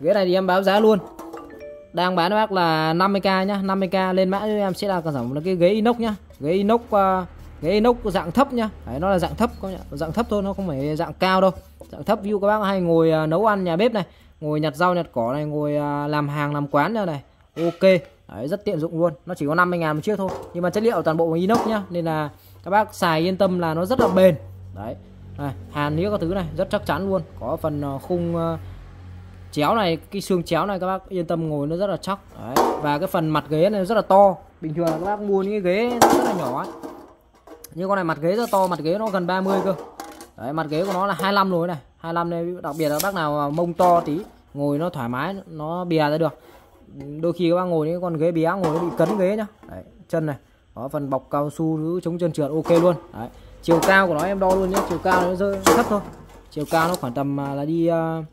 Ghế này thì em báo giá luôn. Đang bán bác là 50k nhá 50k lên mã cho em sẽ là sản phẩm là cái ghế inox nhá. Ghế inox uh, ghế inox dạng thấp nhá. Đấy, nó là dạng thấp có dạng thấp thôi nó không phải dạng cao đâu. Dạng thấp view các bác hay ngồi uh, nấu ăn nhà bếp này ngồi nhặt rau nhặt cỏ này ngồi uh, làm hàng làm quán nữa này. Ok. Đấy, rất tiện dụng luôn. Nó chỉ có 50 ngàn một chiếc thôi. Nhưng mà chất liệu toàn bộ inox nhá. Nên là các bác xài yên tâm là nó rất là bền. Đấy này, hàn nĩa các thứ này rất chắc chắn luôn. Có phần ờ, khung ờ, chéo này cái xương chéo này các bác yên tâm ngồi nó rất là chắc. Đấy. và cái phần mặt ghế này rất là to. Bình thường là các bác mua những cái ghế nó rất là nhỏ ấy. nhưng con này mặt ghế rất to mặt ghế nó gần 30 cơ. Đấy, mặt ghế của nó là 25 rồi này. 25 này đặc biệt là bác nào mông to tí ngồi nó thoải mái nó bìa ra được. Đôi khi các bác ngồi những con ghế bé ngồi nó bị cấn ghế nhá. Đấy, chân này có phần bọc cao su chống chân trượt ok luôn. Đấy chiều cao của nó em đo luôn nhé chiều cao nó rơi thấp thôi. Chiều cao nó khoảng tầm à, là đi uh,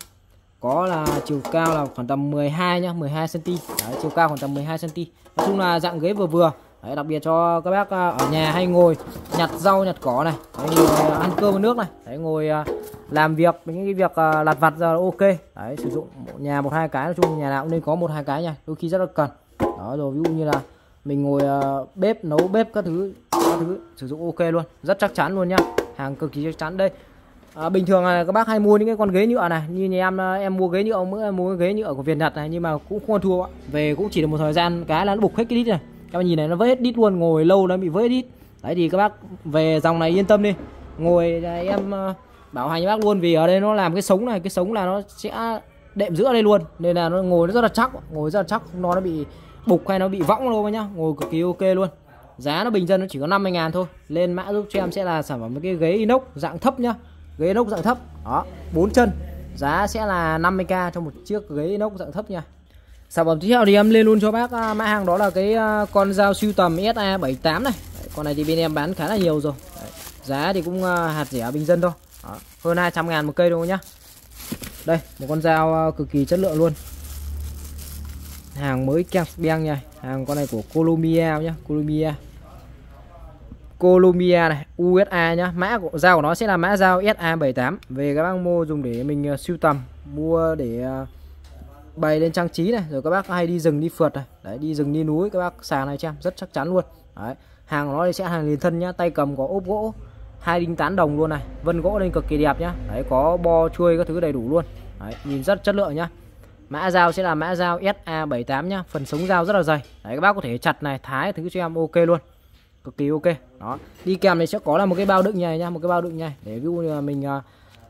có là chiều cao là khoảng tầm 12 nhá 12 cm Đấy, chiều cao khoảng tầm 12 cm nói chung là dạng ghế vừa vừa. Đấy, đặc biệt cho các bác uh, ở nhà hay ngồi nhặt rau nhặt cỏ này. Đấy, ngồi ăn cơm với nước này. Đấy, ngồi uh, làm việc những cái việc uh, lặt vặt ra ok. Đấy, sử dụng nhà một hai cái nói chung nhà nào cũng nên có một hai cái nha. Đôi khi rất là cần. Đó rồi ví dụ như là mình ngồi uh, bếp nấu bếp các thứ các thứ sử dụng ok luôn. Rất chắc chắn luôn nhá. Hàng cực kỳ chắc chắn. Đây à, bình thường là các bác hay mua những cái con ghế nhựa này như nhà em ờ, em mua ghế nhựa mới mua cái ghế nhựa của Việt Nhật này nhưng mà cũng không thua về cũng chỉ được một thời gian cái là nó bục hết cái đít này. Các bạn nhìn này nó vỡ hết đít luôn ngồi lâu nó bị vỡ đít. Đấy thì các bác về dòng này yên tâm đi. Ngồi em bảo hành bác luôn vì ở đây nó làm cái sống này cái sống là nó sẽ đệm giữa đây luôn. Nên là nó ngồi nó rất là chắc ngồi rất là chắc nó nó bị bục hay nó bị võng luôn nhá ngồi cực kỳ ok luôn. Giá nó bình dân nó chỉ có 50 ngàn thôi. Lên mã giúp cho em sẽ là sản phẩm cái ghế inox dạng thấp nhá. Ghế inox dạng thấp. Đó bốn chân. Giá sẽ là 50k cho một chiếc ghế inox dạng thấp nha. Sản phẩm tiếp theo thì em lên luôn cho bác à, mã hàng đó là cái à, con dao siêu tầm SA78 này. Đấy, con này thì bên em bán khá là nhiều rồi. Đấy. giá thì cũng à, hạt rẻ bình dân thôi. Đó, hơn 200 ngàn một cây đâu nhá. Đây một con dao cực kỳ chất lượng luôn hàng mới Caspian nha. Hàng con này của Colombia nhá Colombia. Colombia này USA nhá. Mã của dao của nó sẽ là mã dao SA78 về các bác mua dùng để mình uh, sưu tầm mua để uh, bày lên trang trí này. Rồi các bác hay đi rừng đi phượt này. Đấy đi rừng đi núi các bác sàng này xem rất chắc chắn luôn. Đấy hàng của nó thì sẽ hàng liền thân nhá. Tay cầm có ốp gỗ hai đinh tán đồng luôn này. Vân gỗ lên cực kỳ đẹp nhá. Đấy có bo chuôi các thứ đầy đủ luôn. Đấy, nhìn rất chất lượng nhá mã dao sẽ là mã dao SA78 nhá. Phần sống dao rất là dày. Đấy, các bác có thể chặt này, thái thứ cho em ok luôn. Cực kỳ ok. Đó. Đi kèm này sẽ có là một cái bao đựng này nhá, một cái bao đựng này để ví dụ như là mình à,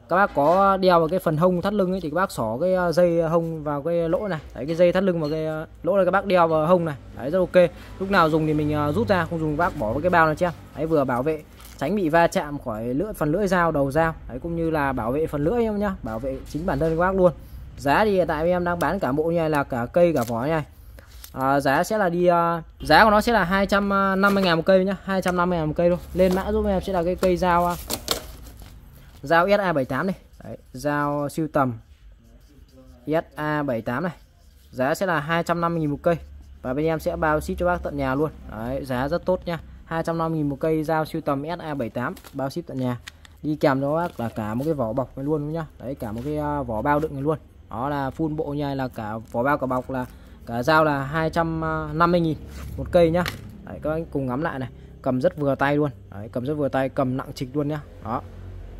các bác có đeo vào cái phần hông thắt lưng ấy thì các bác xỏ cái à, dây hông vào cái lỗ này. Đấy, cái dây thắt lưng vào cái à, lỗ này các bác đeo vào hông này. Đấy, rất ok. Lúc nào dùng thì mình rút ra, không dùng bác bỏ vào cái bao này cho em. Đấy, vừa bảo vệ, tránh bị va chạm khỏi lưỡi, phần lưỡi dao đầu dao đấy, cũng như là bảo vệ phần lưỡi em nhá. Bảo vệ chính bản thân các bác luôn giá thì hiện tại em đang bán cả bộ như này là cả cây cả vỏ như này à, giá sẽ là đi uh, giá của nó sẽ là 250 ngàn một cây nhá 250 ngàn một cây thôi. Lên mã giúp em sẽ là cái cây dao à, dao SA78 này. Đấy, dao siêu tầm SA78 này. Giá sẽ là 250 000 một cây. Và bên em sẽ bao ship cho bác tận nhà luôn. Đấy, giá rất tốt nha. 250 000 một cây dao siêu tầm SA78 bao ship tận nhà. Đi kèm cho bác là cả một cái vỏ bọc này luôn nhá. Đấy cả một cái à, vỏ bao đựng này luôn đó là full bộ như này là cả vỏ bao cả bọc là cả dao là 250 000 một cây nhá. Đấy, các anh cùng ngắm lại này. Cầm rất vừa tay luôn. Đấy, cầm rất vừa tay cầm nặng trịch luôn nhá. Đó.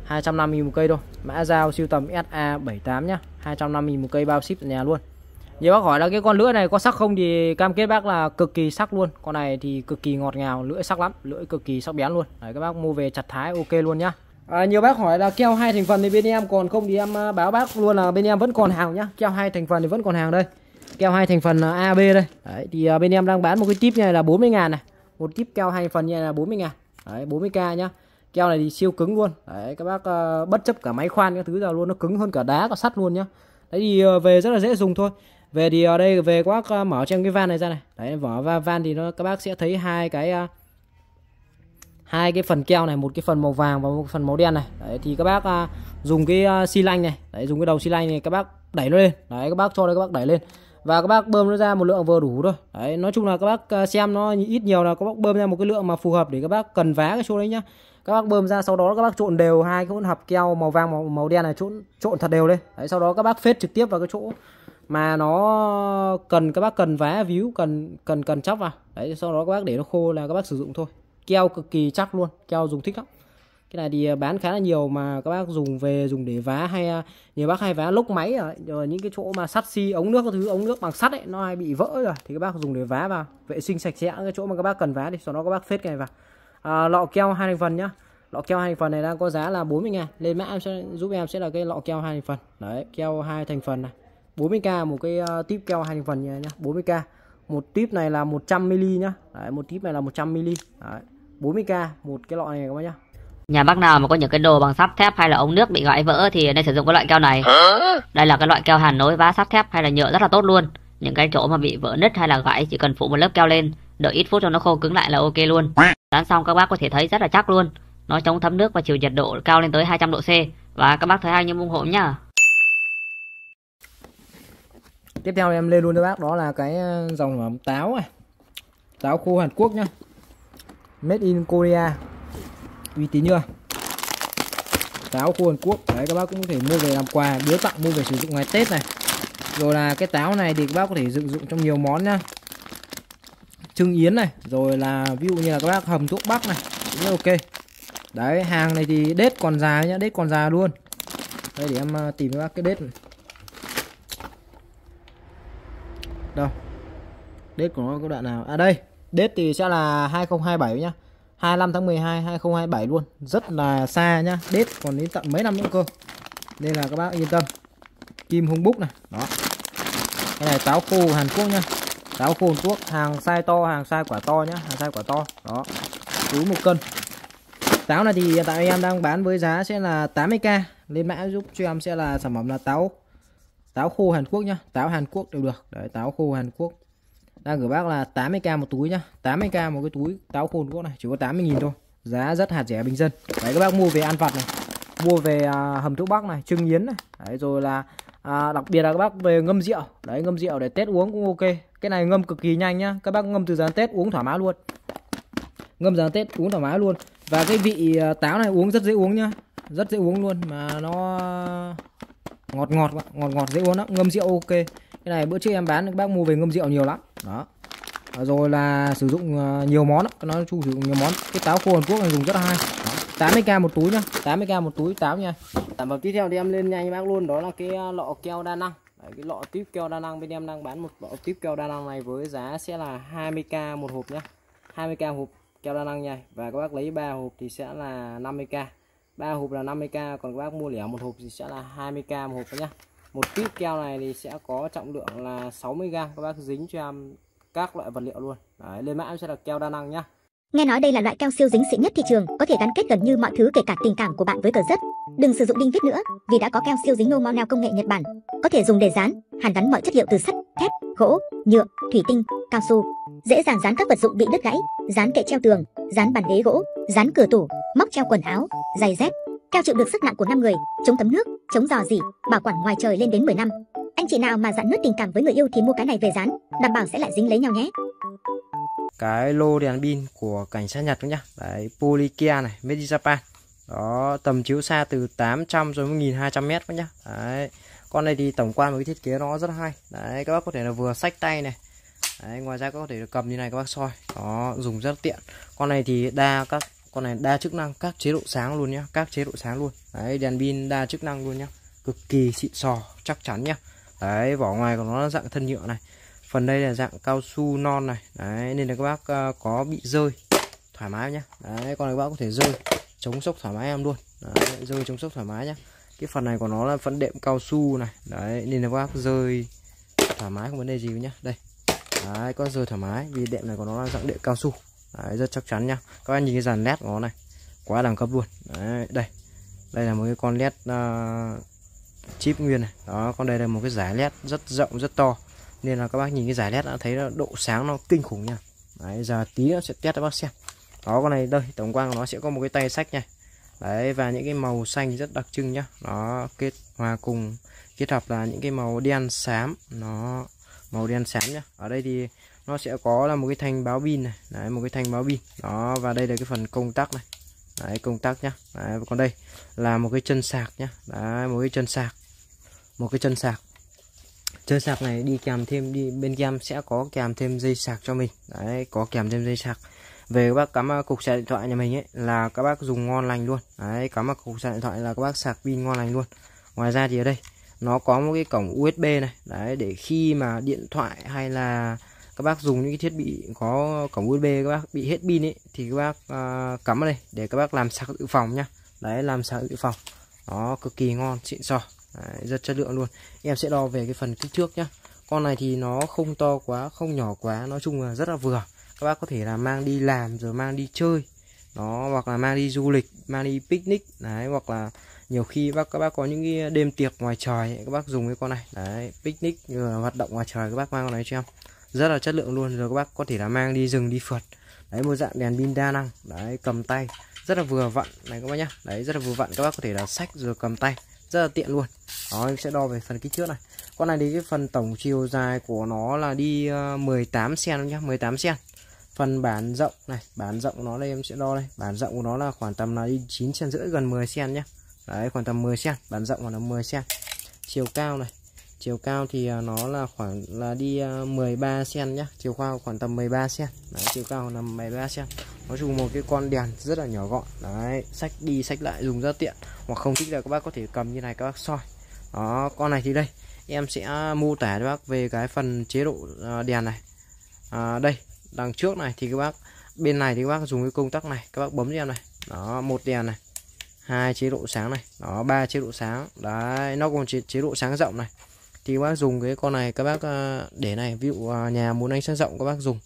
250 000 một cây thôi. Mã dao siêu tầm SA78 nhá. 250 000 một cây bao ship nhà luôn. Nhiều bác hỏi là cái con lưỡi này có sắc không thì cam kết bác là cực kỳ sắc luôn. Con này thì cực kỳ ngọt ngào lưỡi sắc lắm lưỡi cực kỳ sắc bén luôn. Đấy các bác mua về chặt thái ok luôn nhá. À, nhiều bác hỏi là keo hai thành phần thì bên em còn không thì em à, báo bác luôn là bên em vẫn còn hàng nhá. Keo hai thành phần thì vẫn còn hàng đây. Keo hai thành phần ab đây. Đấy, thì à, bên em đang bán một cái tip này là 40 ngàn này. Một tip keo hai phần như này là 40 ngàn. Đấy 40k nhá. Keo này thì siêu cứng luôn. Đấy các bác uh, bất chấp cả máy khoan các thứ nào luôn nó cứng hơn cả đá cả sắt luôn nhá. Đấy thì uh, về rất là dễ dùng thôi. Về thì ở đây về các bác uh, mở trên cái van này ra này. Đấy vỏ van thì nó các bác sẽ thấy hai cái uh, hai cái phần keo này một cái phần màu vàng và một phần màu đen này đấy thì các bác à, dùng cái à, xi lanh này đấy dùng cái đầu xi lanh này các bác đẩy nó lên đấy các bác cho đây các bác đẩy lên và các bác bơm nó ra một lượng vừa đủ thôi đấy nói chung là các bác xem nó ít nhiều là các bác bơm ra một cái lượng mà phù hợp để các bác cần vá cái chỗ đấy nhá các bác bơm ra sau đó các bác trộn đều hai cái hỗn hợp keo màu vàng màu, màu đen này trộn trộn thật đều lên đấy sau đó các bác phết trực tiếp vào cái chỗ mà nó cần các bác cần vá víu cần cần cần chóc vào đấy sau đó các bác để nó khô là các bác sử dụng thôi keo cực kỳ chắc luôn keo dùng thích lắm. Cái này thì à, bán khá là nhiều mà các bác dùng về dùng để vá hay à, nhiều bác hay vá lốc máy rồi, rồi những cái chỗ mà sắt xi ống nước các thứ ống nước bằng sắt ấy nó hay bị vỡ rồi thì các bác dùng để vá vào vệ sinh sạch sẽ cái chỗ mà các bác cần vá thì sau đó các bác phết cái này vào. À, lọ keo hai thành phần nhá. Lọ keo hai thành phần này đang có giá là 40 ngàn lên mã em sẽ giúp em sẽ là cái lọ keo hai thành phần. Đấy keo hai thành phần này. 40k một cái uh, tip keo hai thành phần nhá 40k một tip này là 100 ml nhá. Đấy, một tip này là 100 ml đấy, 40k một cái lọ này các bác nhá Nhà bác nào mà có những cái đồ bằng sắt thép hay là ống nước bị gãy vỡ thì nên sử dụng cái loại keo này. Đây là cái loại keo hàn nối vá sắt thép hay là nhựa rất là tốt luôn. Những cái chỗ mà bị vỡ nứt hay là gãy chỉ cần phủ một lớp keo lên, đợi ít phút cho nó khô cứng lại là ok luôn. Dán xong các bác có thể thấy rất là chắc luôn. Nó chống thấm nước và chịu nhiệt độ cao lên tới 200 độ C. Và các bác thấy hay như ủng hộ nhá. Tiếp theo em lên luôn cho bác đó là cái ờ, dòng táo này. Táo khô Hàn Quốc nhá. Made in Korea. Uy tín chưa? Táo của Hàn Quốc. Đấy, các bác cũng có thể mua về làm quà. Biếu tặng mua về sử dụng ngày Tết này. Rồi là cái táo này thì các bác có thể sử dụng trong nhiều món nhá. Trưng yến này, rồi là ví dụ như là các bác hầm thuốc bắc này, cũng ok. Đấy, hàng này thì đết còn già nhá, đết còn già luôn. Đây, để em ờ, tìm các bác cái đết này. đâu? Đết của nó có đoạn nào? À đây. Date thì sẽ là 2027 nhá. 25 tháng 12 2027 luôn. Rất là xa nhá. Date còn đến tận mấy năm nữa cơ. Nên là các bác yên tâm. Kim hung búc này. Đó. Cái này táo khô Hàn Quốc nhá. Táo khô Hàn Quốc, hàng size to, hàng size quả to nhá. Hàng size quả to. Đó. Túi một cân. Táo này thì hiện tại em đang bán với giá sẽ là 80k lên mã giúp cho em sẽ là sản phẩm là táo táo khô Hàn Quốc nhá. Táo Hàn Quốc đều được. Đấy, táo khô Hàn Quốc đang gửi bác là 80k một túi nhá. 80k một cái túi táo khô gỗ này chỉ có 80.000 thôi. Giá rất hạt rẻ bình dân. Đấy các bác mua về ăn vặt này. Mua về à, hầm thuốc bắc này trưng yến này. Đấy rồi là à, đặc biệt là các bác về ngâm rượu. Đấy ngâm rượu để tết uống cũng ok. Cái này ngâm cực kỳ nhanh nhá. Các bác ngâm từ giờ tết uống thoải mái luôn. Ngâm giờ tết uống thoải mái luôn. Và cái vị à, táo này uống rất dễ uống nhá. Rất dễ uống luôn mà nó ngọt ngọt ngọt ngọt dễ uống lắm. Ngâm rượu ok cái này bữa trước em bán các bác mua về ngâm rượu nhiều lắm. Đó. Rồi là sử dụng ờ, nhiều món nó chung sử dụng nhiều món. Cái táo khô Hàn Quốc này dùng rất là hay. 80k một túi nhá. 80k một túi táo nha. Sản phẩm tiếp theo thì em lên nhanh bác luôn đó là cái ờ, lọ keo đa năng. Đấy, cái lọ tiếp keo đa năng bên em đang bán một lọ tiếp keo đa năng này với giá sẽ là 20k một hộp nhá. 20k hộp keo đa năng nha. Và các bác lấy 3 hộp thì sẽ là 50k 3 hộp là 50k còn các bác mua lẻ một hộp thì sẽ là 20k một hộp nhá một tiếp keo này thì sẽ có trọng lượng là 60g các bác dính cho em các loại vật liệu luôn Đấy, lên mã em sẽ là keo đa năng nhá Nghe nói đây là loại keo siêu dính xịn nhất thị trường, có thể gắn kết gần như mọi thứ kể cả tình cảm của bạn với cờ rất. Đừng sử dụng đinh vít nữa, vì đã có keo siêu dính no monel công nghệ Nhật Bản, có thể dùng để dán, hàn gắn mọi chất liệu từ sắt, thép, gỗ, nhựa, thủy tinh, cao su. Dễ dàng dán các vật dụng bị đứt gãy, dán kệ treo tường, dán bàn ghế gỗ, dán cửa tủ, móc treo quần áo, giày dép. Keo chịu được sức nặng của 5 người, chống thấm nước, chống dò gì, bảo quản ngoài trời lên đến 10 năm. Anh chị nào mà dặn nứt tình cảm với người yêu thì mua cái này về dán, đảm bảo sẽ lại dính lấy nhau nhé. Cái lô đèn pin của cảnh sát Nhật nhá. Đấy Polikia này made in Japan. Đó tầm chiếu xa từ 800 rồi 1200 mét nhá. Đấy con này thì tổng quan với cái thiết kế nó rất hay. Đấy các bác có thể là vừa sách tay này. Đấy, ngoài ra có thể cầm như này các bác soi. Đó dùng rất tiện. Con này thì đa các con này đa chức năng các chế độ sáng luôn nhá các chế độ sáng luôn. Đấy đèn pin đa chức năng luôn nhá. Cực kỳ xịn sò chắc chắn nhá. Đấy vỏ ngoài của nó là dạng thân nhựa này. Phần đây là dạng cao su non này. Đấy nên là các bác ờ, có bị rơi thoải mái nhá. Đấy còn các bác có thể rơi chống sốc thoải mái em luôn. Đấy, rơi chống sốc thoải mái nhá. Cái phần này của nó là phần đệm cao su này. Đấy nên là các bác rơi thoải mái không vấn đề gì nhá. Đây. Đấy con rơi thoải mái vì đệm này của nó là dạng đệm cao su đấy rất chắc chắn nhá. Các bạn nhìn cái dàn led của nó này quá đẳng cấp luôn. Đấy đây. Đây là một cái con led uh, chip nguyên này. Đó con đây là một cái giải led rất rộng rất to. Nên là các bác nhìn cái giải led đã thấy là độ sáng nó kinh khủng nha. Đấy giờ tí nó sẽ test cho bác xem. Đó con này đây tổng quan của nó sẽ có một cái tay sách nha. Đấy và những cái màu xanh rất đặc trưng nhá. Nó kết hòa cùng kết hợp là những cái màu đen xám. Nó màu đen xám nhá. Ở đây thì nó sẽ có là một cái thanh báo pin này. Đấy, một cái thanh báo pin. Đó, và đây là cái phần công tắc này. Đấy, công tắc nhá. Đấy còn đây là một cái chân sạc nhá. Đấy, một cái chân sạc. Một cái chân sạc. Chân sạc này đi kèm thêm, đi bên kem sẽ có kèm thêm dây sạc cho mình. Đấy, có kèm thêm dây sạc. Về các bác, cắm cục sạc điện thoại nhà mình ấy, là các bác dùng ngon lành luôn. Đấy, cắm cục sạc điện thoại là các bác sạc pin ngon lành luôn. Ngoài ra thì ở đây, nó có một cái cổng USB này. Đấy, để khi mà điện thoại hay là các bác dùng những cái thiết bị có cổng USB các bác bị hết pin ấy thì các bác à, cắm ở đây để các bác làm sạc dự phòng nhá. Đấy làm sạc dự phòng. Nó cực kỳ ngon xịn sò. Đấy, rất chất lượng luôn. Em sẽ đo về cái phần kích thước nhá. Con này thì nó không to quá không nhỏ quá nói chung là rất là vừa. Các bác có thể là mang đi làm rồi mang đi chơi nó hoặc là mang đi du lịch mang đi picnic đấy hoặc là nhiều khi bác các bác có những cái đêm tiệc ngoài trời các bác dùng cái con này. Đấy picnic rồi hoạt động ngoài trời các bác mang con này cho em rất là chất lượng luôn rồi các bác có thể là mang đi rừng, đi phượt. Đấy, một dạng đèn pin đa năng. Đấy, cầm tay. Rất là vừa vặn. Này các bác nhá. Đấy, rất là vừa vặn. Các bác có thể là sách rồi cầm tay. Rất là tiện luôn. Đó, em sẽ đo về phần kích thước này. Con này thì cái phần tổng chiều dài của nó là đi ờ, 18 cm nhá. 18 cm phần bản rộng này. Bản rộng nó đây em sẽ đo đây. Bản rộng của nó là khoảng tầm là đi 9 cm rưỡi, gần 10 cm nhá. Đấy, khoảng tầm 10 cm bản rộng khoảng là 10 cm chiều cao này chiều cao thì à, nó là khoảng là đi à, 13 cm nhá. Chiều cao khoảng tầm 13 cm đấy, chiều cao là 13 cm nó dùng một cái con đèn rất là nhỏ gọn. Đấy sách đi sách lại dùng rất tiện. Hoặc không thích là các bác có thể cầm như này các bác soi. Đó con này thì đây. Em sẽ mô tả cho bác về cái phần chế độ à, đèn này. À, đây đằng trước này thì các bác bên này thì các bác dùng cái công tắc này. Các bác bấm cho em này. Đó một đèn này hai chế độ sáng này. Đó ba chế độ sáng. Đấy nó còn chế, chế độ sáng rộng này thì các bác dùng cái con này, các bác ờ, để này, ví dụ ờ, nhà muốn ánh sáng rộng, các bác dùng.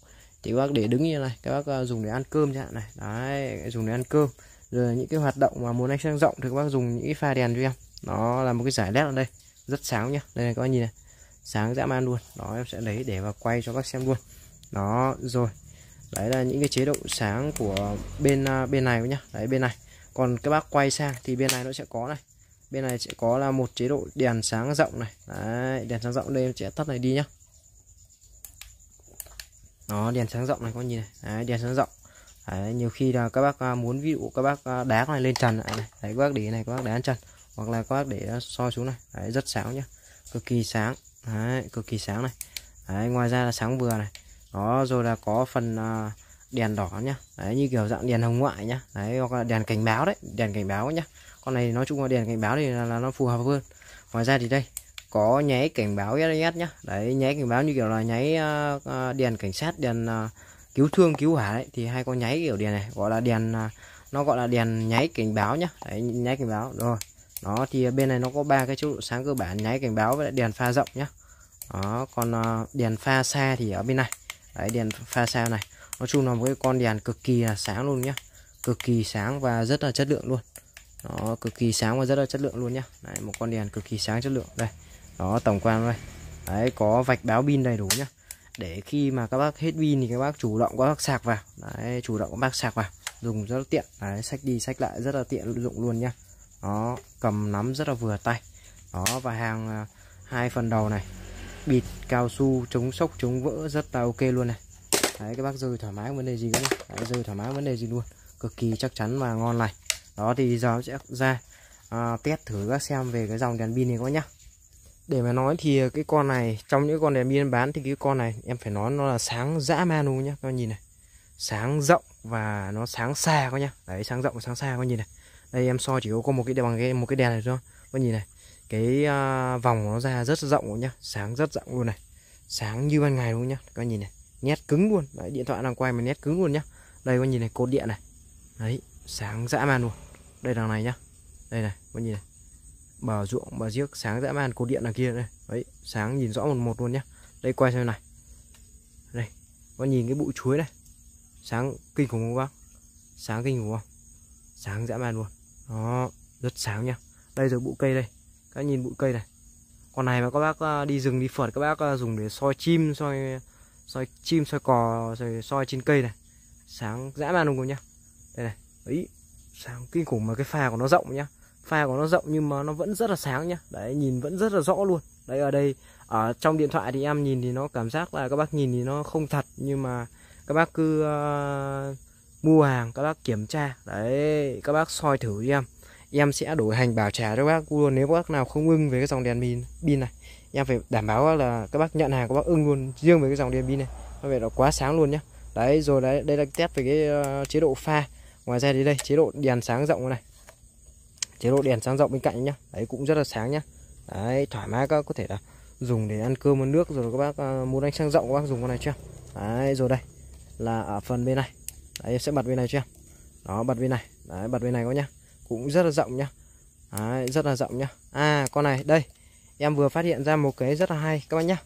Thì các bác để đứng như này, các bác ờ, dùng để ăn cơm chẳng hạn này. Đấy, dùng để ăn cơm. Rồi những cái hoạt động mà muốn ánh sáng rộng thì các bác dùng những cái pha đèn cho em. Nó là một cái giải led ở đây, rất sáng nhá. Đây này, các bác nhìn này, sáng dã man luôn. Đó, em sẽ lấy để vào quay cho các xem luôn. Đó, rồi. Đấy là những cái chế độ sáng của bên bên này nhá. Đấy, bên này. Còn các bác quay sang thì bên này nó sẽ có này bên này sẽ có là một chế độ đèn sáng rộng này. Đấy đèn sáng rộng đây em sẽ tắt này đi nhá. Nó đèn sáng rộng này có nhìn này. Đấy, đèn sáng rộng. Đấy, nhiều khi là các bác à, muốn ví dụ các bác à, đá này lên trần này, này. Đấy các bác để này các bác đá lên trần. Hoặc là các bác để à, soi xuống này. Đấy rất sáng nhá. Cực kỳ sáng. Đấy, cực kỳ sáng này. Đấy, ngoài ra là sáng vừa này. Đó rồi là có phần đèn đỏ nhá. Đấy như kiểu dạng đèn hồng ngoại nhá. Đấy hoặc là đèn cảnh báo đấy. Đèn cảnh báo nhá con này nói chung là đèn cảnh báo thì là, là nó phù hợp hơn. Ngoài ra thì đây có nháy cảnh báo SOS nhá. Đấy nháy cảnh báo như kiểu là nháy uh, đèn cảnh sát đèn uh, cứu thương cứu hỏa đấy. Thì hai con nháy kiểu đèn này gọi là đèn uh, nó gọi là đèn nháy cảnh báo nhá. Đấy nháy cảnh báo rồi. Đó thì bên này nó có ba cái chế độ sáng cơ bản nháy cảnh báo với đèn pha rộng nhá. Đó còn uh, đèn pha xa thì ở bên này. Đấy đèn pha xa này. Nói chung là một cái con đèn cực kỳ là sáng luôn nhá. Cực kỳ sáng và rất là chất lượng luôn đó cực kỳ sáng và rất là chất lượng luôn nhá. Đấy, một con đèn cực kỳ sáng chất lượng. Đây đó tổng quan đây. Đấy có vạch báo pin đầy đủ nhá. Để khi mà các bác hết pin thì các bác chủ động các bác sạc vào. Đấy chủ động các bác sạc vào. Dùng rất là tiện. Đấy sách đi sách lại rất là tiện dụng luôn nhá. Đó cầm nắm rất là vừa tay. Đó và hàng à, hai phần đầu này. Bịt cao su chống sốc chống vỡ rất là ok luôn này. Đấy các bác rơi thoải mái vấn đề gì cũng đấy, rơi thoải mái vấn đề gì luôn. Cực kỳ chắc chắn và ngon này đó thì giờ sẽ ra à, test thử các xem về cái dòng đèn pin này có nhá. Để mà nói thì cái con này trong những con đèn pin bán thì cái con này em phải nói nó là sáng dã man luôn nhá các bạn nhìn này. Sáng rộng và nó sáng xa có nhá. Đấy sáng rộng và sáng xa có nhìn này. Đây em so chỉ có một cái đèn bằng cái một cái đèn này thôi. Có nhìn này cái uh, vòng nó ra rất rộng luôn nhá sáng rất rộng luôn này. Sáng như ban ngày luôn nhá các nhìn này. Nét cứng luôn. Đấy, điện thoại đang quay mà nét cứng luôn nhá. Đây có nhìn này cột điện này. Đấy sáng dã man luôn đây đằng này nhá. Đây này có nhìn này. Bờ ruộng bờ giếc sáng dã man cột điện đằng kia đây. Đấy sáng nhìn rõ một một luôn nhá. Đây quay xem này. Đây có nhìn cái bụi chuối này sáng kinh khủng không bác? Sáng kinh khủng không? Sáng dã man luôn. Đó rất sáng nhá, đây rồi bụi cây đây. Các nhìn bụi cây này. Con này mà các bác à, đi rừng đi phượt các bác à, dùng để soi chim soi soi chim soi cò rồi soi trên cây này. Sáng dã man luôn nhá. Đây này. Ấy sáng kinh khủng mà cái pha của nó rộng nhá. Pha của nó rộng nhưng mà nó vẫn rất là sáng nhá. Đấy nhìn vẫn rất là rõ luôn. Đấy ở đây ở trong điện thoại thì em nhìn thì nó cảm giác là các bác nhìn thì nó không thật nhưng mà các bác cứ uh, mua hàng các bác kiểm tra. Đấy các bác soi thử em. Em sẽ đổi hành bảo trả cho các bác. Luôn nếu các bác nào không ưng về cái dòng đèn pin pin này em phải đảm bảo là các bác nhận hàng các bác ưng luôn riêng với cái dòng đèn pin này. Nó về là quá sáng luôn nhá. Đấy rồi đấy đây là test về cái uh, chế độ pha ngoài ra thì đây chế độ đèn sáng rộng này chế độ đèn sáng rộng bên cạnh nhá. Đấy cũng rất là sáng nhá. Đấy thoải mái các có thể là dùng để ăn cơm ăn nước rồi các bác à, muốn đánh sáng rộng các bác dùng con này chưa? Đấy rồi đây là ở phần bên này. Đấy em sẽ bật bên này chưa? Đó bật bên này. Đấy bật bên này có nhá. Cũng rất là rộng nhá. Đấy, rất là rộng nhá. À con này đây em vừa phát hiện ra một cái rất là hay các bác nhá.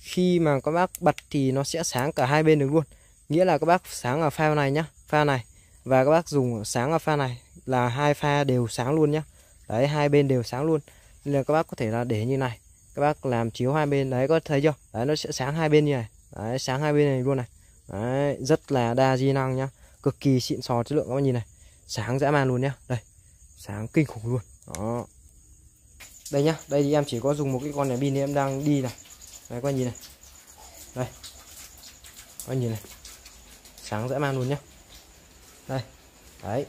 Khi mà các bác bật thì nó sẽ sáng cả hai bên được luôn. Nghĩa là các bác sáng ở pha này nhá. Pha này và các bác dùng sáng ở pha này là hai pha đều sáng luôn nhá. Đấy, hai bên đều sáng luôn. Nên là các bác có thể là để như này. Các bác làm chiếu hai bên. Đấy, có thấy chưa? Đấy, nó sẽ sáng hai bên như này. Đấy, sáng hai bên này luôn này. Đấy, rất là đa di năng nhá. Cực kỳ xịn sò chất lượng các bác nhìn này. Sáng dã man luôn nhá. Đây, sáng kinh khủng luôn. Đó. Đây nhá, đây thì em chỉ có dùng một cái con đèn pin em đang đi này. Đấy, các bác nhìn này. Đây. Các bác nhìn này. Sáng dã man luôn nhá đây. Đấy.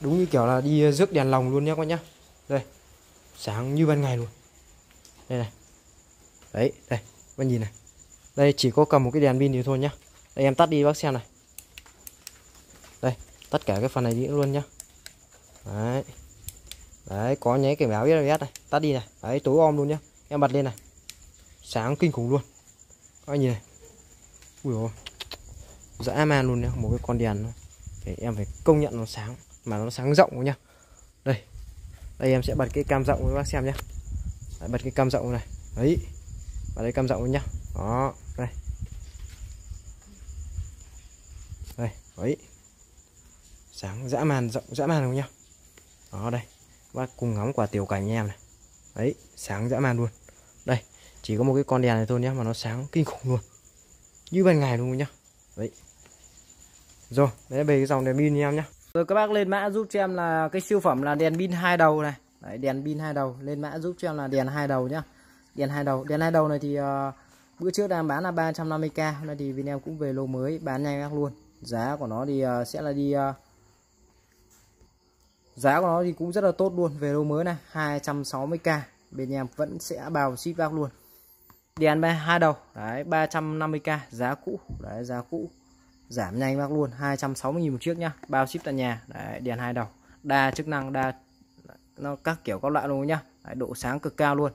Đúng như kiểu là đi ờ, rước đèn lồng luôn nhá các nhá. Đây. Sáng như ban ngày luôn. Đây này. Đấy, đây. Các nhìn này. Đây, chỉ có cầm một cái đèn pin thì thôi nhá. Đây, em tắt đi bác xem này. Đây tất cả cái phần này đi luôn nhá. Đấy. Đấy, có nháy cảnh báo SOS này. Tắt đi này. Đấy, tối om luôn nhá. Em bật lên này. Sáng kinh khủng luôn. Các anh nhìn này. Ui ôi. Dã man luôn nhá, một cái con đèn phải em phải công nhận nó sáng mà nó sáng rộng nhá. Đây đây em sẽ bật cái cam rộng với bác xem nhá. Đấy, bật cái cam rộng này. Đấy bật cái cam rộng nhá. Đó đây. Đây đấy. Sáng dã man rộng dã man luôn nhá? Đó đây. Bác cùng ngắm quả tiểu cảnh em này. Đấy sáng dã man luôn. Đây chỉ có một cái con đèn này thôi nhá mà nó sáng kinh khủng luôn. Như ban ngày luôn nhá? Đấy rồi đấy về cái dòng đèn pin em nhé rồi các bác lên mã giúp cho em là cái siêu phẩm là đèn pin hai đầu này. Đấy, đèn pin hai đầu. Lên mã giúp cho em là đèn hai đầu nhá. Đèn hai đầu. Đèn hai đầu này thì uh, bữa trước đang bán là 350k hôm nay thì bên em cũng về lô mới bán nhanh các luôn. Giá của nó thì uh, sẽ là đi uh, giá của nó thì cũng rất là tốt luôn. Về lô mới này 260k bên em vẫn sẽ bao ship bác luôn. Đèn hai đầu. Đấy 350k giá cũ. Đấy giá cũ giảm nhanh bác luôn 260.000 một chiếc nhá. Bao ship tận nhà. Đấy, đèn hai đầu. Đa chức năng đa nó các kiểu các loại luôn nhá. Đấy, độ sáng cực cao luôn.